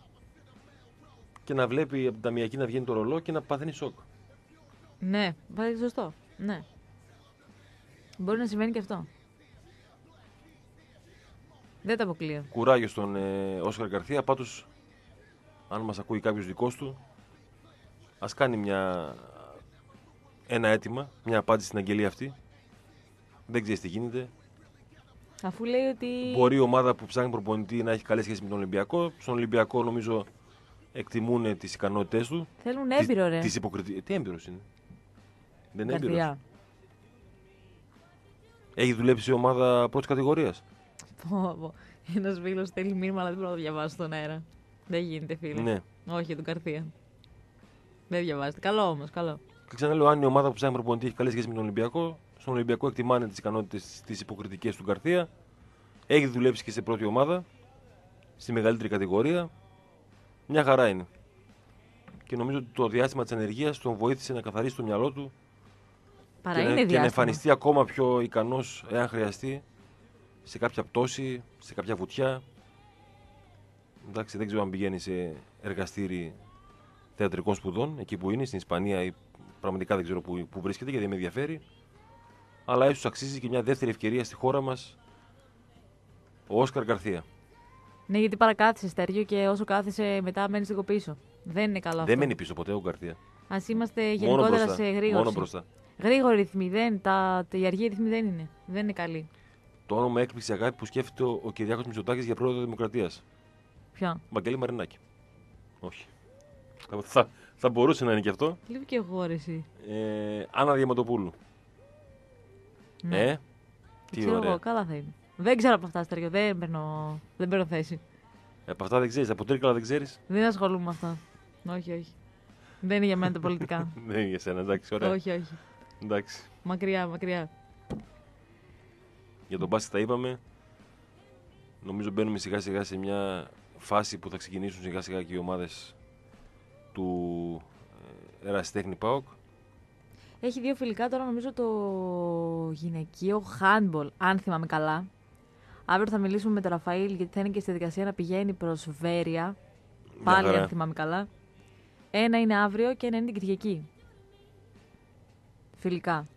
Speaker 2: και να βλέπει από την ταμιακή να βγαίνει το ρολό και να παθαίνει σοκ.
Speaker 1: Ναι, πάει σωστό. Ναι. Μπορεί να συμβαίνει και αυτό. Δεν τα αποκλείω.
Speaker 2: Κουράγιο στον ε, Όσκαρ Γκαρθία. Πάντω, αν μας ακούει κάποιος δικός του, ας κάνει μια, ένα αίτημα, μια απάντηση στην αγγελία αυτή. Δεν ξέρεις τι γίνεται.
Speaker 1: Αφού λέει ότι.
Speaker 2: Μπορεί η ομάδα που ψάχνει προπονητή να έχει καλέ σχέσει με τον Ολυμπιακό. Στον Ολυμπιακό νομίζω εκτιμούν τις ικανότητές του.
Speaker 1: Θέλουν έμπειρο, ρε.
Speaker 2: Τις υποκριτι... Τι έμπειρος είναι. Δεν είναι έμπειρος.
Speaker 1: Γκαρδιά.
Speaker 2: Έχει δουλέψει η ομάδα πρώτης κατηγορίας.
Speaker 1: Ένας φίλος στέλνει μήνυμα, αλλά δεν μπορώ να το διαβάσω στον αέρα. Δεν γίνεται, φίλε.
Speaker 2: Ναι.
Speaker 1: Όχι για τον Καρθία. Δεν διαβάζετε. Καλό όμως, καλό.
Speaker 2: Και ξαναλέω, αν η ομάδα που ψάχνει προπονητή έχει καλές σχέσεις με τον Ολυμπιακό, στον Ολυμπιακό εκτιμάνε τις ικανότητες τις υποκριτικές του Γκαρθία. Έχει δουλέψει και σε πρώτη ομάδα, στη μεγαλύτερη κατηγορία. Μια χαρά είναι. Και νομίζω ότι το διάστημα της ανεργία τον βοήθησε να καθαρίσει το μυαλό του
Speaker 1: Παρά
Speaker 2: και, να-
Speaker 1: είναι
Speaker 2: και να
Speaker 1: διάστημα.
Speaker 2: εμφανιστεί ακόμα πιο ικανός, εάν χρειαστεί, σε κάποια πτώση, σε κάποια βουτιά. Εντάξει, δεν ξέρω αν πηγαίνει σε εργαστήρι θεατρικών σπουδών, εκεί που είναι, στην Ισπανία ή πραγματικά δεν ξέρω που, που βρίσκεται γιατί δεν με ενδιαφέρει. Αλλά ίσως αξίζει και μια δεύτερη ευκαιρία στη χώρα μας ο Όσκαρ Γκαρθία.
Speaker 1: Ναι, γιατί παρακάθισε Στέργιο και όσο κάθισε μετά μένεις λίγο πίσω. Δεν είναι καλό
Speaker 2: Δεν
Speaker 1: αυτό.
Speaker 2: μένει πίσω ποτέ ο Γκαρθία.
Speaker 1: Α είμαστε
Speaker 2: Μόνο
Speaker 1: γενικότερα
Speaker 2: μπροστά.
Speaker 1: σε γρήγορη.
Speaker 2: Μόνο μπροστά.
Speaker 1: Γρήγοροι ρυθμοί. Δεν, τα, τα, οι αργοί ρυθμοί δεν είναι. Δεν είναι καλοί.
Speaker 2: Το όνομα έκπληξη αγάπη που σκέφτεται ο, ο Κυριάκος Μητσοτάκης για πρόεδρο Δημοκρατίας.
Speaker 1: Ποιο;
Speaker 2: Βαγγέλη Μαρινάκη. Όχι. Θα, θα, θα μπορούσε να είναι και αυτό.
Speaker 1: Λίγο και εγώ ρε, εσύ.
Speaker 2: Ε, Άννα Διαματοπούλου.
Speaker 1: Ναι.
Speaker 2: Ε, τι
Speaker 1: ξέρω
Speaker 2: ωραία.
Speaker 1: εγώ, καλά θα είναι. Δεν ξέρω από αυτά, Στέργιο. Δεν παίρνω, δεν παίρνω θέση.
Speaker 2: Ε, από αυτά δεν ξέρεις. Από τρίκαλα δεν ξέρεις;
Speaker 1: Δεν ασχολούμαι με αυτά. Όχι, όχι. Δεν είναι για μένα τα πολιτικά.
Speaker 2: δεν είναι για σένα, εντάξει, ωραία.
Speaker 1: όχι, όχι.
Speaker 2: Εντάξει.
Speaker 1: Μακριά, μακριά.
Speaker 2: Για τον μπάσκετ τα είπαμε. Νομίζω μπαίνουμε σιγά σιγά σε μια φάση που θα ξεκινήσουν σιγά σιγά και οι ομάδες του ε, Ερασιτέχνη ΠΑΟΚ.
Speaker 1: Έχει δύο φιλικά τώρα νομίζω το γυναικείο handball, αν θυμάμαι καλά. Αύριο θα μιλήσουμε με τον Ραφαήλ γιατί θα είναι και στη δικασία να πηγαίνει προς Βέρεια. Πάλι
Speaker 2: χαρά.
Speaker 1: αν θυμάμαι καλά. Ένα είναι αύριο και ένα είναι την Κυριακή. Φιλικά.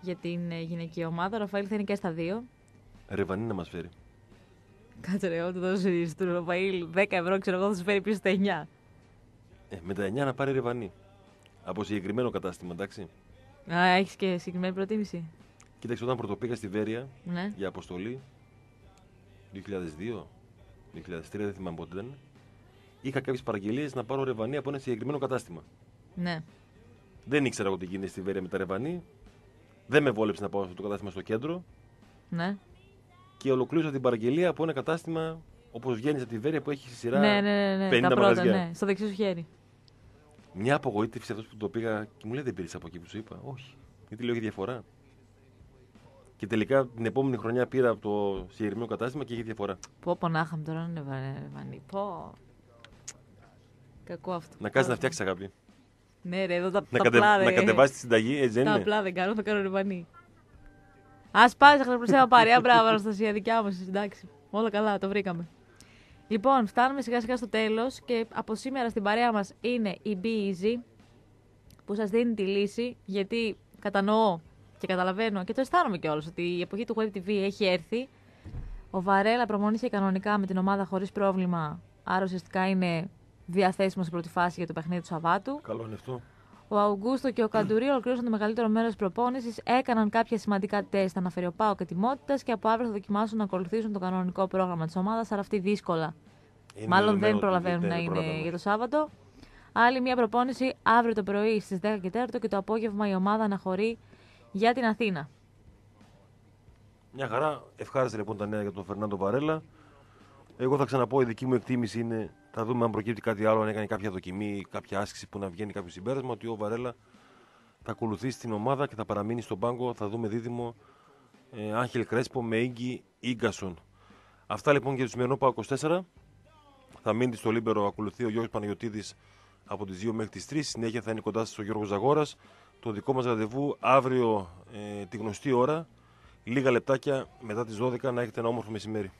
Speaker 1: Για την ε, γυναικεία ομάδα. Ο Ραφαήλ θα είναι και στα δύο.
Speaker 2: Ρεβανί να μας φέρει.
Speaker 1: Κάτσε ρε, εγώ του δώσω στον Ραφαήλ 10 ευρώ, ξέρω εγώ, θα σου φέρει πίσω στα 9.
Speaker 2: Ε, με τα 9 να πάρει ρεβανί. Από συγκεκριμένο κατάστημα, εντάξει.
Speaker 1: Α, έχεις και συγκεκριμένη προτίμηση.
Speaker 2: Κοίταξε, όταν πρωτοπήγα στη Βέρεια
Speaker 1: Ναι.
Speaker 2: για αποστολή 2002, 2003, δεν θυμάμαι πότε ήταν. Είχα κάποιες παραγγελίες να πάρω ρεβανί από ένα συγκεκριμένο κατάστημα.
Speaker 1: Ναι.
Speaker 2: Δεν ήξερα εγώ τι γίνεται στη Βέρεια με τα ρεβανί. Δεν με βόλεψε να πάω σε αυτό το κατάστημα στο κέντρο
Speaker 1: Ναι.
Speaker 2: και ολοκλήρωσα την παραγγελία από ένα κατάστημα όπως βγαίνεις από τη Βέρεια που έχεις σειρά.
Speaker 1: Ναι, ναι, ναι, ναι.
Speaker 2: 50
Speaker 1: Τα πρώτα,
Speaker 2: μαγαζιά.
Speaker 1: ναι. Στο δεξί σου χέρι.
Speaker 2: Μια απογοήτευση αυτός που το πήγα και μου λέει δεν πήρες από εκεί που σου είπα. Όχι. Γιατί λέω έχει διαφορά. Και τελικά την επόμενη χρονιά πήρα από το συγκεκριμένο κατάστημα και είχε διαφορά.
Speaker 1: Πω, πω, να είχαμε τώρα να είναι βανί. Πω. Κακό αυτό.
Speaker 2: Να κάνει να φτιάξεις αγάπη.
Speaker 1: Ναι, ρε, εδώ τα,
Speaker 2: Να,
Speaker 1: τα
Speaker 2: κατε...
Speaker 1: απλά
Speaker 2: να
Speaker 1: δεν-
Speaker 2: κατεβάσεις τη συνταγή, έτσι δεν
Speaker 1: Τα
Speaker 2: είναι;
Speaker 1: απλά δεν κάνω, θα κάνω ρεβανί. Α πάει, θα χρησιμοποιήσω παρέα. Μπράβο, Αναστασία, δικιά μα. Εντάξει. Όλα καλά, το βρήκαμε. Λοιπόν, φτάνουμε σιγά σιγά στο τέλος και από σήμερα στην παρέα μας είναι η Be Easy που σας δίνει τη λύση γιατί κατανοώ και καταλαβαίνω και το αισθάνομαι κιόλας ότι η εποχή του Web TV έχει έρθει. Ο Βαρέλα προμονήθηκε κανονικά με την ομάδα χωρίς πρόβλημα, άρα ουσιαστικά είναι διαθέσιμο σε πρώτη φάση για το παιχνίδι του Σαββάτου.
Speaker 2: Καλό είναι αυτό.
Speaker 1: Ο Αουγκούστο και ο Καντουρί ολοκλήρωσαν το μεγαλύτερο μέρος της προπόνησης, έκαναν κάποια σημαντικά τεστ αναφερειοπάω και ετοιμότητας και από αύριο θα δοκιμάσουν να ακολουθήσουν το κανονικό πρόγραμμα της ομάδας, αλλά αυτή δύσκολα.
Speaker 2: Είναι
Speaker 1: Μάλλον
Speaker 2: δεδομένο
Speaker 1: δεν
Speaker 2: ότι
Speaker 1: προλαβαίνουν
Speaker 2: δεν
Speaker 1: να είναι
Speaker 2: προλαβαίνουν.
Speaker 1: για το Σάββατο. Άλλη μια προπόνηση αύριο το πρωί στις 10 και 4 και το απόγευμα η ομάδα αναχωρεί για την Αθήνα.
Speaker 2: Μια χαρά. Ευχάριστα λοιπόν τα νέα για τον Φερνάντο Βαρέλα. Εγώ θα ξαναπώ, η δική μου εκτίμηση είναι, θα δούμε αν προκύπτει κάτι άλλο, αν έκανε κάποια δοκιμή, κάποια άσκηση που να βγαίνει κάποιο συμπέρασμα, ότι ο Βαρέλα θα ακολουθήσει την ομάδα και θα παραμείνει στον πάγκο. Θα δούμε δίδυμο ε, Άνχελ Κρέσπο με Ίνγκι Ίνγκασον. Αυτά λοιπόν για το σημερινό ΠΑΟΚ 24. Θα μείνει στο Λίμπερο, ακολουθεί ο Γιώργος Παναγιωτίδης από τις 2 μέχρι τις 3. Συνέχεια θα είναι κοντά σας ο Γιώργος Ζαγόρας. Το δικό μας ραντεβού αύριο ε, τη γνωστή ώρα, λίγα λεπτάκια μετά τις 12 να έχετε ένα όμορφο μεσημέρι.